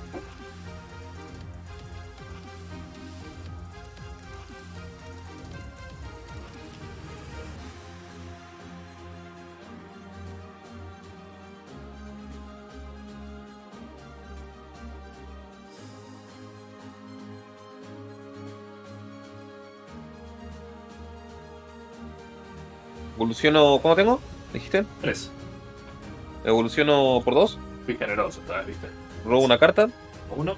evoluciono. ¿Cómo tengo? ¿Dijiste? Tres. Evoluciono por dos. Fui generoso, está, viste. Robo una carta. Uno.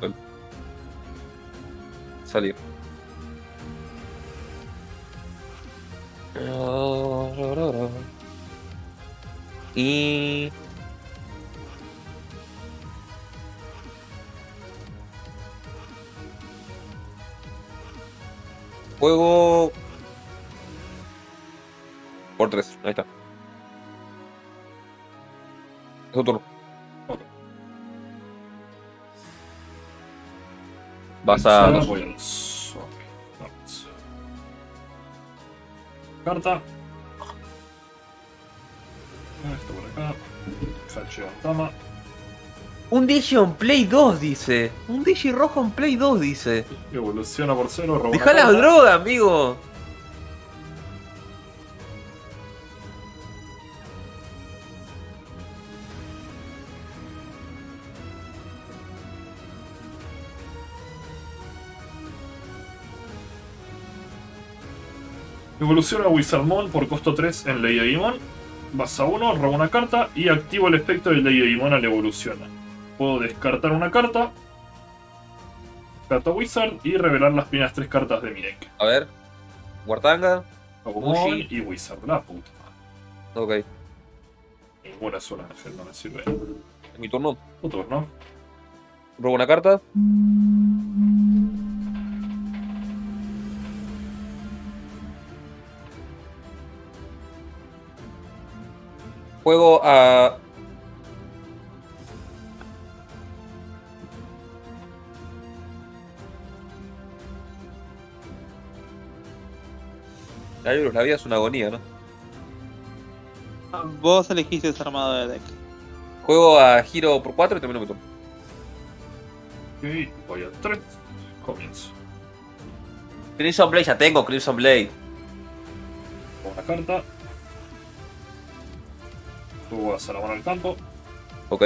Bueno. Salir. Ah, y. Juego. Por 3, ahí está. Es turno. Vas a. Carta. Esto por acá. Hachi Tama. Un Digi on Play 2, dice. Un Digi rojo en Play 2, dice. Evoluciona por cero. roba Deja la droga, amigo. Evoluciona Wizardmon por costo 3 en Ley Digimon. Vas a 1, roba una carta y activo el efecto del Ley Digimon al evoluciona. Puedo descartar una carta. Carta Wizard y revelar las primeras tres cartas de mi deck. A ver. Guartanga. Agumon y Wizard. La puta madre. Ok. Ninguna un ángel, no me sirve. Es mi turno. Tu turno. Robo una carta. Juego a. Bruce, la vida es una agonía, ¿no? Vos elegiste ese armado de deck. Juego a giro por 4 y termino mi turno. Ok, voy a 3. Comienzo. Crimson Blade ya tengo, Crimson Blade. Una carta. Subo a Salamón al campo. Ok.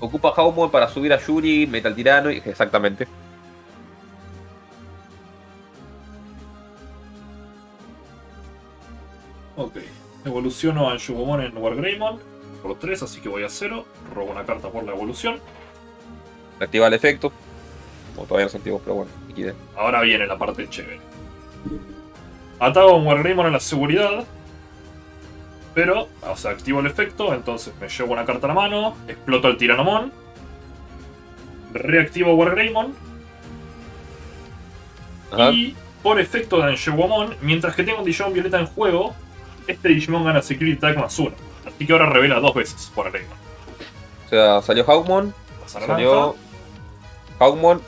Ocupa Hawmon para subir a Yuri, Metal Tirano y. Exactamente. Ok. Evoluciono a Anshugomon en Wargreymon por 3, así que voy a 0. Robo una carta por la evolución. Activa el efecto. Como todavía no se activó, pero bueno, liquide. Ahora viene la parte chévere. Ataco con Wargreymon en la seguridad. Pero, o sea, activo el efecto, entonces me llevo una carta a la mano, exploto al Tiranomon, reactivo Wargreymon Ajá. y por efecto de Anshugomon, mientras que tengo un Digimon Violeta en juego, este Digimon gana Security Attack más 1. Así que ahora revela dos veces Wargreymon. O sea, salió Hawkmon, salió. Hawkmon.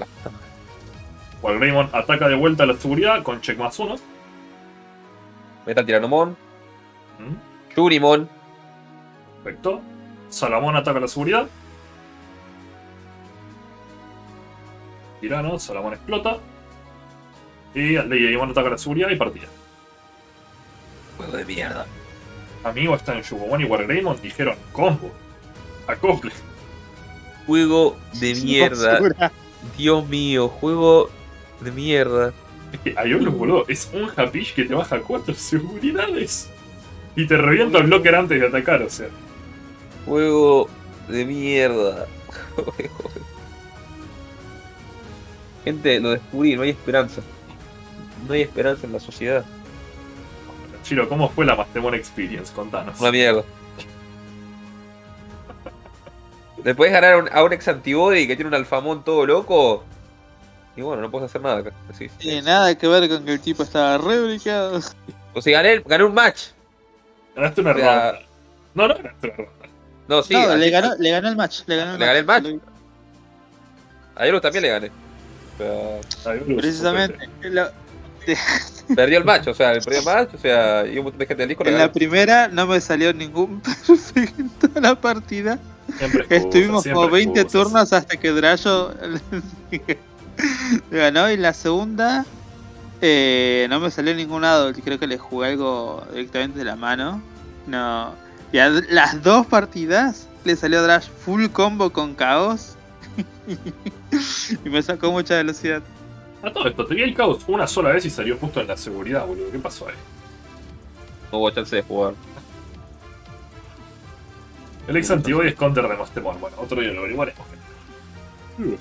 Wargreymon ataca de vuelta a la seguridad con check más 1. Metal Tiranomon. Yurimon. Perfecto. Salamón ataca a la seguridad. Tirano, Salamón explota. Y Digimon ataca a la seguridad y partida. Juego de mierda. Amigo, está en Shugomon y Wargreymon dijeron combo. Acople. Juego de [laughs] mierda. Basura. Dios mío, juego de mierda. Es que hay un boludo. Es un Hapish que te baja 4 seguridades. Y te revienta el blocker antes de atacar, o sea. [laughs] Juego de mierda. Gente, lo descubrí, no hay esperanza. No hay esperanza en la sociedad. Chiro, ¿cómo fue la Mastemon Experience? Contanos. Una mierda. Le puedes ganar a un, a un ex antibody que tiene un alfamón todo loco. Y bueno, no puedes hacer nada acá. Así. Tiene nada que ver con que el tipo estaba re ubicado. O sea, gané, gané un match. Ganaste una O sea, ronda. No, no ganaste una ronda. No, sí. no, le ganó, le ganó el match. Le ganó el Le gané el match. Lo- A Yellow también le gané. O sea, Precisamente. Lo- [laughs] perdió el match, o sea, perdió el match, o sea, y un montón de gente del disco en la primera no me salió ningún [laughs] perfecto en la partida. Siempre Estuvimos como 20 excusas. turnos hasta que Drayo [laughs] ganó. Y la segunda eh, no me salió ningún adult. Creo que le jugué algo directamente de la mano. No. Y a las dos partidas le salió Drash full combo con caos. [laughs] y me sacó mucha velocidad. A todo esto, te vi el caos una sola vez y salió justo en la seguridad, boludo. ¿Qué pasó ahí? No hubo chance de jugar. El ex antibody es counter de Mastemon. Bueno, otro día lo averiguaremos. gente.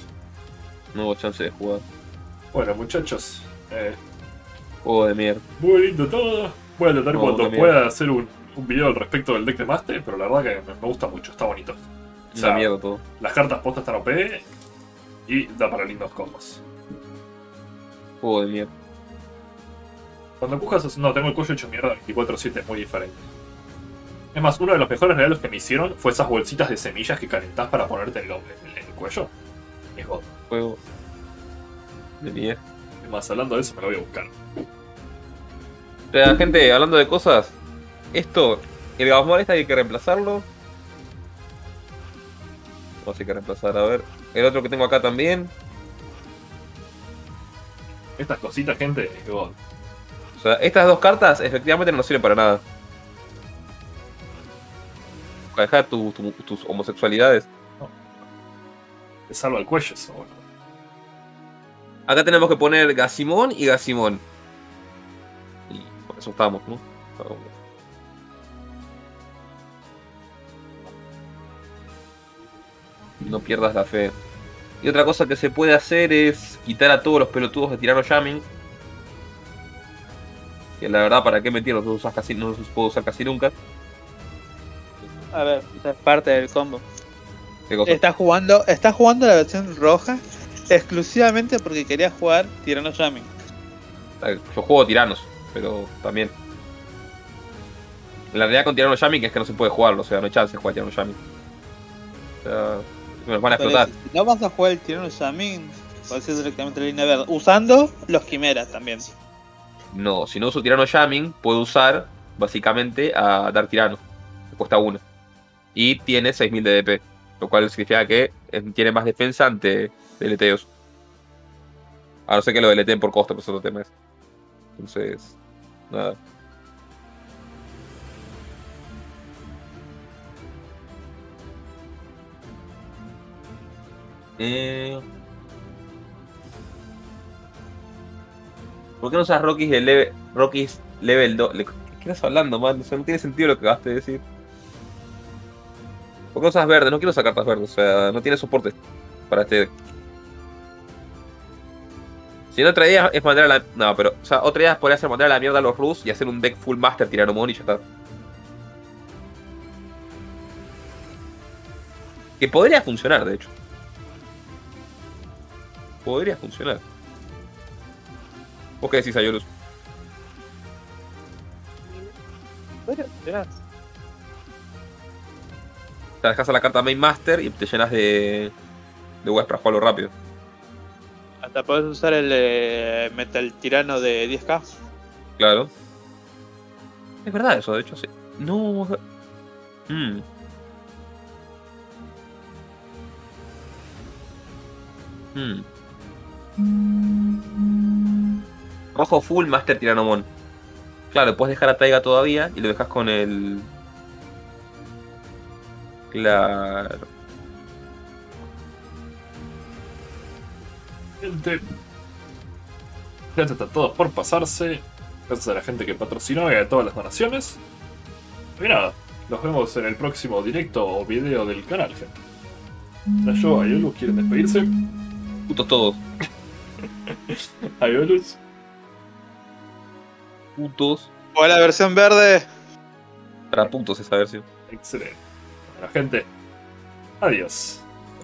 No hubo chance de jugar. Bueno, muchachos, eh, Juego de mierda. muy lindo todo. Voy a tratar No, cuando pueda hacer un, un video al respecto del deck de Master, pero la verdad que me, me gusta mucho, está bonito. O sea, mierda todo. Las cartas postas están OP y da para lindos combos. Juego de mierda. Cuando Cujas no, tengo el cuello hecho mierda 24-7, es muy diferente. Es más, uno de los mejores regalos que me hicieron fue esas bolsitas de semillas que calentás para ponerte en el, en el cuello. Es God. Juego de mierda. Es más, hablando de eso, me lo voy a buscar. O sea, gente, hablando de cosas, esto, el Gabamon este hay que reemplazarlo. No sé qué reemplazar, a ver. El otro que tengo acá también. Estas cositas, gente, es God. O sea, estas dos cartas efectivamente no sirven para nada. Dejar tu- tu- tus homosexualidades. Te salva el cuello eso, boludo. Acá tenemos que poner Gasimón y Gasimón. Y por eso estamos, ¿no? No pierdas la fe. Y otra cosa que se puede hacer es quitar a todos los pelotudos de Tirano Jamming. Que la verdad, ¿para qué mentir? No los, usas casi, no los puedo usar casi nunca. A ver, esa es parte del combo. ¿Qué cosa? Está jugando, está jugando la versión roja exclusivamente porque quería jugar Tirano Jamming. Yo juego tiranos, pero también. La realidad con tirano Jamming es que no se puede jugarlo, o sea, no hay chance de jugar tirano Jamming. O sea, los van a explotar. Entonces, si no vas a jugar el Tirano Jamming, puedes ir directamente la línea verde. Usando los quimeras también. No, si no uso tirano Jamming, puedo usar básicamente a dar tirano. Cuesta uno. Y tiene 6000 de DP. Lo cual significa que tiene más defensa ante deleteos. A no ser que lo deleteen por costo, pero eso es otro tema. Entonces, nada. Eh... ¿Por qué no usas Rockies de leve, Rockies level 2? ¿Qué estás hablando, man? O sea, no tiene sentido lo que acabaste de decir. ¿Por qué no usas verdes? No quiero usar cartas verdes, o sea, no tiene soporte para este. Si no, otra idea es mandar a la. No, pero, o sea, otra idea podría ser mandar a la mierda a los Rus y hacer un deck full master Tiranomon y ya está. Que podría funcionar, de hecho. Podría funcionar. ¿Vos qué decís, Ayolus? Te dejas a la carta Main Master y te llenas de. de webs para jugarlo rápido. Hasta podés usar el eh, Metal Tirano de 10k. Claro. Es verdad eso, de hecho, sí. No. Hmm. Hmm. Rojo full Master Tiranomon. Claro, puedes dejar a Taiga todavía y lo dejas con el. Claro. Gente. Gracias a todos por pasarse. Gracias a la gente que patrocinó y a todas las donaciones. Y nada, nos vemos en el próximo directo o video del canal, gente. Nayo, Ayolus, ¿quieren despedirse? Putos todos. Ayolus. Putos. Juega la versión verde. Para putos esa versión. Excelente. Bueno, gente. Adiós.